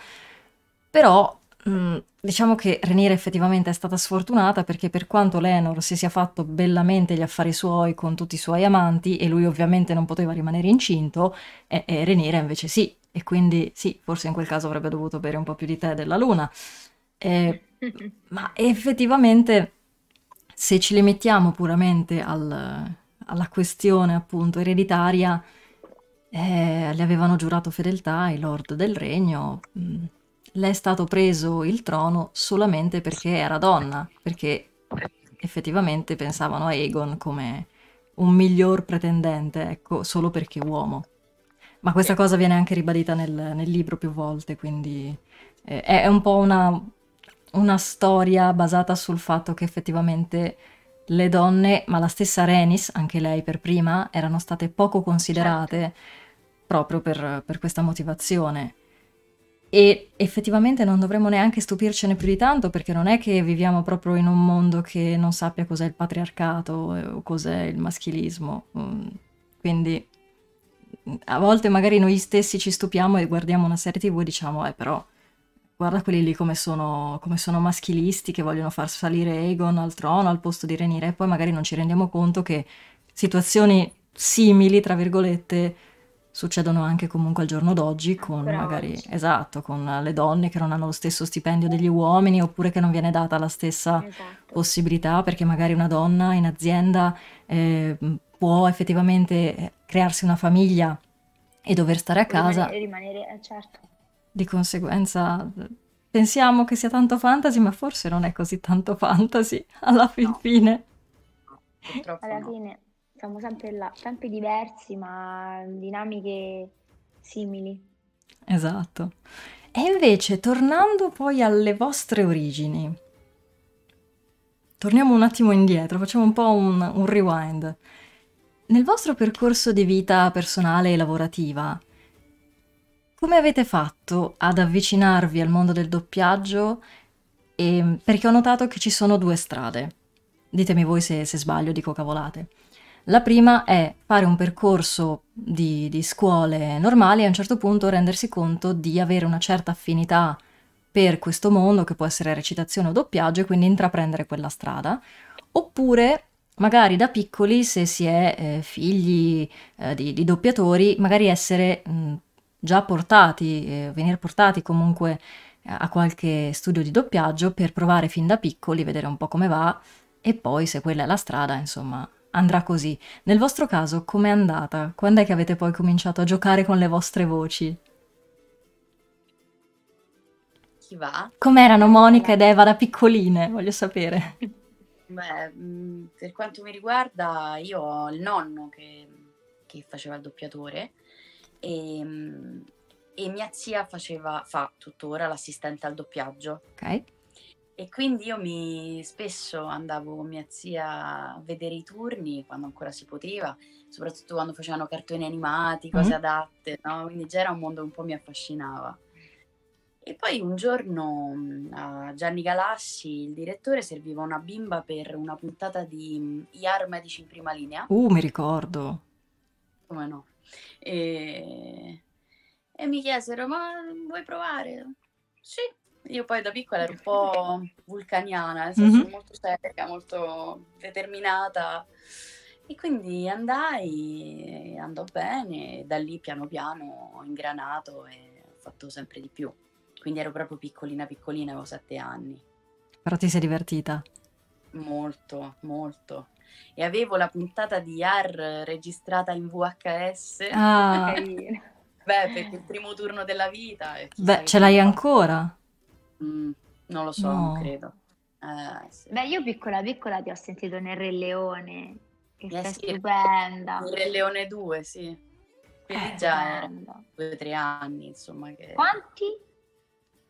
però mh, diciamo che Rhaenyra effettivamente è stata sfortunata perché per quanto Lenor si sia fatto bellamente gli affari suoi con tutti i suoi amanti e lui ovviamente non poteva rimanere incinto, e, e Rhaenyra invece sì, e quindi sì, forse in quel caso avrebbe dovuto bere un po' più di tè della luna. Eh, ma effettivamente, se ci limitiamo puramente al- alla questione appunto ereditaria, eh, le avevano giurato fedeltà i lord del regno. mm, Le è stato preso il trono solamente perché era donna, perché effettivamente pensavano a Aegon come un miglior pretendente, ecco, solo perché uomo. Ma questa cosa viene anche ribadita nel, nel libro più volte, quindi eh, è un po' una, una storia basata sul fatto che effettivamente le donne, ma la stessa Renis, anche lei per prima, erano state poco considerate proprio per, per questa motivazione. E effettivamente non dovremmo neanche stupircene più di tanto, perché non è che viviamo proprio in un mondo che non sappia cos'è il patriarcato eh, o cos'è il maschilismo. Mm, Quindi a volte magari noi stessi ci stupiamo e guardiamo una serie TV e diciamo, eh però, guarda quelli lì come sono, come sono maschilisti, che vogliono far salire Aegon al trono al posto di Rhaenyra, e poi magari non ci rendiamo conto che situazioni simili, tra virgolette, succedono anche comunque al giorno d'oggi con Ancora magari, oggi. esatto, con le donne che non hanno lo stesso stipendio degli uomini oppure che non viene data la stessa Esatto. possibilità perché magari una donna in azienda eh, può effettivamente eh, crearsi una famiglia e dover stare a casa, Rimanere, rimanere eh, certo. di conseguenza pensiamo che sia tanto fantasy, ma forse non è così tanto fantasy alla fin No. fine. Purtroppo Alla no. fine siamo sempre là, tempi diversi, ma dinamiche simili. Esatto. E invece, tornando poi alle vostre origini, torniamo un attimo indietro, facciamo un po' un, un rewind. Nel vostro percorso di vita personale e lavorativa, come avete fatto ad avvicinarvi al mondo del doppiaggio? E, perché ho notato che ci sono due strade. Ditemi voi se, se sbaglio, dico cavolate. La prima è fare un percorso di, di scuole normali e a un certo punto rendersi conto di avere una certa affinità per questo mondo che può essere recitazione o doppiaggio e quindi intraprendere quella strada, oppure magari da piccoli, se si è eh, figli eh, di, di, doppiatori, magari essere mh, già portati, eh, venire portati comunque a qualche studio di doppiaggio per provare fin da piccoli, vedere un po' come va e poi se quella è la strada, insomma, andrà così. Nel vostro caso, com'è andata? Quando è che avete poi cominciato a giocare con le vostre voci? Chi va? Com'erano Monica ed Eva da piccoline? Voglio sapere. Beh, mm, per quanto mi riguarda, io ho il nonno che, che faceva il doppiatore e, mm, e mia zia faceva, fa tuttora l'assistente al doppiaggio. Ok. E quindi io mi spesso andavo con mia zia a vedere i turni quando ancora si poteva, soprattutto quando facevano cartoni animati, cose mm-hmm. adatte, no? Quindi già era un mondo che un po' mi affascinava. E poi un giorno a Gianni Galassi, il direttore, serviva una bimba per una puntata di IAR Medici in prima linea. Uh, mi ricordo. Come no? E, e mi chiesero, ma vuoi provare? Sì, io poi da piccola ero un po' vulcaniana, nel senso mm-hmm. molto seria, molto determinata. E quindi andai, andò bene, e da lì piano piano ho ingranato e ho fatto sempre di più. Quindi ero proprio piccolina, piccolina, avevo sette anni. Però ti sei divertita? Molto, molto. E avevo la puntata di YAR registrata in VHS. Ah. Beh, perché il primo turno della vita. Beh, ce l'hai ancora? Mm, non lo so, no. non credo. Eh, sì. Beh, io piccola piccola ti ho sentito nel Re Leone, che eh, sei sì, stupenda. Nel Re Leone 2, sì. Quindi eh, già erano due o tre anni, insomma. Che... Quanti?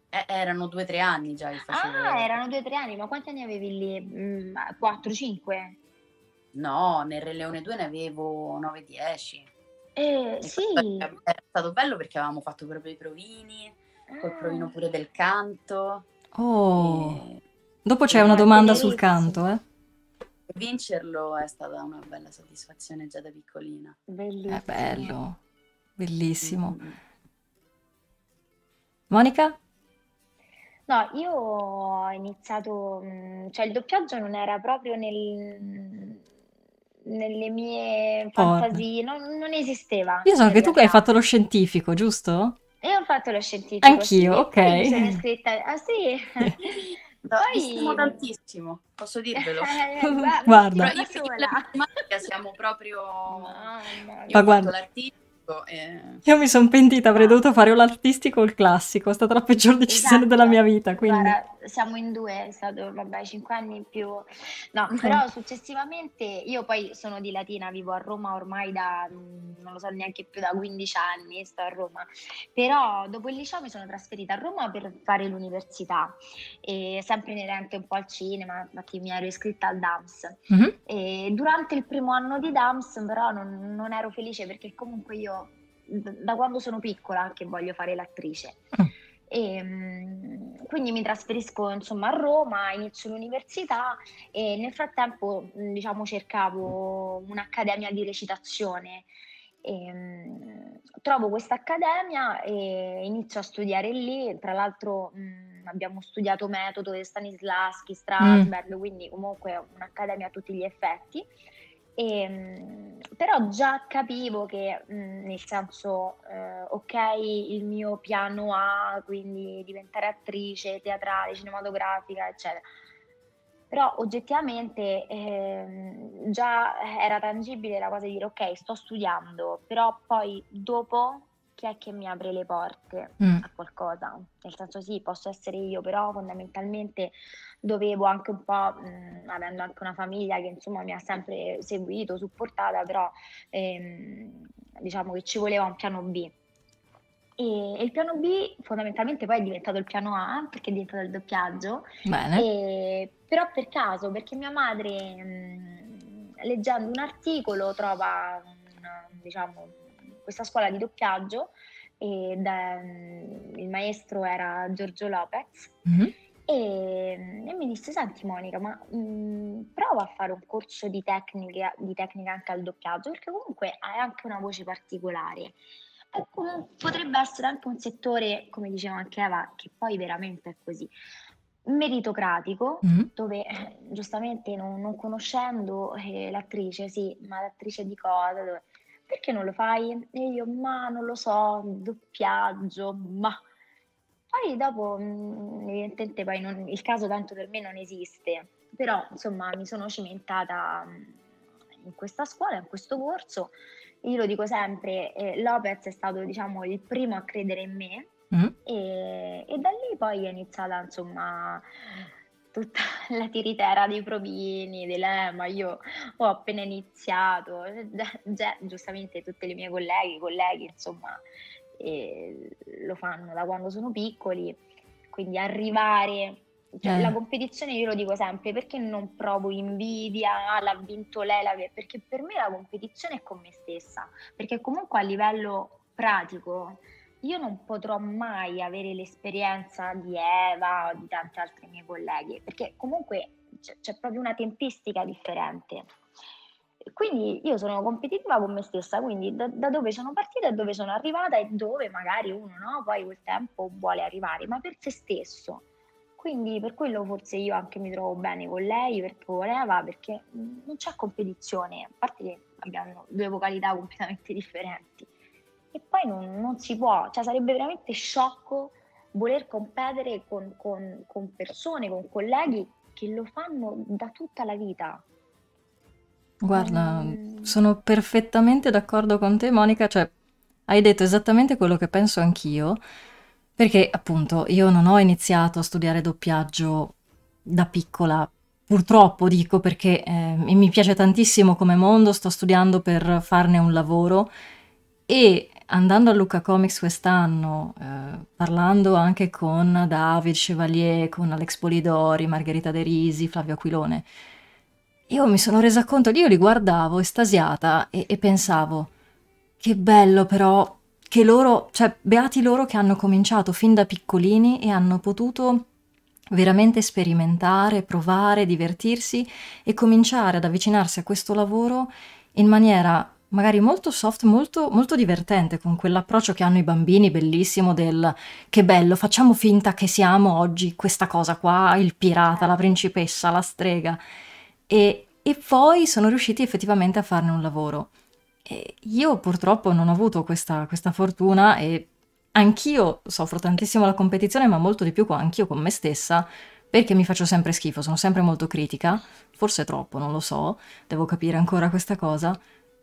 Eh, erano due o tre anni già che facevo. Ah, erano due o tre anni, ma quanti anni avevi lì? Mm, 4, 5? No, nel Re Leone 2 ne avevo 9-10. Eh, sì. Era stato bello perché avevamo fatto proprio i provini, ah. Col provino pure del canto. Oh, e... dopo c'è una domanda sul canto, eh? Vincerlo è stata una bella soddisfazione già da piccolina. Bellissimo. È bello, bellissimo. Mm-hmm. Monica? No, io ho iniziato, mhmm, cioè il doppiaggio non era proprio nel nelle mie fantasie, non non esisteva Io so che tu hai fatto lo scientifico, giusto? Io ho fatto lo scientifico, Anch'io, sì, ok. mi sono iscritta ah sì? No, Poi... stimo tantissimo, posso dirvelo. Eh, guarda, io e siamo proprio... Mamma, Ma guarda. E... Io mi sono pentita, avrei dovuto fare o l'artistico o il classico, è stata la peggior decisione esatto. della mia vita. Quindi... Guarda, siamo in due, è stato vabbè 5 anni in più. No, però successivamente io poi sono di Latina, vivo a Roma ormai da non lo so neanche più da 15 anni, sto a Roma. Però dopo il liceo mi sono trasferita a Roma per fare l'università, e sempre inerente un po' al cinema, infatti mi ero iscritta al DAMS. Mm-hmm. E durante il primo anno di DAMS però non, non ero felice perché comunque io da quando sono piccola che voglio fare l'attrice. Mm. E, ehm, quindi mi trasferisco insomma a Roma, inizio l'università e nel frattempo diciamo cercavo un'accademia di recitazione. E, ehm, trovo questa accademia e inizio a studiare lì, tra l'altro abbiamo studiato metodo di Stanislaschi, Strasberg, mm. quindi comunque un'accademia a tutti gli effetti. E, ehm, però già capivo che, mh, nel senso, eh, ok, il mio piano A, quindi diventare attrice teatrale, cinematografica, eccetera. Però oggettivamente eh, già era tangibile la cosa di dire ok, sto studiando, però poi dopo chi è che mi apre le porte mm. a qualcosa? Nel senso sì, posso essere io, però fondamentalmente dovevo anche un po', mh, avendo anche una famiglia che insomma mi ha sempre seguito, supportata, però ehm, diciamo che ci voleva un piano B. E, e, il piano B fondamentalmente poi è diventato il piano A perché è diventato il doppiaggio. E, però per caso, perché mia madre mh, leggendo un articolo trova un, diciamo, questa scuola di doppiaggio e da, il maestro era Giorgio Lopez. Mm-hmm. E, e, mi disse: Senti, Monica, ma mh, prova a fare un corso di tecnica, di tecnica anche al doppiaggio, perché comunque hai anche una voce particolare. potrebbe essere anche un settore, come diceva anche Eva, che poi veramente è così, meritocratico, Mh. dove giustamente non, non conoscendo eh, l'attrice, sì, ma l'attrice di cosa? Dove- perché non lo fai? E io, ma non lo so, doppiaggio, ma... Poi dopo, mh, evidentemente poi non- il caso tanto per me non esiste, però insomma mi sono cimentata mh, in questa scuola, in questo corso. Io lo dico sempre, eh, Lopez è stato diciamo il primo a credere in me Mh. e, e da lì poi è iniziata insomma tutta la tiritera dei provini, eh, ma io ho appena iniziato, già, giustamente tutte le mie colleghe, colleghi insomma eh, lo fanno da quando sono piccoli, quindi arrivare, cioè, Eh. la competizione io lo dico sempre, perché non provo invidia, ah, l'ha vinto lei, perché per me la competizione è con me stessa, perché comunque a livello pratico io non potrò mai avere l'esperienza di Eva o di tante altre mie colleghe, perché comunque c'è, c'è proprio una tempistica differente. Quindi io sono competitiva con me stessa, quindi da, da dove sono partita e dove sono arrivata e dove magari uno no, poi col tempo vuole arrivare, ma per se stesso. Quindi per quello forse io anche mi trovo bene con lei, perché con Eva, perché non c'è competizione, a parte che abbiamo due vocalità completamente differenti. E poi non, non si può, cioè sarebbe veramente sciocco voler competere con, con- con persone, con colleghi che lo fanno da tutta la vita. Guarda, Non- sono perfettamente d'accordo con te, Monica, cioè hai detto esattamente quello che penso anch'io, perché appunto io non ho iniziato a studiare doppiaggio da piccola, purtroppo dico perché eh, mi piace tantissimo come mondo, sto studiando per farne un lavoro e andando a Lucca Comics quest'anno, eh, parlando anche con David Chevalier, con Alex Polidori, Margherita De Risi, Flavio Aquilone, io mi sono resa conto, io li guardavo estasiata e, e pensavo, che bello però che loro, cioè beati loro che hanno cominciato fin da piccolini e hanno potuto veramente sperimentare, provare, divertirsi e cominciare ad avvicinarsi a questo lavoro in maniera magari molto soft, molto, molto divertente, con quell'approccio che hanno i bambini, bellissimo, del che bello, facciamo finta che siamo oggi questa cosa qua, il pirata, la principessa, la strega. E, e poi sono riusciti effettivamente a farne un lavoro. E io purtroppo non ho avuto questa, questa fortuna e anch'io soffro tantissimo la competizione, ma molto di più anch'io con me stessa, perché mi faccio sempre schifo, sono sempre molto critica, forse troppo, non lo so, devo capire ancora questa cosa,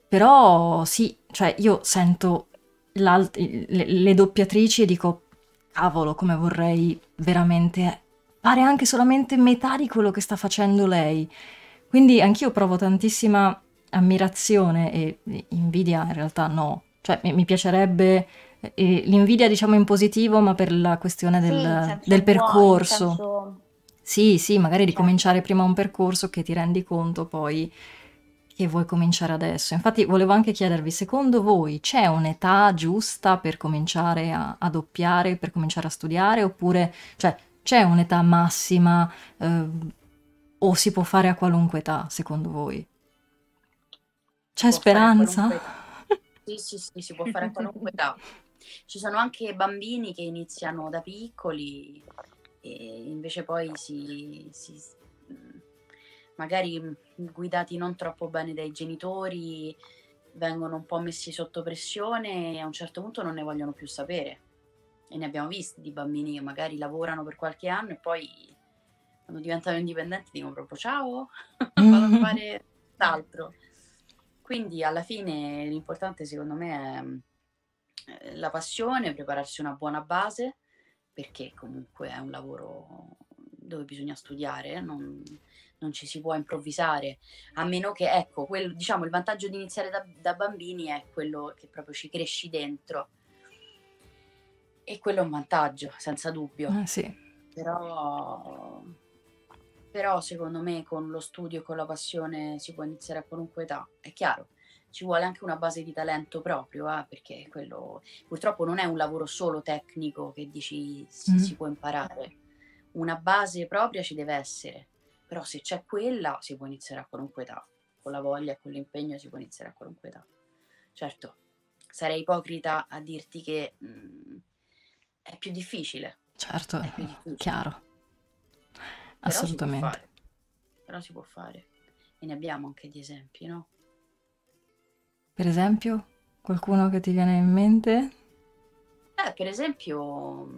però sì, cioè io sento le, le doppiatrici e dico, cavolo, come vorrei veramente fare anche solamente metà di quello che sta facendo lei. Quindi anch'io provo tantissima ammirazione e invidia in realtà no, cioè mi, mi piacerebbe eh, l'invidia diciamo in positivo ma per la questione Sì, del, senso del percorso. senso... Sì, sì, magari di Certo. cominciare prima un percorso che ti rendi conto poi che vuoi cominciare adesso. Infatti volevo anche chiedervi, secondo voi c'è un'età giusta per cominciare a, a doppiare, per cominciare a studiare, oppure cioè, c'è un'età massima eh, o si può fare a qualunque età, secondo voi? C'è speranza? Sì, sì, sì, si può fare a qualunque età. Ci sono anche bambini che iniziano da piccoli e invece poi si, si- magari guidati non troppo bene dai genitori, vengono un po' messi sotto pressione e a un certo punto non ne vogliono più sapere. E ne abbiamo visti di bambini che magari lavorano per qualche anno e poi quando diventano indipendenti dicono proprio ciao, vado a fare altro. Quindi alla fine l'importante secondo me è eh, la passione, prepararsi una buona base, perché comunque è un lavoro dove bisogna studiare, non, non ci si può improvvisare, a meno che, ecco, quel- diciamo il vantaggio di iniziare da, da bambini è quello che proprio ci cresci dentro. E quello è un vantaggio, senza dubbio. Eh, sì. Però, però secondo me con lo studio e con la passione si può iniziare a qualunque età. È chiaro, ci vuole anche una base di talento proprio, eh, perché quello purtroppo non è un lavoro solo tecnico che dici si, Mm. si può imparare. Una base propria ci deve essere, però se c'è quella si può iniziare a qualunque età. Con la voglia e con l'impegno si può iniziare a qualunque età. Certo, sarei ipocrita a dirti che mh, mm, è più difficile. Certo, è più difficile. chiaro. Assolutamente. Però si, Però si può fare. E ne abbiamo anche di esempi, no? Per esempio, qualcuno che ti viene in mente? Eh, per esempio,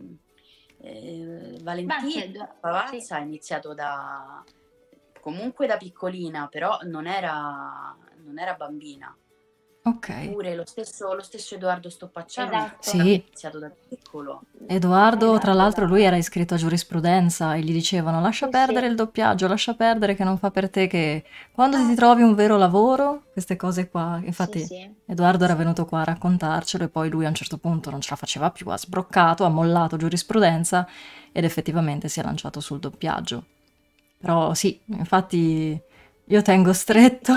eh, Valentina Pavazza sì. ha iniziato da comunque da piccolina, però non era, non era bambina. Ok. Pure lo stesso, lo stesso Edoardo Stoppacciano esatto. sì. ha iniziato da piccolo. Edoardo, esatto. tra l'altro, lui era iscritto a giurisprudenza e gli dicevano lascia sì, perdere sì. il doppiaggio, lascia perdere che non fa per te che quando ti trovi un vero lavoro, queste cose qua. Infatti Edoardo era venuto qua a raccontarcelo e poi lui a un certo punto non ce la faceva più, ha sbroccato, ha mollato giurisprudenza ed effettivamente si è lanciato sul doppiaggio. Però sì, infatti io tengo stretto.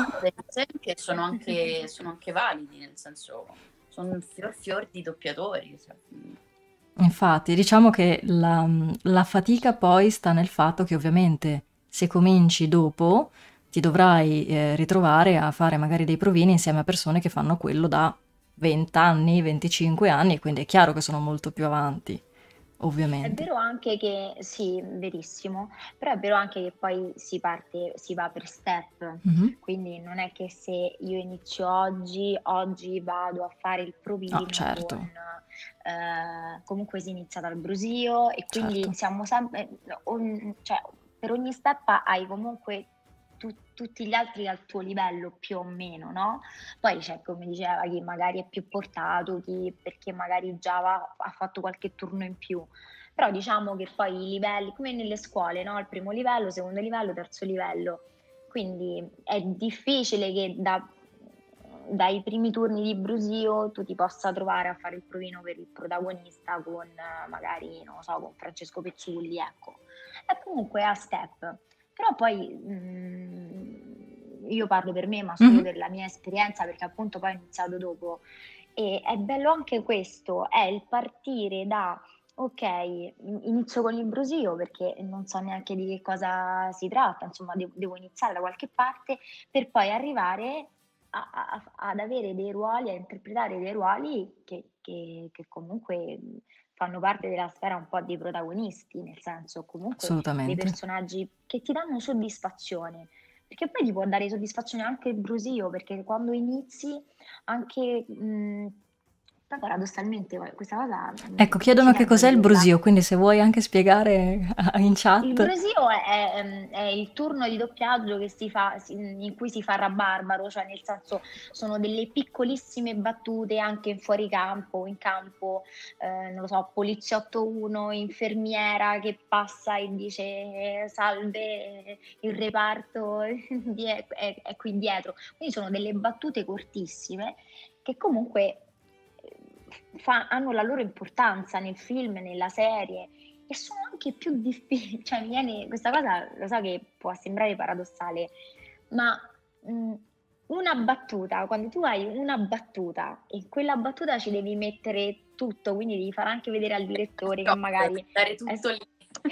Che sono anche, sono anche validi, nel senso, sono fior fior di doppiatori. Cioè. Infatti, diciamo che la, la fatica poi sta nel fatto che ovviamente se cominci dopo ti dovrai eh, ritrovare a fare magari dei provini insieme a persone che fanno quello da 20 anni, 25 anni, quindi è chiaro che sono molto più avanti. Ovviamente. È vero anche che, sì, verissimo, però è vero anche che poi si parte, si va per step, mm-hmm. quindi non è che se io inizio oggi, oggi vado a fare il provino no, certo. con, eh, comunque si inizia dal brusio e quindi certo. siamo sempre, on, cioè, per ogni step hai comunque tu, tutti gli altri al tuo livello più o meno, no? Poi c'è, come diceva, chi magari è più portato, chi perché magari già va, ha fatto qualche turno in più. Però diciamo che poi i livelli, come nelle scuole, no? Il primo livello, secondo livello, terzo livello. Quindi è difficile che da, dai primi turni di brusio tu ti possa trovare a fare il provino per il protagonista con magari, non so, con Francesco Pezzulli, ecco. È comunque a step. Però poi mh, mhmm, io parlo per me, ma solo mm-hmm. per la mia esperienza, perché appunto poi ho iniziato dopo. E è bello anche questo, è il partire da ok, inizio con il brusio perché non so neanche di che cosa si tratta, insomma devo, devo iniziare da qualche parte per poi arrivare a, a, ad avere dei ruoli, a interpretare dei ruoli che, che, che comunque fanno parte della sfera un po' dei protagonisti, nel senso comunque dei personaggi che ti danno soddisfazione. Perché poi ti può dare soddisfazione anche il brusio, perché quando inizi anche mh, paradossalmente questa cosa... Ecco, chiedono che cos'è il brusio, quindi se vuoi anche spiegare in chat. Il brusio è, è, il turno di doppiaggio fa, in cui si fa rabarbaro, cioè nel senso sono delle piccolissime battute anche in fuoricampo, in campo, eh, non lo so, poliziotto 1, infermiera che passa e dice salve, il reparto è, è qui dietro. Quindi sono delle battute cortissime che comunque fa, hanno la loro importanza nel film, nella serie e sono anche più difficili, cioè viene, questa cosa lo so che può sembrare paradossale, ma mh, una battuta, quando tu hai una battuta e quella battuta ci devi mettere tutto, quindi devi far anche vedere al direttore no, che magari... Dare tutto è, lì. È,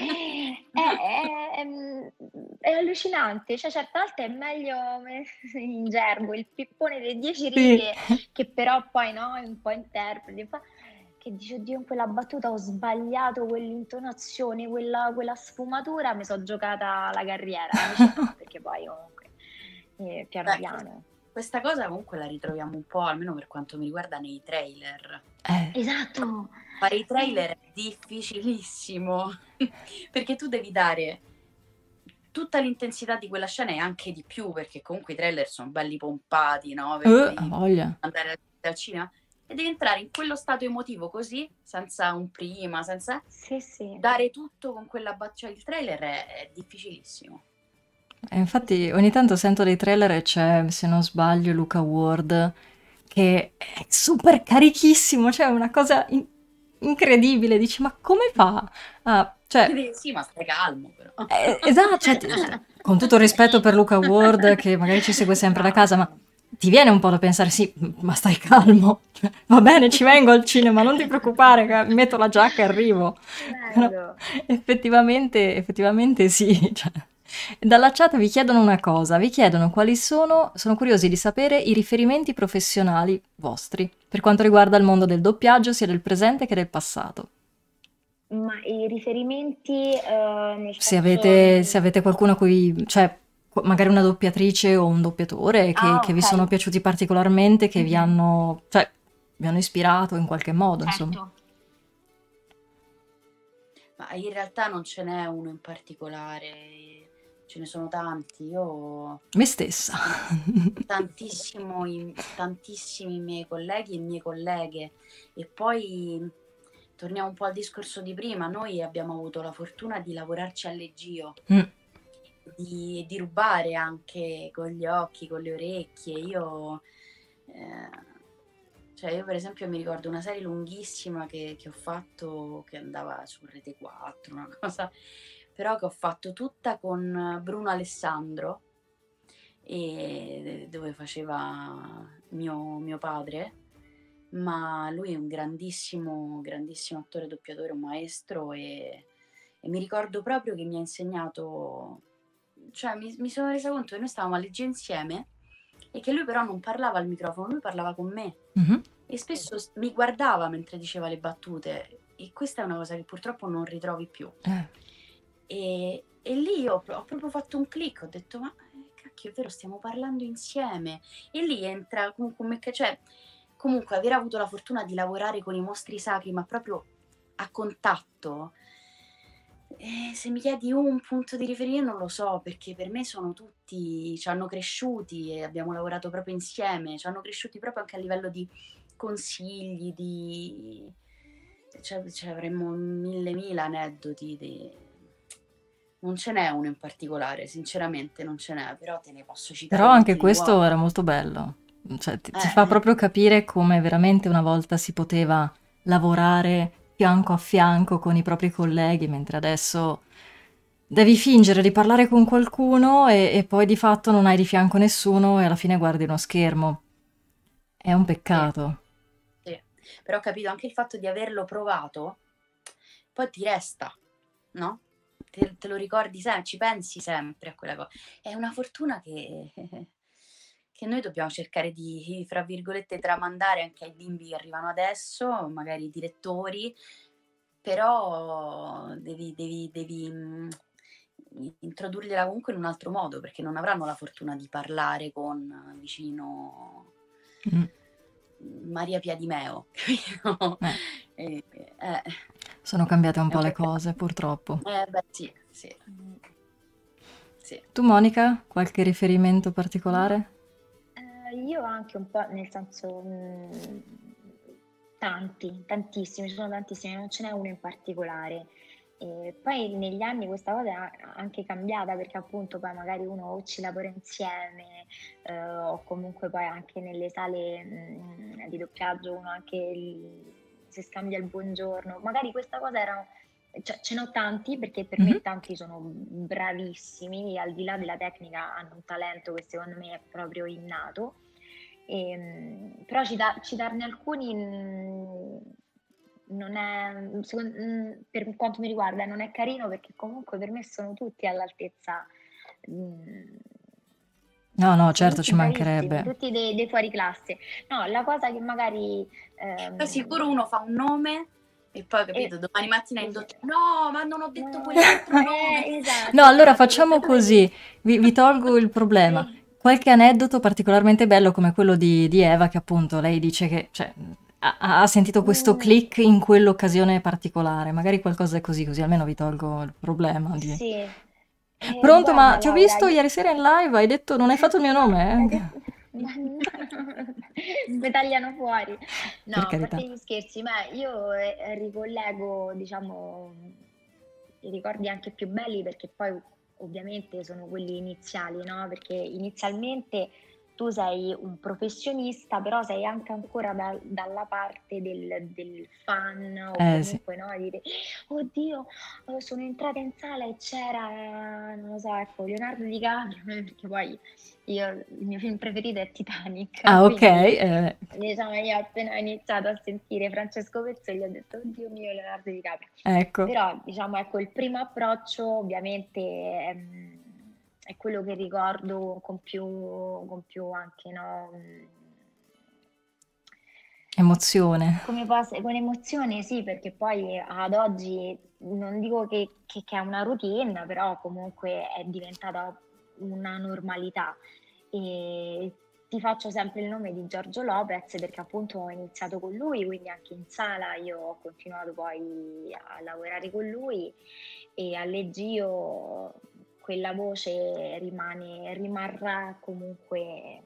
è, è, è, allucinante, cioè certe volte è meglio in gergo il pippone delle dieci righe sì. che però poi no, è un po' interpreti, che dice oddio in quella battuta ho sbagliato quell'intonazione, quella, quella sfumatura, mi sono giocata la carriera, perché poi comunque eh, piano Beh, piano. Questa cosa comunque la ritroviamo un po', almeno per quanto mi riguarda, nei trailer. Eh. Esatto. Fare i trailer è difficilissimo perché tu devi dare tutta l'intensità di quella scena e anche di più perché comunque i trailer sono belli pompati, no? Per uh, voglia. andare al cinema e devi entrare in quello stato emotivo così, senza un prima, senza sì, sì. dare tutto con quella battuta. Cioè, il trailer è, è difficilissimo. E infatti ogni tanto sento dei trailer e c'è, se non sbaglio, Luca Ward che è super carichissimo, cioè una cosa in- incredibile, dici ma come fa? Ah, cioè, sì, ma stai calmo però. Eh, esatto, cioè, con tutto il rispetto per Luca Ward che magari ci segue sempre da casa, ma ti viene un po' da pensare sì, ma stai calmo, va bene, ci vengo al cinema, non ti preoccupare, metto la giacca e arrivo. No, effettivamente, effettivamente sì, cioè, Dalla chat vi chiedono una cosa, vi chiedono quali sono, sono curiosi di sapere i riferimenti professionali vostri per quanto riguarda il mondo del doppiaggio, sia del presente che del passato. Ma i riferimenti, eh, nel Se avete, se avete qualcuno a cui, cioè magari una doppiatrice o un doppiatore che, Ah, che vi sono piaciuti particolarmente, che vi Mhm. hanno, cioè, vi hanno ispirato in qualche modo, insomma. Certo. Ma in realtà non ce n'è uno in particolare, ce ne sono tanti. Io Me stessa. tantissimo i- tantissimi miei colleghi e mie colleghe e poi torniamo un po' al discorso di prima, noi abbiamo avuto la fortuna di lavorarci a leggio, Mm. di, di rubare anche con gli occhi, con le orecchie. Io, eh, cioè io per esempio mi ricordo una serie lunghissima che, che ho fatto che andava su Rete 4, una cosa, però che ho fatto tutta con Bruno Alessandro e dove faceva mio, mio padre, ma lui è un grandissimo, grandissimo attore, doppiatore, un maestro e, e mi ricordo proprio che mi ha insegnato, cioè mi, mi sono resa conto che noi stavamo a leggere insieme e che lui però non parlava al microfono, lui parlava con me Mhm. e spesso mi guardava mentre diceva le battute e questa è una cosa che purtroppo non ritrovi più. Eh, E, e lì ho, ho proprio fatto un click, ho detto ma eh, cacchio è vero, stiamo parlando insieme. E lì entra comunque, un mecca- cioè, comunque aver avuto la fortuna di lavorare con i mostri sacri, ma proprio a contatto. eh, se mi chiedi un punto di riferimento non lo so, perché per me sono tutti, ci hanno cresciuti e abbiamo lavorato proprio insieme, ci hanno cresciuti proprio anche a livello di consigli, di... Cioè, cioè, avremmo mille mila aneddoti di- non ce n'è uno in particolare, sinceramente non ce n'è, però te ne posso citare. Però anche questo uguali. era molto bello. Cioè, ti, ti Eh. fa proprio capire come veramente una volta si poteva lavorare fianco a fianco con i propri colleghi, mentre adesso devi fingere di parlare con qualcuno e, e poi di fatto non hai di fianco nessuno e alla fine guardi uno schermo. È un peccato. Sì, però ho capito anche il fatto di averlo provato, poi ti resta, no? Te, te lo ricordi sempre, ci pensi sempre a quella cosa. È una fortuna che, che noi dobbiamo cercare di, fra virgolette, tramandare anche ai bimbi che arrivano adesso, magari i direttori, però devi, devi, devi mm, introdurgliela comunque in un altro modo, perché non avranno la fortuna di parlare con vicino Mm. Maria Piadimeo, capito? Eh. Eh, eh, Sono cambiate un po' le cose, purtroppo. eh, beh, sì, sì, sì. Tu, Monica, qualche riferimento particolare? Eh, io anche un po', nel senso, mh, tanti, tantissimi, ci sono tantissimi, non ce n'è uno in particolare. E poi negli anni questa cosa è anche cambiata perché appunto poi magari uno o ci lavora insieme eh, o comunque poi anche nelle sale mh, di doppiaggio uno anche il- si scambia il buongiorno. Magari questa cosa era... Cioè, ce n'ho tanti perché per Mhm. me tanti sono bravissimi, al di là della tecnica hanno un talento che secondo me è proprio innato. Ehm, però cita- citarne alcuni mh, non è, secondo- mh, per quanto mi riguarda, non è carino perché comunque per me sono tutti all'altezza. mh, No, no, certo, ci mancherebbe. tutti dei, dei fuori classe. No, la cosa che magari... ehm, Poi sicuro uno fa un nome e poi, capito, Eh, domani mattina in sì. dottor, no, ma non ho detto no, quell'altro nome. eh, esatto, No, allora esatto, facciamo così, vi, vi tolgo il problema. Qualche aneddoto particolarmente bello come quello di, di Eva, che appunto lei dice che cioè, ha, ha sentito questo Mm. click in quell'occasione particolare, magari qualcosa è così, così almeno vi tolgo il problema. di- Sì. Eh, Pronto, ma ti ho Laura, visto io- ieri sera in live, hai detto non hai fatto il mio nome? eh? Mi tagliano fuori. No, Per a carità. parte gli scherzi, ma io eh, ricollego, diciamo, i ricordi anche più belli perché poi ovviamente sono quelli iniziali, no? Perché inizialmente tu sei un professionista, però sei anche ancora da- dalla parte del, del fan o Eh, sì. comunque no, dire oddio, eh, sono entrata in sala e c'era, non lo so, ecco, Leonardo DiCaprio, perché poi io, il mio film preferito è Titanic. Ah, ok. eh, Diciamo, io appena ho iniziato a sentire Francesco Pezzoli ho detto, oddio mio, Leonardo DiCaprio. ecco. Però, diciamo, ecco, il primo approccio ovviamente ehm, è quello che ricordo con più, con più anche, no? Emozione. Come posso, con emozione sì, perché poi ad oggi non dico che, che, che, è una routine, però comunque è diventata una normalità. E ti faccio sempre il nome di Giorgio Lopez perché appunto ho iniziato con lui, quindi anche in sala io ho continuato poi a lavorare con lui e a Leggio quella voce rimane, rimarrà comunque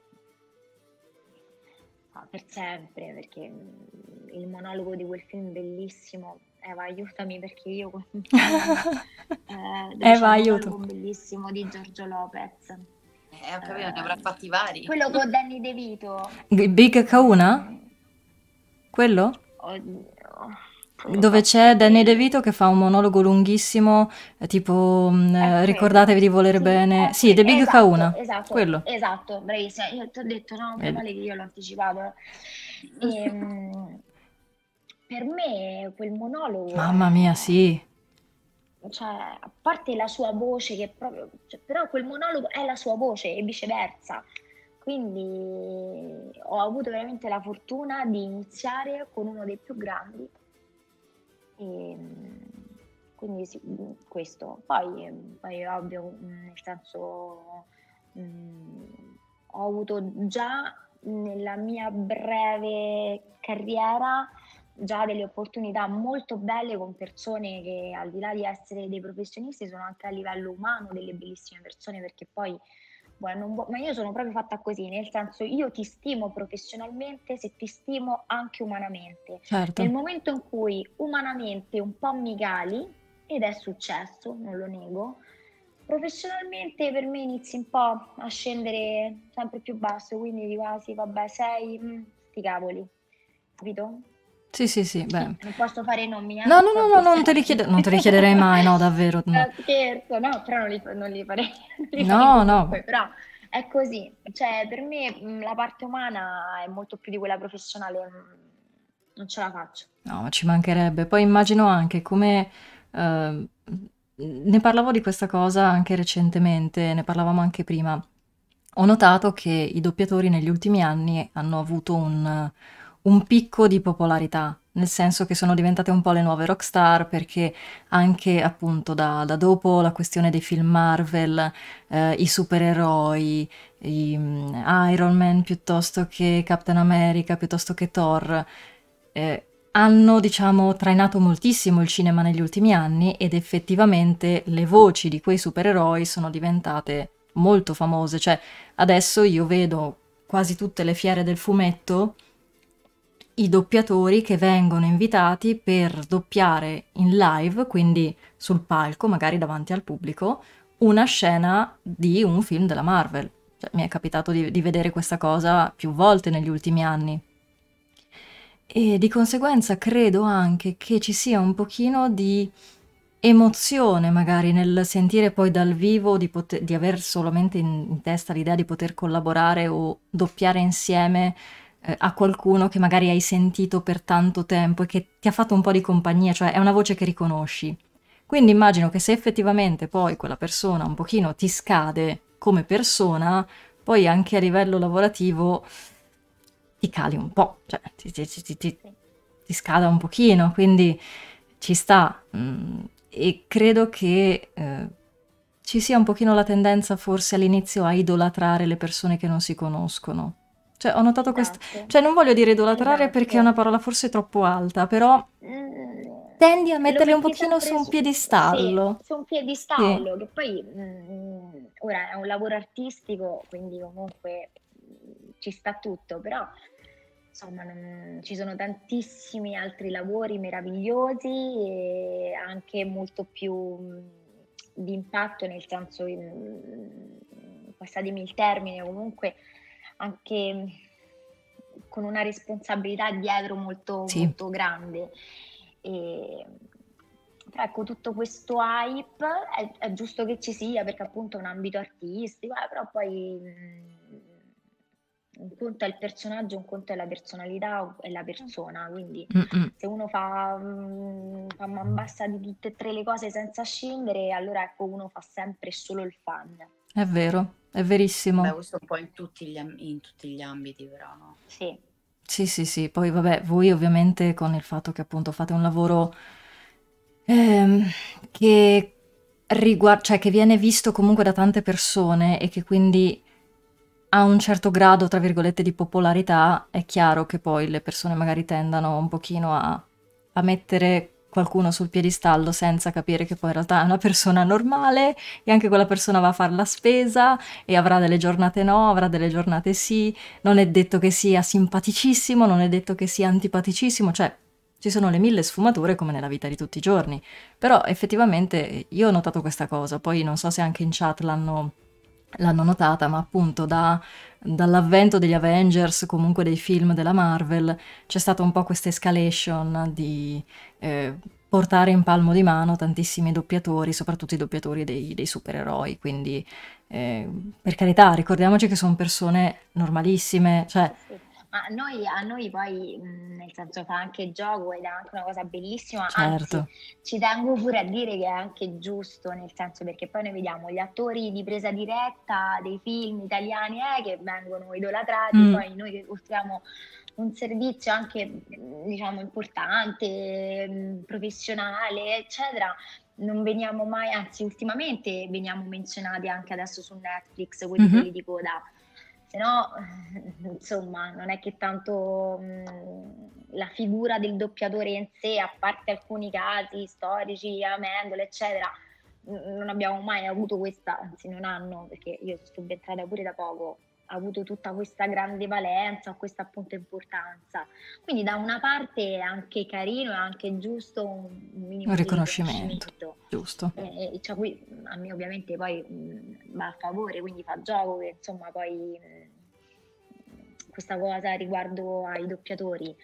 per sempre perché mm, il monologo di quel film bellissimo Eva aiutami perché io eh, Eva aiuto. bellissimo di Giorgio Lopez. Eh ho capito ne avrà eh, fatti vari. quello con Danny De Vito Big Kauna? quello? Oddio dove c'è Danny DeVito che fa un monologo lunghissimo, eh, tipo mm, eh, ricordatevi di volere sì, bene. Sì, The Big esatto, Kauna, esatto, quello. esatto, bravissima. Io ti ho detto, no, male che io l'ho anticipato. E, mm, per me quel monologo, Mamma mia, sì. cioè, a parte la sua voce che proprio, cioè, però quel monologo è la sua voce e viceversa. Quindi ho avuto veramente la fortuna di iniziare con uno dei più grandi e, ehm, quindi sì, questo. Poi, poi ovvio, nel senso, mh, ho avuto già nella mia breve carriera già delle opportunità molto belle con persone che al di là di essere dei professionisti sono anche a livello umano delle bellissime persone perché poi Boh, ma io sono proprio fatta così, nel senso io ti stimo professionalmente se ti stimo anche umanamente. Certo. Nel momento in cui umanamente un po' mi cali, ed è successo, non lo nego, professionalmente per me inizi un po' a scendere sempre più basso, quindi dico, ah sì, vabbè, sei, mh, mm, sti cavoli, capito? Sì, sì, sì, beh. Non posso fare nomi, eh? No, no, no, no, non te li, chiede- non te li chiederei mai, no, davvero. No. Eh, scherzo, no, però non li, non li farei. non li No, no. Però è così, cioè per me mh, la parte umana è molto più di quella professionale, mh, non ce la faccio. No, ma ci mancherebbe. Poi immagino anche come... eh, ne parlavo di questa cosa anche recentemente, ne parlavamo anche prima. Ho notato che i doppiatori negli ultimi anni hanno avuto un un picco di popolarità, nel senso che sono diventate un po' le nuove rockstar perché anche appunto da, da dopo la questione dei film Marvel, eh, i supereroi, i, um, Iron Man piuttosto che Captain America, piuttosto che Thor, eh, hanno diciamo trainato moltissimo il cinema negli ultimi anni ed effettivamente le voci di quei supereroi sono diventate molto famose, cioè adesso io vedo quasi tutte le fiere del fumetto i doppiatori che vengono invitati per doppiare in live, quindi sul palco, magari davanti al pubblico, una scena di un film della Marvel. Cioè, mi è capitato di, di vedere questa cosa più volte negli ultimi anni. E di conseguenza credo anche che ci sia un pochino di emozione magari nel sentire poi dal vivo di, poter, di aver solamente in, in testa l'idea di poter collaborare o doppiare insieme eh, a qualcuno che magari hai sentito per tanto tempo e che ti ha fatto un po' di compagnia, cioè è una voce che riconosci. Quindi immagino che se effettivamente poi quella persona un pochino ti scade come persona, poi anche a livello lavorativo ti cali un po', cioè ti, ti, ti, ti scada un pochino, quindi ci sta. Mm, e credo che eh, ci sia un pochino la tendenza forse all'inizio a idolatrare le persone che non si conoscono. Cioè, ho notato questo. Esatto. Cioè, non voglio dire idolatrare Esatto. perché è una parola forse troppo alta, però Mm, tendi a metterle un pochino su un su, sì, piedistallo. su un Sì. piedistallo, che poi mm, ora è un lavoro artistico, quindi comunque mm, ci sta tutto, però insomma non- ci sono tantissimi altri lavori meravigliosi e anche molto più di impatto, nel senso, passatemi il termine, comunque anche con una responsabilità dietro molto, Sì. molto grande. E, però ecco, tutto questo hype è, è giusto che ci sia perché appunto è un ambito artistico, eh, però poi mh, un conto è il personaggio, un conto è la personalità e la persona, quindi Mm-mm. se uno fa, mh, fa man bassa di tutte e tre le cose senza scindere, allora ecco uno fa sempre solo il fan. È vero, è verissimo. Beh, questo un po' in tutti gli, in tutti gli ambiti, però, no? Sì. Sì, sì, sì. Poi vabbè, voi ovviamente con il fatto che appunto fate un lavoro ehm, che riguarda, cioè che viene visto comunque da tante persone e che quindi ha un certo grado, tra virgolette, di popolarità, è chiaro che poi le persone magari tendano un pochino a, a mettere qualcuno sul piedistallo senza capire che poi in realtà è una persona normale e anche quella persona va a fare la spesa e avrà delle giornate no, avrà delle giornate sì, non è detto che sia simpaticissimo, non è detto che sia antipaticissimo, cioè ci sono le mille sfumature come nella vita di tutti i giorni, però effettivamente io ho notato questa cosa, poi non so se anche in chat l'hanno l'hanno notata, ma appunto da, dall'avvento degli Avengers, comunque dei film della Marvel, c'è stata un po' questa escalation di eh, portare in palmo di mano tantissimi doppiatori, soprattutto i doppiatori dei, dei supereroi, quindi eh, per carità ricordiamoci che sono persone normalissime, cioè... Ma noi, a noi poi, nel senso, fa anche gioco ed è anche una cosa bellissima. Certo. Anzi, ci tengo pure a dire che è anche giusto, nel senso perché poi noi vediamo gli attori di presa diretta dei film italiani eh, che vengono idolatrati, mm. poi noi che offriamo un servizio anche diciamo importante, professionale, eccetera, non veniamo mai, anzi ultimamente veniamo menzionati anche adesso su Netflix, quelli, mm-hmm. di coda se no, insomma, non è che tanto mh, la figura del doppiatore in sé, a parte alcuni casi storici, Amendola, eccetera, non abbiamo mai avuto questa, anzi non hanno, perché io sono subentrata pure da poco, ha avuto tutta questa grande valenza, questa appunto importanza. Quindi da una parte è anche carino e anche giusto un minimo un riconoscimento. riconoscimento. Giusto. E, cioè, qui, a me ovviamente poi mh, va a favore, quindi fa gioco che insomma poi mh, questa cosa riguardo ai doppiatori.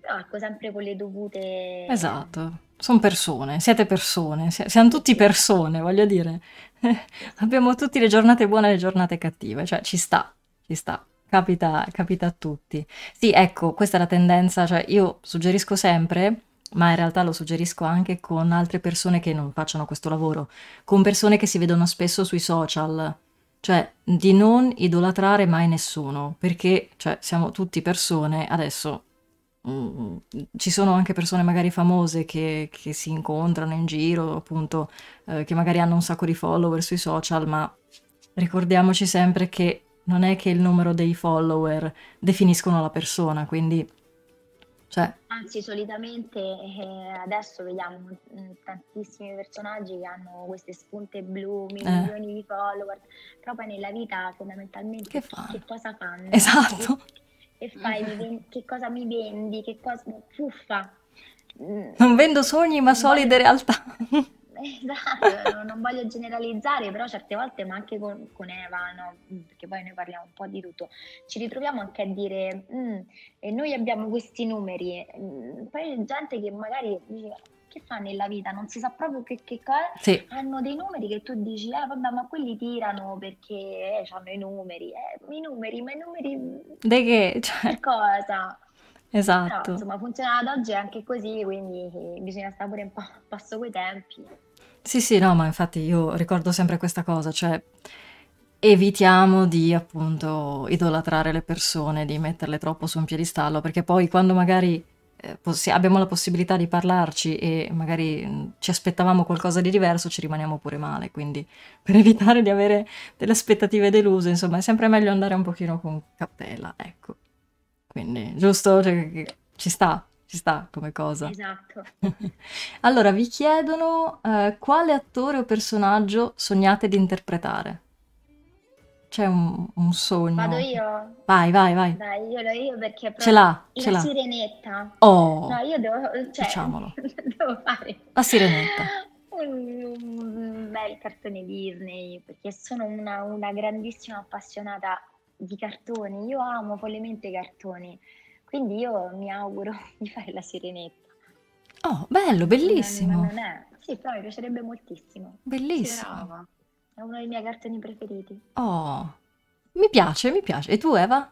Però ecco, sempre con le dovute... Esatto, sono persone, siete persone, siamo tutti persone, voglio dire. Abbiamo tutte le giornate buone e le giornate cattive, cioè ci sta, ci sta. Capita, capita a tutti. Sì, ecco, questa è la tendenza, cioè io suggerisco sempre, ma in realtà lo suggerisco anche con altre persone che non facciano questo lavoro, con persone che si vedono spesso sui social, cioè di non idolatrare mai nessuno, perché cioè, siamo tutti persone, adesso mm, ci sono anche persone magari famose che, che si incontrano in giro, appunto, eh, che magari hanno un sacco di follower sui social, ma ricordiamoci sempre che non è che il numero dei follower definiscono la persona, quindi... Cioè... Anzi, solitamente eh, adesso vediamo mm, tantissimi personaggi che hanno queste spunte blu, milioni eh. di follower, poi nella vita fondamentalmente che, fa? che cosa fanno? Esatto. Che, che fai? Mm-hmm. Che cosa mi vendi? Che cosa... Fuffa! Non vendo sogni ma solide realtà. Esatto, non voglio generalizzare, però certe volte, ma anche con, con Eva, no? Mm, perché poi noi parliamo un po' di tutto, ci ritroviamo anche a dire, mm, e noi abbiamo questi numeri, mm, poi gente che magari dice, che fa nella vita, non si sa proprio che, che cosa, sì. hanno dei numeri che tu dici, eh vabbè, ma quelli tirano perché eh, hanno i numeri, eh, i numeri, ma i numeri... De che? Cioè... Per cosa? Esatto. Però, insomma, funziona ad oggi anche così, quindi bisogna stare pure un po' a passo coi tempi. Sì, sì, no, ma infatti io ricordo sempre questa cosa, cioè evitiamo di appunto idolatrare le persone, di metterle troppo su un piedistallo, perché poi quando magari eh, abbiamo la possibilità di parlarci e magari mm, ci aspettavamo qualcosa di diverso, ci rimaniamo pure male, quindi per evitare di avere delle aspettative deluse, insomma, è sempre meglio andare un pochino con cautela, ecco. Quindi, giusto? Cioè, ci sta ci sta come cosa. Esatto. allora, vi chiedono eh, quale attore o personaggio sognate di interpretare? C'è un, un sogno. Vado io? Vai, vai, vai. Dai, io lo io perché Ce l'ha, ce la l'ha. sirenetta. Oh, No, io devo, cioè, facciamolo. devo fare La sirenetta. un, un bel cartone Disney perché sono una, una grandissima appassionata di cartoni. Io amo follemente i cartoni. Quindi io mi auguro di fare la sirenetta. Oh, bello, bellissimo. Non, non è. Sì, però mi piacerebbe moltissimo. Bellissimo. È uno dei miei cartoni preferiti. Oh, mi piace, mi piace. E tu, Eva?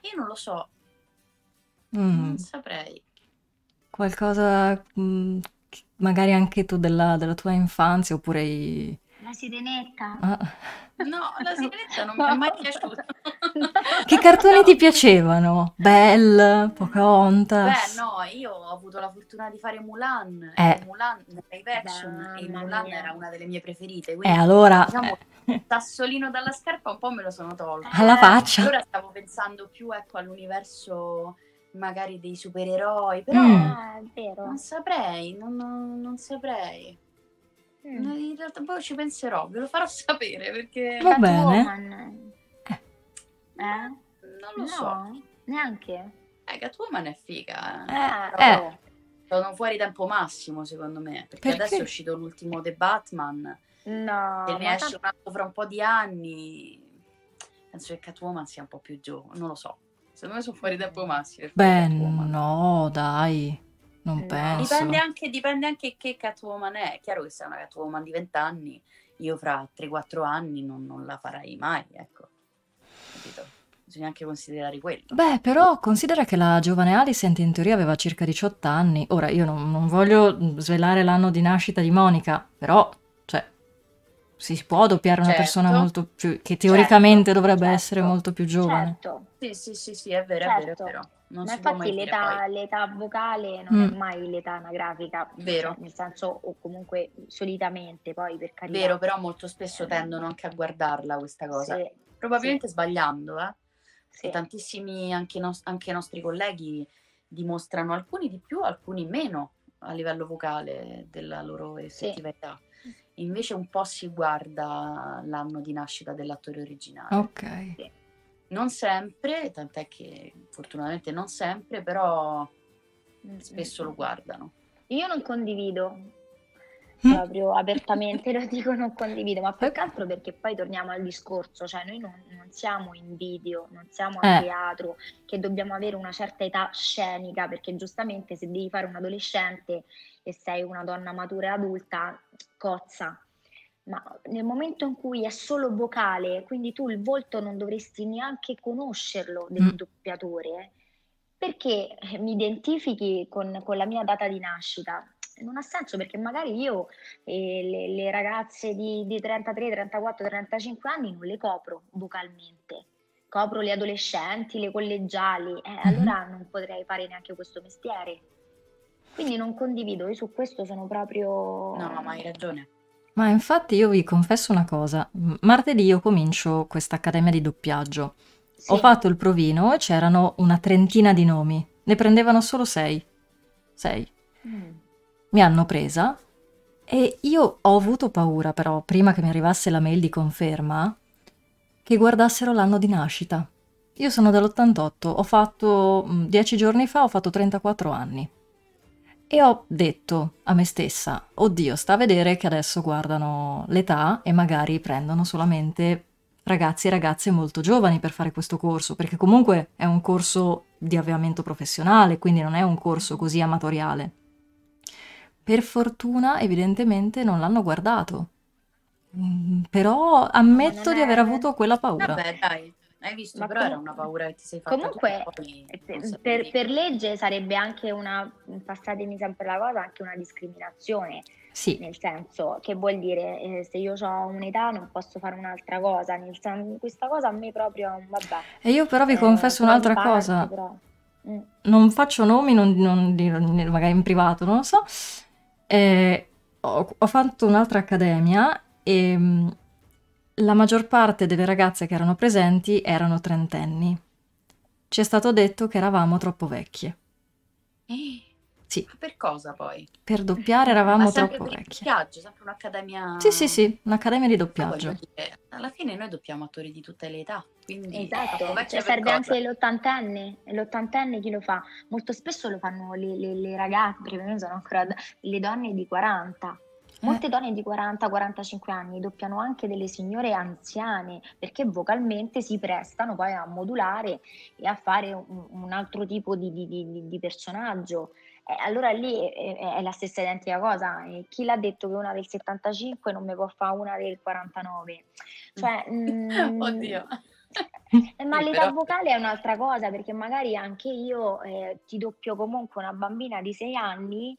Io non lo so. Mm. Non saprei. Qualcosa, mm, magari anche tu della, della tua infanzia, oppure i, La sirenetta. Ah. No, la sirenetta non mi è mai piaciuta. Che cartoni ti piacevano? Belle, Pocahontas? Beh, no, io ho avuto la fortuna di fare Mulan. Eh. e Mulan live action e Mulan mia. era una delle mie preferite. E Quindi, allora, diciamo, il tassolino dalla scarpa un po' me lo sono tolto. alla faccia. Allora stavo pensando più ecco, all'universo magari dei supereroi, però Mm. Ah, è vero. non saprei, non, non- non saprei. Mm. In realtà poi ci penserò, ve lo farò sapere perché Va bene. Catwoman. Eh? non lo no, so. neanche. Eh, Catwoman è figa. eh. Eh. oh. Sono fuori tempo massimo secondo me, perché, Perché? adesso è uscito l'ultimo The Batman, No, che ne ma esce un altro fra un po' di anni. Penso che Catwoman sia un po' più giovane, non lo so. Secondo me sono fuori tempo massimo. Beh, no, dai, non No. penso. Dipende anche, dipende anche che Catwoman è. È chiaro che se è una Catwoman di 20 anni, io fra 3-4 anni non, non la farai mai, ecco. Capito? Bisogna anche considerare quello. Beh, però considera che la giovane Alicent in teoria aveva circa 18 anni. Ora, io non, non voglio svelare l'anno di nascita di Monica, però, si può doppiare una Certo. persona molto più... che teoricamente dovrebbe certo, essere molto più giovane. Certo. Sì, sì, sì, sì, è vero, Certo. è vero, è vero. Non Ma infatti l'età, l'età vocale non è Mm. mai l'età anagrafica, Vero. cioè, nel senso, o comunque solitamente, poi per carità. Vero, però molto spesso tendono anche a guardarla questa cosa. Sì, Probabilmente sbagliando, eh? sì. Tantissimi anche, i nos- anche i nostri colleghi dimostrano alcuni di più, alcuni meno a livello vocale della loro effettiva età. Invece un po' si guarda l'anno di nascita dell'attore originale. Ok. Non sempre, tant'è che fortunatamente non sempre, però Mm, spesso mm. lo guardano. Io non condivido, Mm. proprio apertamente lo dico, non condivido, ma più che altro perché poi torniamo al discorso, cioè noi non, non siamo in video, non siamo a Eh. teatro, che dobbiamo avere una certa età scenica, perché giustamente se devi fare un adolescente e sei una donna matura e adulta, cozza. Ma nel momento in cui è solo vocale, quindi tu il volto non dovresti neanche conoscerlo del Mm. doppiatore, perché mi identifichi con, con la mia data di nascita? Non ha senso perché magari io eh, le, le ragazze di, di 33, 34, 35 anni non le copro vocalmente, copro le adolescenti, le collegiali, eh, allora non potrei fare neanche questo mestiere. Quindi non condivido, io su questo sono proprio... No, ma hai ragione. Ma infatti io vi confesso una cosa. Martedì io comincio questa accademia di doppiaggio. Sì. Ho fatto il provino e c'erano una trentina di nomi. Ne prendevano solo sei. Sei. Mm. Mi hanno presa e io ho avuto paura però, prima che mi arrivasse la mail di conferma, che guardassero l'anno di nascita. Io sono dell'88, ho fatto, mh, dieci giorni fa ho fatto 34 anni. E ho detto a me stessa, oddio, sta a vedere che adesso guardano l'età e magari prendono solamente ragazzi e ragazze molto giovani per fare questo corso, perché comunque è un corso di avviamento professionale, quindi non è un corso così amatoriale. Per fortuna, evidentemente, non l'hanno guardato. Mm, Però ammetto di aver avuto quella paura. Vabbè, dai, hai visto, Ma però era comunque- una paura che ti sei fatta Comunque, eh, per, per- per legge sarebbe anche una, passatemi sempre la cosa, anche una discriminazione, Sì, nel senso che vuol dire eh, se io ho un'età non posso fare un'altra cosa, nel sen- questa cosa a me proprio, vabbè. e io però vi eh, confesso però un'altra parte, cosa. però. Mm. non faccio nomi, non, non magari in privato, non lo so. Eh, ho, ho fatto un'altra accademia e mh, la maggior parte delle ragazze che erano presenti erano trentenni. Ci è stato detto che eravamo troppo vecchie. Eh, Sì, Ma per cosa poi? per doppiare Ma eravamo sempre troppo per il vecchie. doppiaggio, sempre un'accademia... Sì, sì, sì, un'accademia di doppiaggio. dire, alla fine noi doppiamo attori di tutte le età, quindi Esatto, cioè serve cosa? anche l'ottantenne, e l'ottantenne chi lo fa? Molto spesso lo fanno le, le- le ragazze, perché sono ancora le donne di 40. Molte donne di 40-45 anni doppiano anche delle signore anziane perché vocalmente si prestano poi a modulare e a fare un, un altro tipo di, di- di- di personaggio. Eh, allora lì è, è- la stessa identica cosa. E chi l'ha detto che una del 75 non mi può fare una del 49? Cioè, mm, Oddio. eh, Ma l'età però- vocale è un'altra cosa, perché magari anche io eh, ti doppio comunque una bambina di 6 anni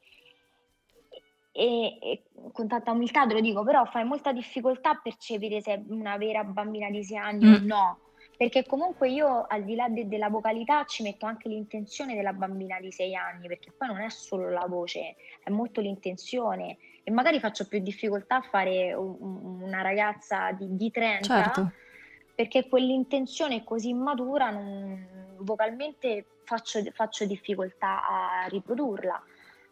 e, e con tanta umiltà te lo dico, però fai molta difficoltà a percepire se è una vera bambina di 6 anni mm. o no, perché comunque io al di là de- della vocalità ci metto anche l'intenzione della bambina di 6 anni, perché poi non è solo la voce, è molto l'intenzione e magari faccio più difficoltà a fare un, una ragazza di, di 30 certo. perché quell'intenzione così immatura non, vocalmente faccio, faccio difficoltà a riprodurla.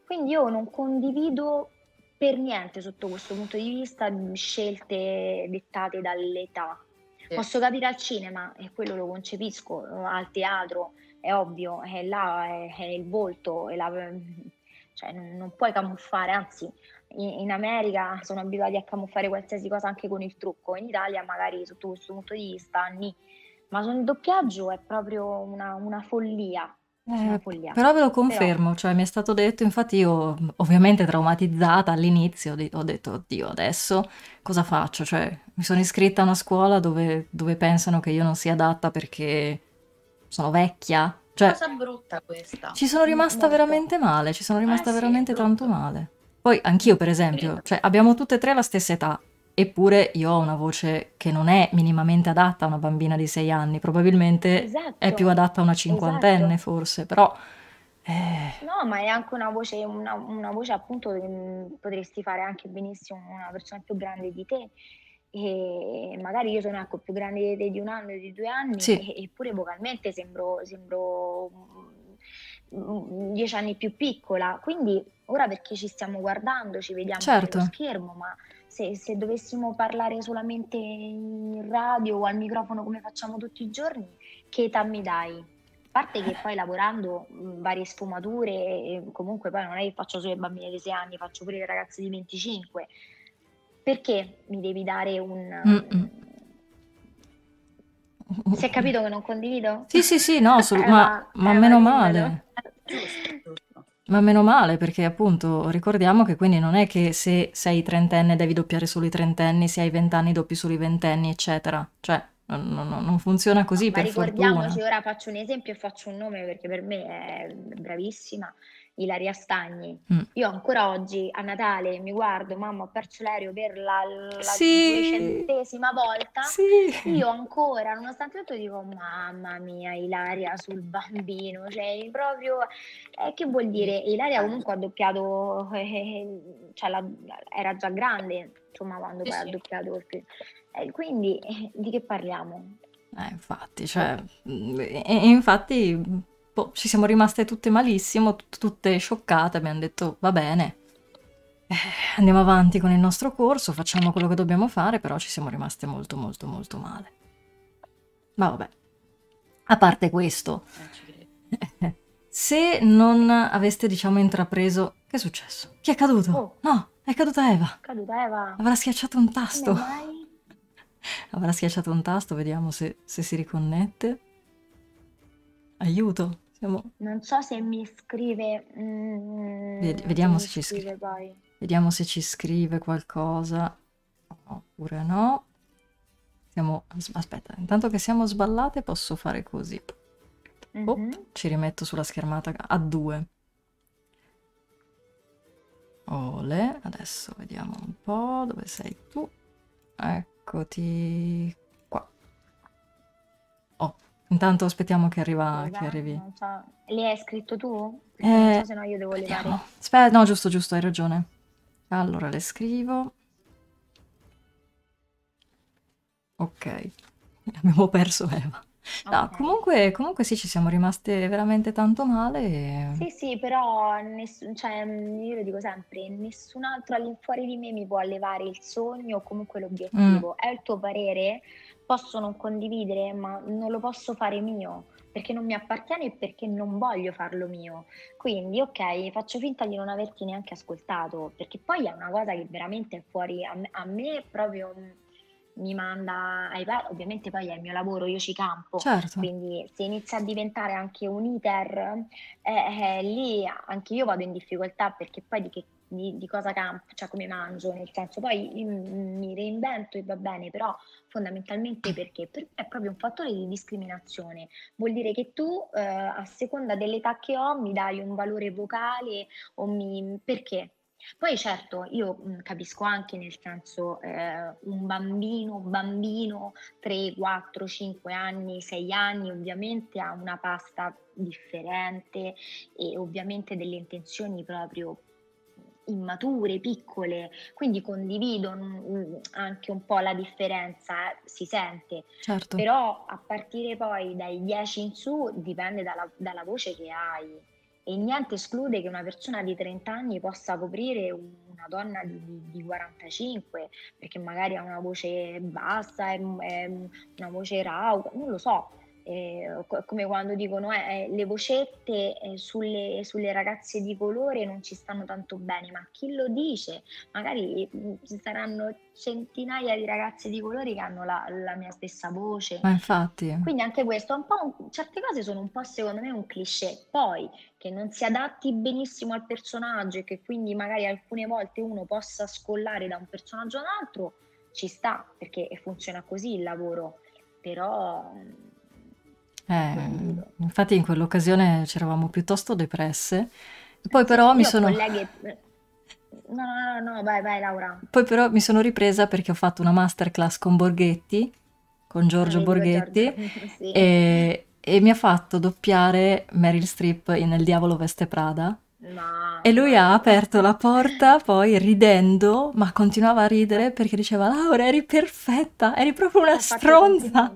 Quindi io non condivido per niente sotto questo punto di vista scelte dettate dall'età. Sì. Posso capire al cinema, e quello lo concepisco, al teatro, è ovvio, è là, è, è il volto, è la, cioè non, non, puoi camuffare, anzi in, in, America sono abituati a camuffare qualsiasi cosa anche con il trucco, in Italia magari sotto questo punto di vista, ni. ma sul doppiaggio è proprio una, una follia, eh, però ve lo confermo, però... cioè mi è stato detto, infatti io ovviamente traumatizzata all'inizio ho detto, oddio, adesso cosa faccio? Cioè mi sono iscritta a una scuola dove, dove pensano che io non sia adatta perché sono vecchia. Cioè, cosa brutta questa. Ci sono rimasta Molto. veramente male, ci sono rimasta eh, veramente sì, tanto male. Poi anch'io per esempio, cioè abbiamo tutte e tre la stessa età, Eppure io ho una voce che non è minimamente adatta a una bambina di sei anni, probabilmente esatto, è più adatta a una cinquantenne esatto. forse, però... Eh... No, ma è anche una voce, una, una voce appunto che potresti fare anche benissimo una persona più grande di te e magari io sono ecco, più grande di te di un anno, di due anni, sì. eppure vocalmente sembro, sembro dieci anni più piccola. Quindi ora perché ci stiamo guardando, ci vediamo certo. sullo schermo, ma se, se, dovessimo parlare solamente in radio o al microfono come facciamo tutti i giorni, che età mi dai? A parte che poi lavorando mh, varie sfumature, comunque poi non è che faccio solo le bambine di 6 anni, faccio pure le ragazze di 25. Perché mi devi dare un... Mm-mm. Si è capito che non condivido? Sì, sì, sì, no, sul, eh, ma, ma, ma meno male. Ma meno male, perché appunto ricordiamo che quindi non è che se sei trentenne devi doppiare solo i trentenni, se hai vent'anni doppi solo i ventenni, eccetera. Cioè, non, non, non funziona così no, per ricordiamoci, fortuna. ora faccio un esempio e faccio un nome perché per me è bravissima. Ilaria Stagni. Mm. Io ancora oggi a Natale mi guardo, mamma, ho perso l'aereo per la, la sì. volta. Sì. Io ancora, nonostante tutto, dico, mamma mia, Ilaria sul bambino, cioè proprio, eh, che vuol dire? Ilaria comunque ha doppiato, eh, cioè la, era già grande, insomma, quando poi sì. ha doppiato il film. Eh, quindi, eh, di che parliamo? Eh, infatti, cioè, mm, infatti boh, ci siamo rimaste tutte malissimo, tutte scioccate, abbiamo detto va bene, eh, andiamo avanti con il nostro corso, facciamo quello che dobbiamo fare, però ci siamo rimaste molto molto molto male. Ma vabbè, a parte questo, se non aveste diciamo intrapreso... Che è successo? Chi è caduto? Oh. No, è caduta Eva. Caduta Eva. Avrà schiacciato un tasto. Avrà schiacciato un tasto, vediamo se, se si riconnette. Aiuto. Siamo... Non so se mi scrive... Mm, vediamo se, se ci scrive. Poi. Vediamo se ci scrive qualcosa. Oppure no. Siamo... Aspetta, intanto che siamo sballate posso fare così. Mm-hmm. Oh, ci rimetto sulla schermata a due. Ole, adesso vediamo un po' dove sei tu. Eccoti Intanto aspettiamo che, arriva, che arrivi. So. Li hai scritto tu? Eh, non so se no io devo levare. Aspetta, no, giusto, giusto, hai ragione. Allora le scrivo. Ok, abbiamo perso Eva. No, okay. comunque, comunque sì, ci siamo rimaste veramente tanto male. E... Sì, sì, però ness- cioè, io lo dico sempre, nessun altro all'infuori di me mi può allevare il sogno o comunque l'obiettivo. Mm. È il tuo parere, posso non condividere, ma non lo posso fare mio perché non mi appartiene e perché non voglio farlo mio. Quindi, ok, faccio finta di non averti neanche ascoltato, perché poi è una cosa che veramente è fuori a me, a me proprio mi manda ai pari, ovviamente poi è il mio lavoro, io ci campo, certo. quindi se inizia a diventare anche un iter, eh, eh, lì anche io vado in difficoltà perché poi di che di, di, cosa campo, cioè come mangio, nel senso poi mi reinvento e va bene, però fondamentalmente perché? Perché è proprio un fattore di discriminazione, vuol dire che tu eh, a seconda dell'età che ho mi dai un valore vocale o mi... perché? Poi certo, io mh, capisco anche nel senso eh, un bambino, bambino 3, 4, 5 anni, 6 anni, ovviamente ha una pasta differente e ovviamente delle intenzioni proprio immature, piccole, quindi condivido anche un po' la differenza, si sente, Certo. però a partire poi dai 10 in su dipende dalla, dalla voce che hai. E niente esclude che una persona di 30 anni possa coprire una donna di, di, di 45 perché magari ha una voce bassa, è, è una voce rauca, non lo so, eh, come quando dicono eh, le vocette eh, sulle, sulle, ragazze di colore non ci stanno tanto bene, ma chi lo dice? Magari mm, ci saranno centinaia di ragazze di colore che hanno la, la mia stessa voce. Ma infatti. Quindi anche questo, un po', certe cose sono un po' secondo me un cliché. Poi che non si adatti benissimo al personaggio e che quindi magari alcune volte uno possa scollare da un personaggio ad un altro, ci sta, perché funziona così il lavoro. Però eh, infatti in quell'occasione c'eravamo piuttosto depresse. Poi però mi sono... Colleghi... No, no, no, vai, vai Laura. Poi però mi sono ripresa perché ho fatto una masterclass con Borghetti, con Giorgio Borghetti, sì. e, e, mi ha fatto doppiare Meryl Streep in Il diavolo veste Prada. No, e lui ha aperto la porta poi ridendo, ma continuava a ridere perché diceva Laura eri perfetta, eri proprio una stronza.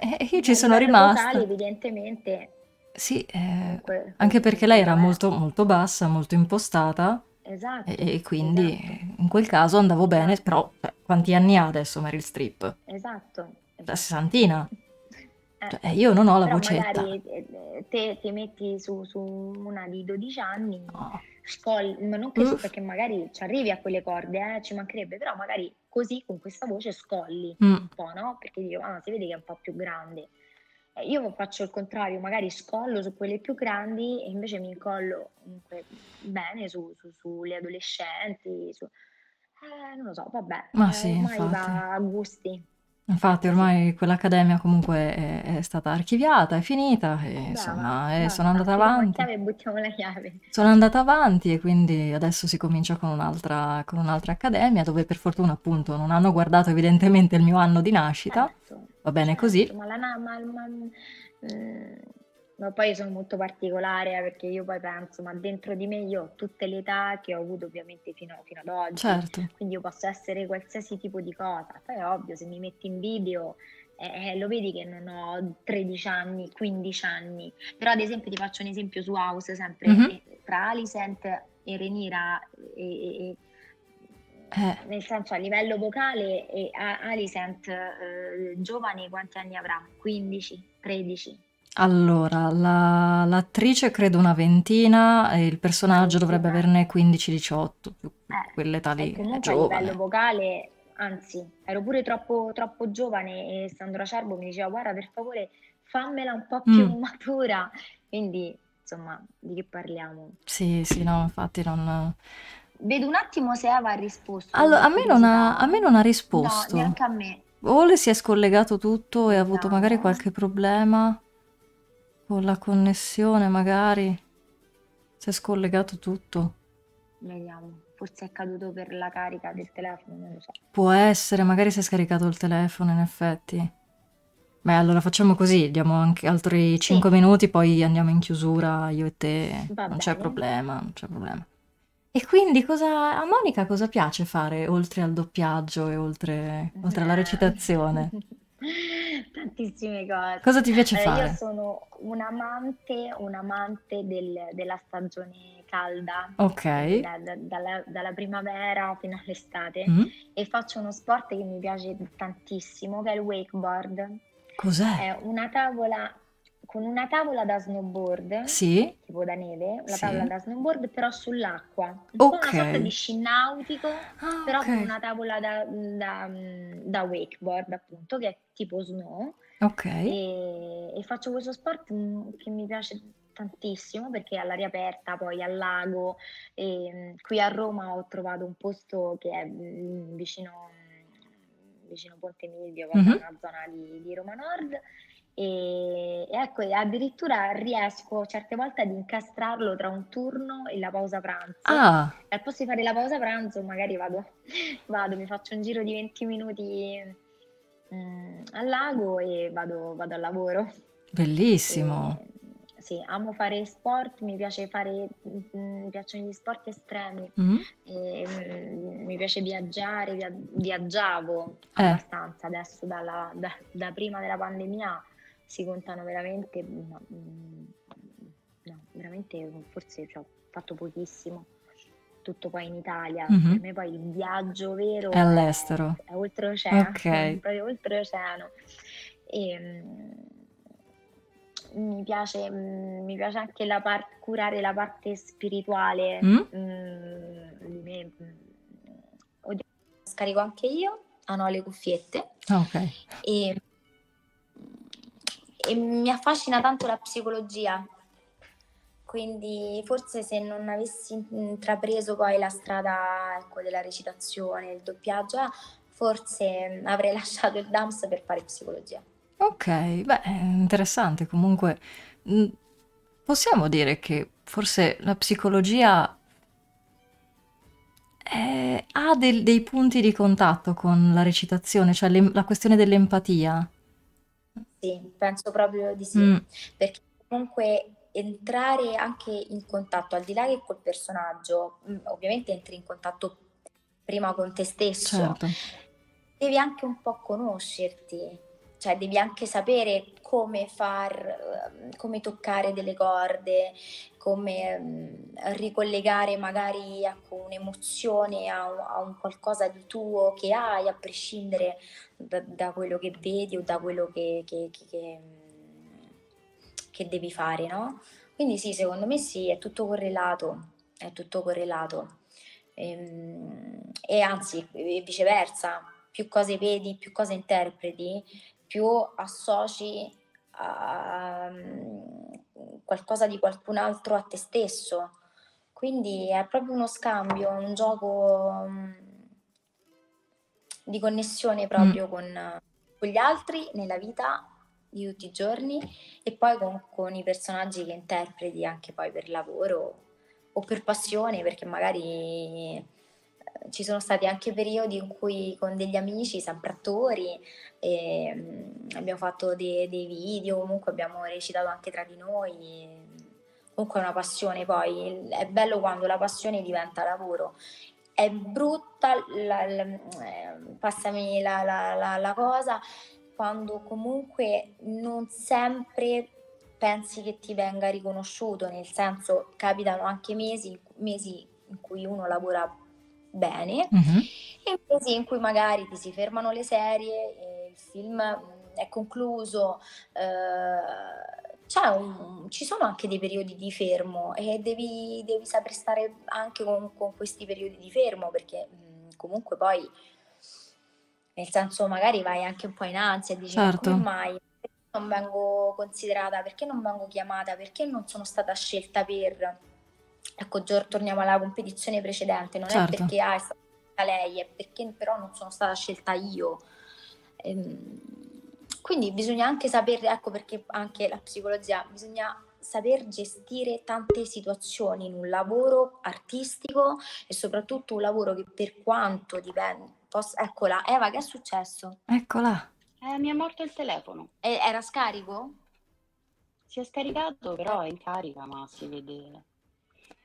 E io ci sono rimasta. Vocale, evidentemente. Sì, eh, anche perché lei era molto, molto bassa, molto impostata. Esatto. E, e quindi esatto. in quel caso andavo esatto. bene, però cioè, quanti anni ha adesso Meryl Streep? Esatto. La sessantina. Eh, cioè, io non ho la vocetta. Magari eh, te ti metti su, su, una di 12 anni, no. Scol- ma non che Uff. perché magari ci arrivi a quelle corde, eh, ci mancherebbe, però magari così con questa voce scolli mm. un po', no? Perché dico, ah, si vede che è un po' più grande. Eh, io faccio il contrario, magari scollo su quelle più grandi e invece mi incollo comunque bene su, su, sulle adolescenti, su... Eh, non lo so, vabbè, Ma sì, ormai infatti. va a gusti. Infatti ormai quell'accademia comunque è, è stata archiviata, è finita e Brava, insomma eh, brava, sono andata chiudiamo la avanti. chiave e buttiamo la chiave. Sono andata avanti e quindi adesso si comincia con un'altra, con un'altra accademia dove per fortuna appunto non hanno guardato evidentemente il mio anno di nascita, Certo, va bene certo, così. ma la na- ma- ma- mm, ma poi sono molto particolare eh, perché io poi penso, ma dentro di me io ho tutte le età che ho avuto ovviamente fino, fino ad oggi, Certo, quindi io posso essere qualsiasi tipo di cosa. Poi è ovvio, se mi metti in video, eh, eh, lo vedi che non ho 13 anni, 15 anni. Però ad esempio ti faccio un esempio su House, sempre Mhm. eh, tra Alicent e Renira, e- e- Eh, nel senso a livello vocale, e Alicent eh, giovane quanti anni avrà? 15, 13? Allora, la- l'attrice credo una ventina e il personaggio dovrebbe averne 15-18, più Eh, quell'età e lì, è comunque a livello giovane. vocale, anzi, ero pure troppo, troppo giovane e Sandro Acerbo mi diceva guarda per favore fammela un po' più Mm. matura, quindi insomma di che parliamo? Sì, sì, no, infatti non... Vedo un attimo se Eva ha risposto, Allora, a me non ha, a me non ha No, risposto. neanche a me. O le si è scollegato tutto e ha avuto magari Vediamo. qualche problema con la connessione, magari. Si è scollegato tutto. Vediamo. Forse è caduto per la carica del telefono, non lo so. Può essere, magari si è scaricato il telefono, in effetti. Beh, allora facciamo così, diamo anche altri Sì, 5 minuti, poi andiamo in chiusura io e te. va Non c'è problema, non c'è problema. E quindi cosa, a Monica cosa piace fare oltre al doppiaggio e oltre, oltre alla recitazione? Tantissime cose. Cosa ti piace io fare? sono un amante, un amante del- della stagione calda, Ok. da- da- dalla, dalla primavera fino all'estate, Mm. e faccio uno sport che mi piace tantissimo, che è il wakeboard. Cos'è? È una tavola con una tavola da snowboard, Sì? tipo da neve, la Sì. tavola da snowboard però sull'acqua, po' una sorta di sci nautico, Ah, però con ok. una tavola da, da- da wakeboard appunto, che è tipo snow, Ok. e, e faccio questo sport mm, che mi piace tantissimo perché all'aria aperta, poi al lago, e, mm, qui a Roma ho trovato un posto che è mm, vicino, vicino Ponte Milvio, Mhm. una zona di, di Roma Nord, E, e ecco, addirittura riesco certe volte ad incastrarlo tra un turno e la pausa pranzo. Ah, E al posto di fare la pausa pranzo, magari vado, vado, mi faccio un giro di 20 minuti mm, al lago e vado, vado al lavoro. bellissimo. E, sì, amo fare sport, mi piace fare, mm, mi piacciono gli sport estremi, Mm? e, mm, mi piace viaggiare, via- viaggiavo Eh, abbastanza adesso dalla- da, da prima della pandemia si contano veramente, ma, mm, no, veramente forse ci ho fatto pochissimo, tutto poi in Italia, mhm. per me poi il viaggio vero È all'estero. è, è oltreoceano, Ok. proprio oltreoceano. E, mm, mi piace, mm, mi piace anche la par- curare la parte spirituale Mm? mm, me. mm. Oddio, scarico anche io, ah no, le cuffiette Ah, Ok. e, e mi affascina tanto la psicologia. Quindi forse se non avessi intrapreso poi la strada ecco, della recitazione, il doppiaggio, eh, forse avrei lasciato il DAMS per fare psicologia. Ok, beh, è interessante comunque. Mm, Possiamo dire che forse la psicologia eh, ha del- dei punti di contatto con la recitazione, cioè l'em- la questione dell'empatia. Sì, penso proprio di sì, Mm, perché comunque entrare anche in contatto, al di là che col personaggio, mm, ovviamente entri in contatto prima con te stesso, certo, devi anche un po' conoscerti, cioè devi anche sapere come far, ehm, come toccare delle corde, come mm, ricollegare magari ecco, un'emozione a, un a un qualcosa di tuo che hai, a prescindere da, da quello che vedi o da quello che, che- che- che, che devi fare, no? Quindi sì, secondo me sì, è tutto correlato, è tutto correlato. Ehm, E, anzi, viceversa, più cose vedi, più cose interpreti, più associ a mm, qualcosa di qualcun altro a te stesso. Quindi è proprio uno scambio, un gioco mm, di connessione Mm, proprio con, con gli altri nella vita di tutti i giorni e poi con, con i personaggi che interpreti anche poi per lavoro o per passione, perché magari ci sono stati anche periodi in cui con degli amici, sempre attori, e, mm, abbiamo fatto dei, dei video, comunque abbiamo recitato anche tra di noi. Comunque è una passione poi, è bello quando la passione diventa lavoro. È brutta, la- la- eh, passami la- la- la cosa, quando comunque non sempre pensi che ti venga riconosciuto, nel senso capitano anche mesi, mesi in cui uno lavora bene mhm. e mesi in cui magari ti si fermano le serie, il film mh, è concluso, eh, c'è un- ci sono anche dei periodi di fermo e devi, devi saper stare anche con, con questi periodi di fermo perché mh, comunque poi, nel senso magari vai anche un po' in ansia e dici ma come Certo, mai? Non vengo considerata? Perché non vengo chiamata? Perché non sono stata scelta per... Ecco, Gior, torniamo alla competizione precedente, non è certo. perché ah, è stata scelta lei, è perché però non sono stata scelta io. Ehm, quindi bisogna anche sapere, ecco perché anche la psicologia, bisogna saper gestire tante situazioni in un lavoro artistico e soprattutto un lavoro che per quanto dipende, poss- eccola, Eva, che è successo? Eccola. Eh, mi è morto il telefono. E- era scarico? Si è scaricato, però è in carica, ma si vede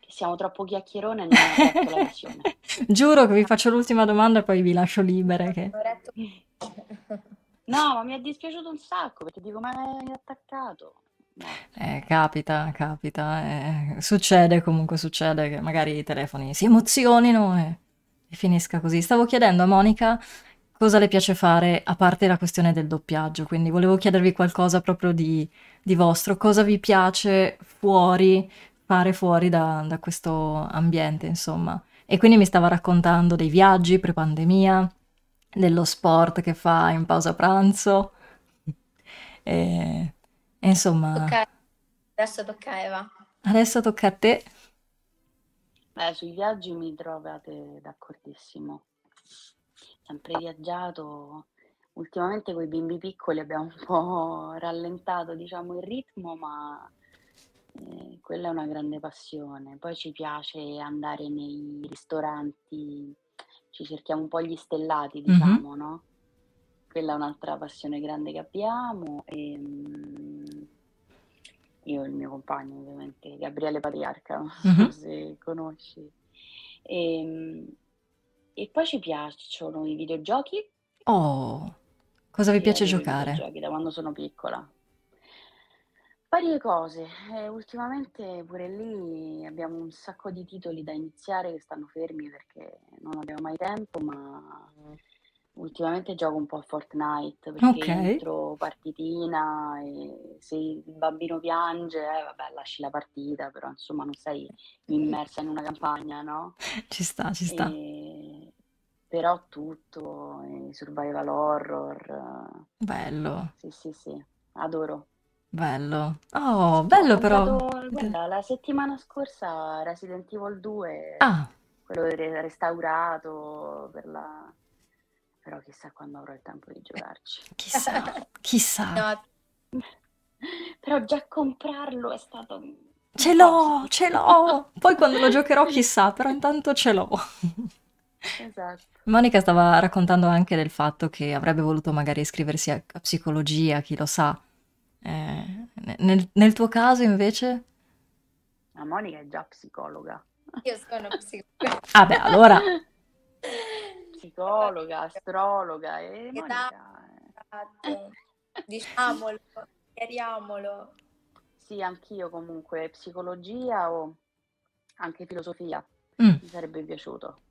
che siamo troppo chiacchierone e non ho aperto la visione. Giuro che vi faccio l'ultima domanda e poi vi lascio libere che... No, ma mi è dispiaciuto un sacco perché dico, ma è attaccato. Eh, capita, capita, eh, succede comunque, succede che magari i telefoni si emozionino e, e finisca così. Stavo chiedendo a Monica cosa le piace fare a parte la questione del doppiaggio, quindi volevo chiedervi qualcosa proprio di, di vostro, cosa vi piace fuori, fare fuori da, da questo ambiente, insomma. E quindi mi stava raccontando dei viaggi pre-pandemia, dello sport che fa in pausa pranzo, e, e insomma... Tocca- adesso tocca a Eva. Adesso tocca a te. Eh, sui viaggi mi trovate d'accordissimo. Sempre viaggiato, ultimamente con i bimbi piccoli abbiamo un po' rallentato, diciamo, il ritmo, ma eh, quella è una grande passione. Poi ci piace andare nei ristoranti, ci cerchiamo un po' gli stellati, diciamo, no? Quella è un'altra passione grande che abbiamo. E, mm, io e il mio compagno, ovviamente, Gabriele Patriarca, non so Mhm. se conosci. E, mm, e poi ci piacciono i videogiochi. Oh, cosa vi piace giocare? videogiochi da quando sono piccola. Varie cose, eh, ultimamente pure lì abbiamo un sacco di titoli da iniziare che stanno fermi perché non abbiamo mai tempo, ma ultimamente gioco un po' a Fortnite perché Ok, entro partitina e se il bambino piange, eh, vabbè, lasci la partita, però insomma non sei immersa in una campagna, no? ci sta, ci sta. E- Però tutto, eh, survival horror, Bello, sì, sì, sì, adoro. Bello. Oh, Ho bello però. comprato, guarda, la settimana scorsa Resident Evil 2, Ah, quello re- restaurato per la... Però chissà quando avrò il tempo di giocarci. chissà, chissà. No, Però già comprarlo è stato... Ce l'ho, ce l'ho. Poi quando lo giocherò chissà, però intanto ce l'ho. Esatto. Monica stava raccontando anche del fatto che avrebbe voluto magari iscriversi a, a psicologia, chi lo sa. Eh, nel, nel tuo caso invece? Ma Monica è già psicologa. io sono psicologa. Ah beh, allora, Psicologa, astrologa e Che Monica... Esatto. Diciamolo, chiariamolo. Sì, anch'io comunque, psicologia o anche filosofia, mm, mi sarebbe piaciuto.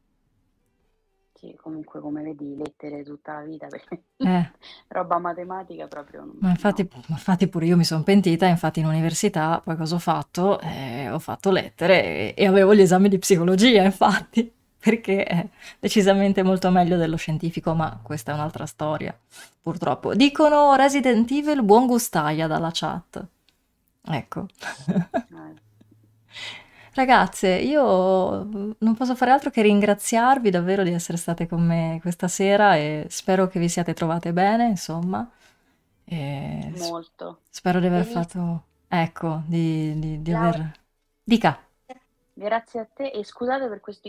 Sì, comunque come vedi, lettere tutta la vita, perché eh, roba matematica proprio non... ma infatti, no. ma infatti pure io mi sono pentita, infatti in università poi cosa ho fatto? Eh, ho fatto lettere e, e avevo gli esami di psicologia, infatti, perché è decisamente molto meglio dello scientifico, ma questa è un'altra storia, purtroppo. Dicono Resident Evil buon gustaia dalla chat. Ecco. Eh, Ragazze, io non posso fare altro che ringraziarvi davvero di essere state con me questa sera e spero che vi siate trovate bene, insomma. E molto. spero di aver fatto, ecco, di, di- di aver... Dica. Grazie a te e scusate per questo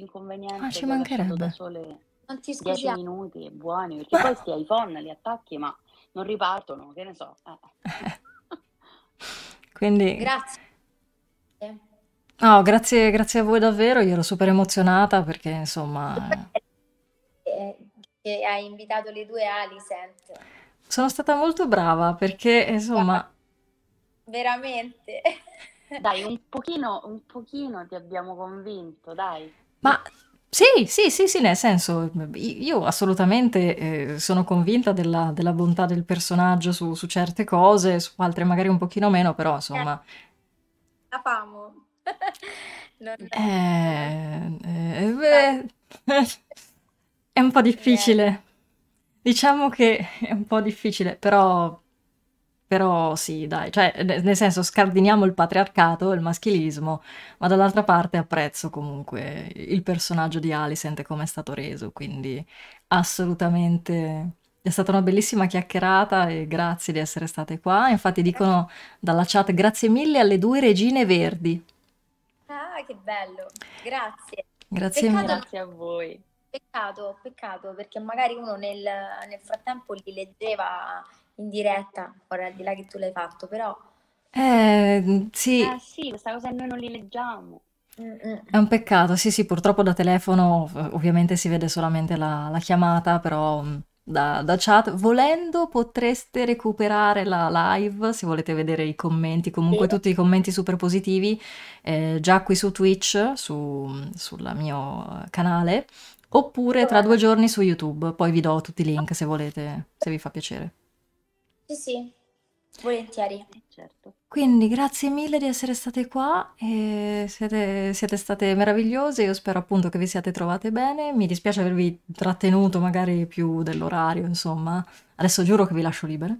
Ah, inconveniente ci che ho lasciato da mancherebbe. sole Non ti 10 scusiamo. minuti, buoni, perché poi sti iPhone li attacchi ma non ripartono, che ne so. eh. Quindi, Grazie. No, grazie, grazie a voi davvero, io ero super emozionata perché, insomma, Eh, Che hai invitato le due Alicent. sono stata molto brava perché, insomma, Veramente. Dai, un pochino, un pochino ti abbiamo convinto, dai. Ma sì, sì, sì, sì, nel senso, io assolutamente eh, sono convinta della, della bontà del personaggio su, su certe cose, su altre magari un pochino meno, però insomma, La famo. Non- eh, eh, beh, è un po' difficile. Diciamo che è un po' difficile, però, però sì, dai, cioè, ne- nel senso, scardiniamo il patriarcato, il maschilismo, ma dall'altra parte apprezzo comunque il personaggio di Alicent e come è stato reso, quindi assolutamente è stata una bellissima chiacchierata e grazie di essere state qua. Infatti dicono dalla chat grazie mille alle due regine verdi. Ah, che bello. Grazie. Grazie Peccato- mille. Grazie a voi. Peccato, peccato, perché magari uno nel, nel frattempo li leggeva in diretta, ora al di là che tu l'hai fatto, però... Eh, sì, Eh sì, questa cosa noi non li leggiamo. Mm, mm. È un peccato, sì, sì, purtroppo da telefono ovviamente si vede solamente la, la chiamata, però mh, da, da chat, volendo potreste recuperare la live se volete vedere i commenti, comunque Sì. tutti i commenti super positivi, eh, già qui su Twitch, su, sul mio canale, oppure tra due giorni su YouTube, poi vi do tutti i link se volete, se vi fa piacere. Sì, sì, volentieri. Eh, certo. Quindi grazie mille di essere state qua siete, siete state meravigliose. Io spero appunto che vi siate trovate bene. Mi dispiace avervi trattenuto magari più dell'orario, insomma. Adesso giuro che vi lascio libere.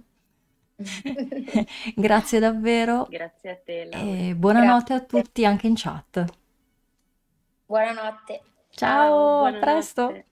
Grazie davvero Grazie a te, Laura. e buonanotte a Grazie. tutti anche in chat. Buonanotte. Ciao, a buonanotte. presto!